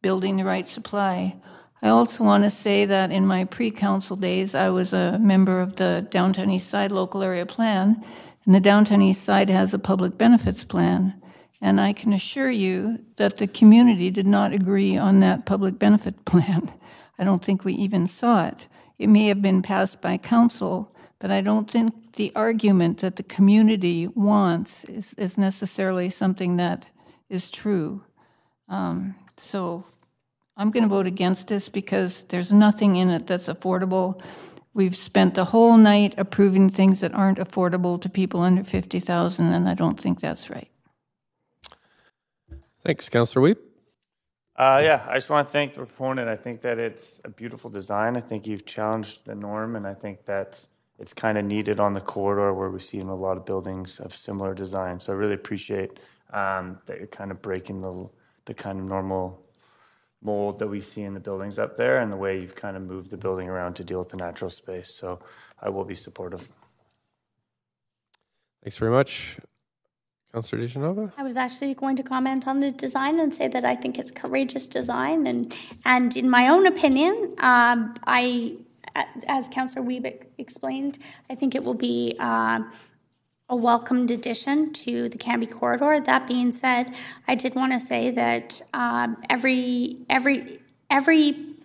building the right supply. I also want to say that in my pre council days, I was a member of the Downtown East Side Local Area Plan, and the Downtown East Side has a public benefits plan. And I can assure you that the community did not agree on that public benefit plan. I don't think we even saw it. It may have been passed by council, but I don't think the argument that the community wants is, is necessarily something that is true. Um, so I'm going to vote against this because there's nothing in it that's affordable. We've spent the whole night approving things that aren't affordable to people under 50,000, and I don't think that's right. Thanks, Councillor Wiebe. Uh, yeah, I just want to thank the proponent. I think that it's a beautiful design. I think you've challenged the norm, and I think that it's kind of needed on the corridor where we see in a lot of buildings of similar design. So I really appreciate um, that you're kind of breaking the the kind of normal mold that we see in the buildings up there, and the way you've kind of moved the building around to deal with the natural space. So I will be supportive. Thanks very much. Councillor De Genova? I was actually going to comment on the design and say that I think it's courageous design, and and in my own opinion, um, I, as Councillor Wiebe explained, I think it will be. Uh, a welcomed addition to the Cambie corridor. That being said, I did want to say that um, every every every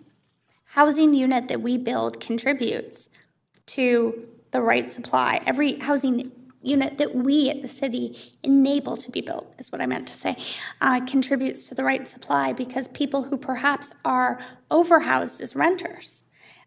housing unit that we build contributes to the right supply. Every housing unit that we at the city enable to be built, is what I meant to say, uh, contributes to the right supply because people who perhaps are overhoused as renters,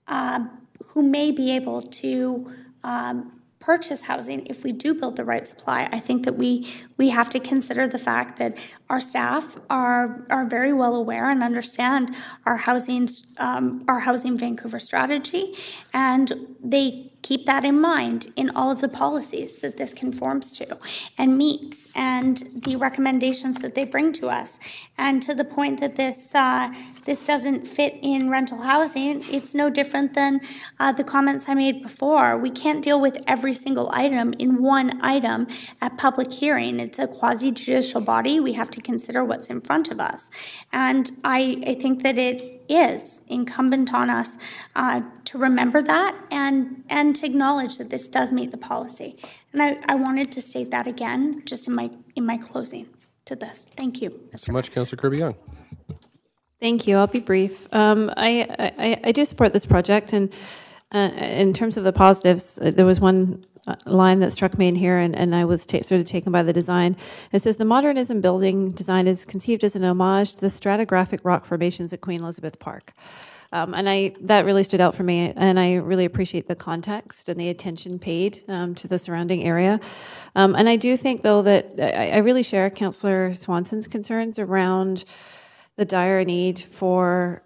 uh, who may be able to um, purchase housing if we do build the right supply i think that we we have to consider the fact that our staff are are very well aware and understand our housing um, our housing vancouver strategy and they keep that in mind in all of the policies that this conforms to and meets and the recommendations that they bring to us and to the point that this uh, this doesn't fit in rental housing it's no different than uh, the comments i made before we can't deal with every single item in one item at public hearing. It's a quasi judicial body. We have to consider what's in front of us. And I, I think that it is incumbent on us uh, to remember that and, and to acknowledge that this does meet the policy. And I, I wanted to state that again just in my, in my closing to this. Thank you. Thanks so much, Councillor Kirby-Yung. Thank you. I'll be brief. Um, I, I, I do support this project, and uh, in terms of the positives, uh, there was one line that struck me in here, and, and I was sort of taken by the design. It says the modernism building design is conceived as an homage to the stratigraphic rock formations at Queen Elizabeth Park. Um, and I that really stood out for me, and I really appreciate the context and the attention paid um, to the surrounding area. Um, and I do think, though, that I, I really share Councillor Swanson's concerns around the dire need for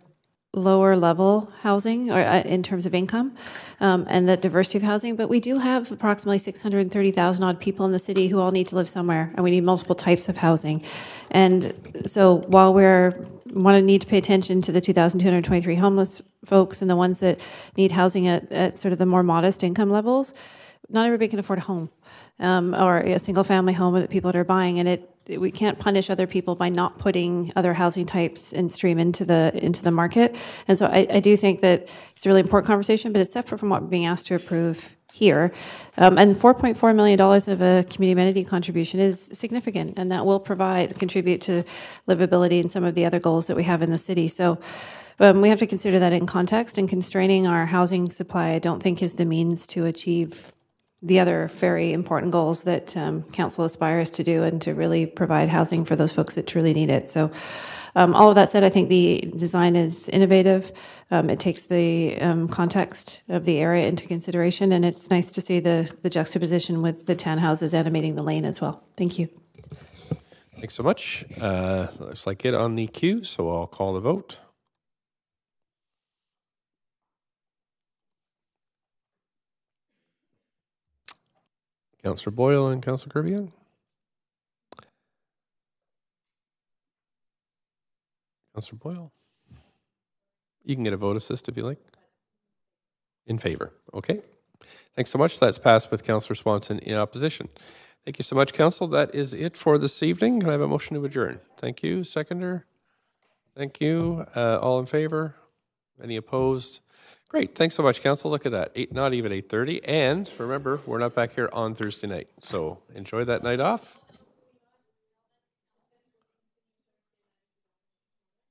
lower level housing or uh, in terms of income um, and the diversity of housing but we do have approximately 630000 odd people in the city who all need to live somewhere and we need multiple types of housing. And so while we're want to need to pay attention to the 2223 homeless folks and the ones that need housing at, at sort of the more modest income levels not everybody can afford a home um, or a single family home that people that are buying and it we can't punish other people by not putting other housing types and stream into the into the market. And so I, I do think that it's a really important conversation, but it's separate from what we're being asked to approve here. Um, and $4.4 million of a community amenity contribution is significant, and that will provide, contribute to livability and some of the other goals that we have in the city. So um, we have to consider that in context, and constraining our housing supply, I don't think, is the means to achieve the other very important goals that um, council aspires to do and to really provide housing for those folks that truly need it. So, um, all of that said, I think the design is innovative. Um, it takes the um, context of the area into consideration, and it's nice to see the, the juxtaposition with the townhouses animating the lane as well. Thank you. Thanks so much. Uh, looks like it on the queue, so I'll call the vote. Councillor Boyle and Councillor Kirby. Councillor Boyle. You can get a vote assist if you like. In favor. Okay. Thanks so much. That's passed with Councillor Swanson in opposition. Thank you so much, Council. That is it for this evening. Can I have a motion to adjourn? Thank you. Seconder. Thank you. Uh, all in favor? Any opposed? Great. Thanks so much, Council. Look at that. Eight, not even 8.30. And remember, we're not back here on Thursday night. So enjoy that night off.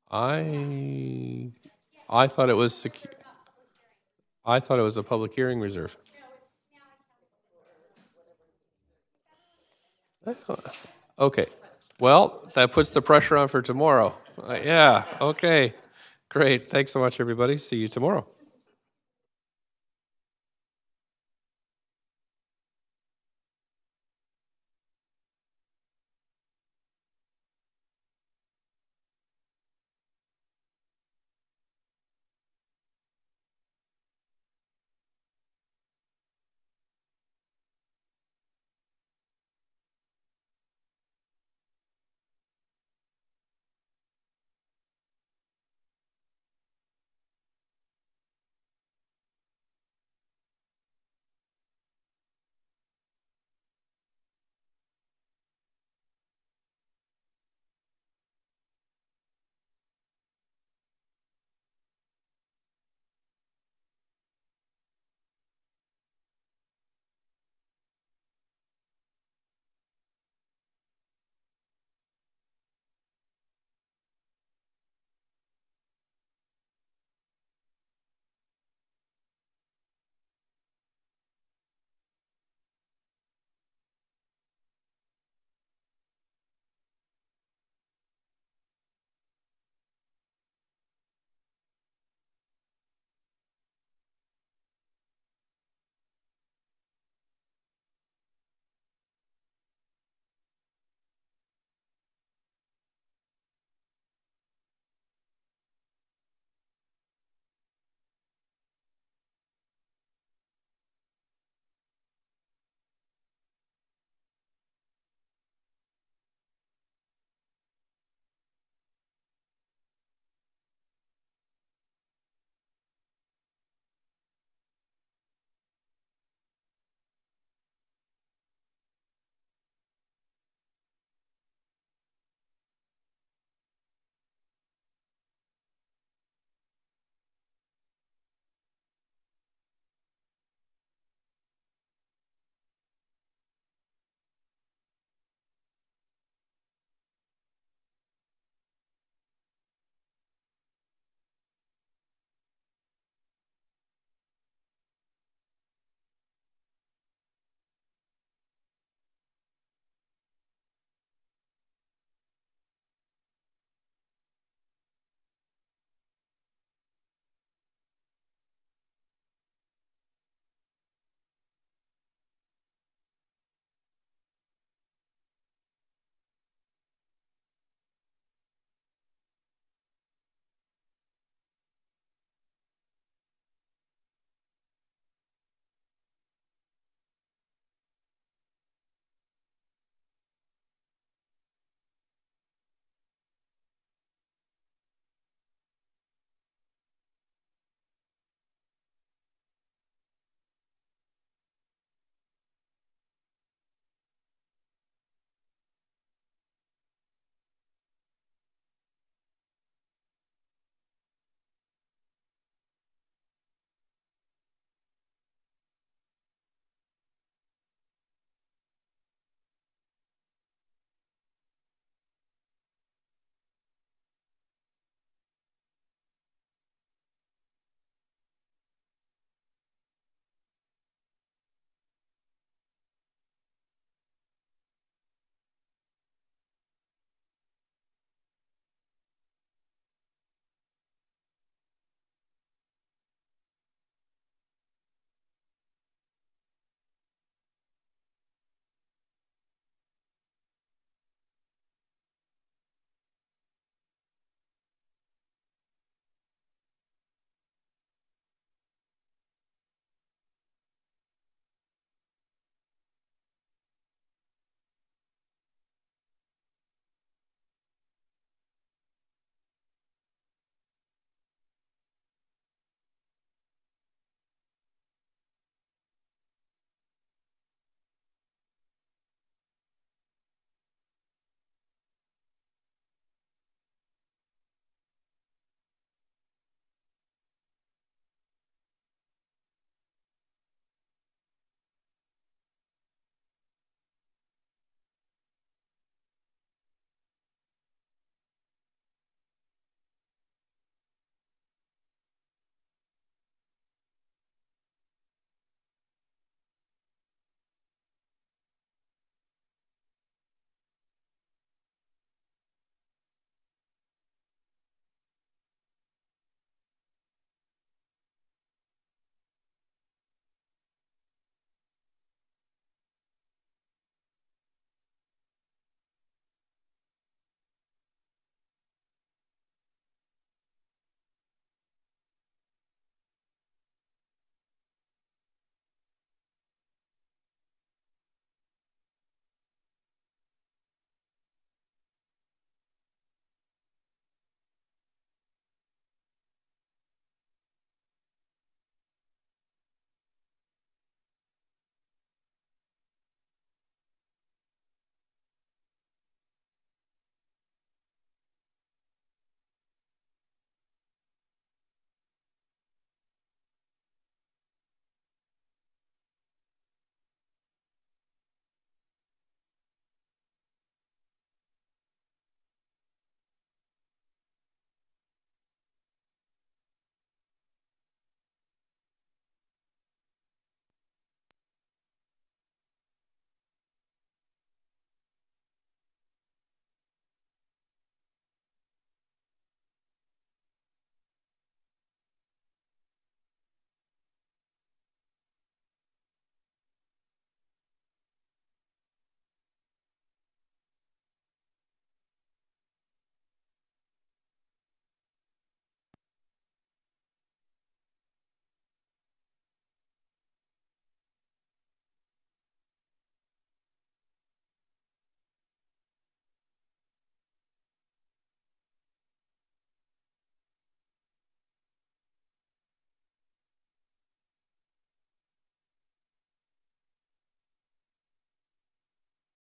I I thought it was secu- I thought it was a public hearing reserve. Okay. Well, that puts the pressure on for tomorrow. Uh, yeah. Okay. Great. Thanks so much, everybody. See you tomorrow.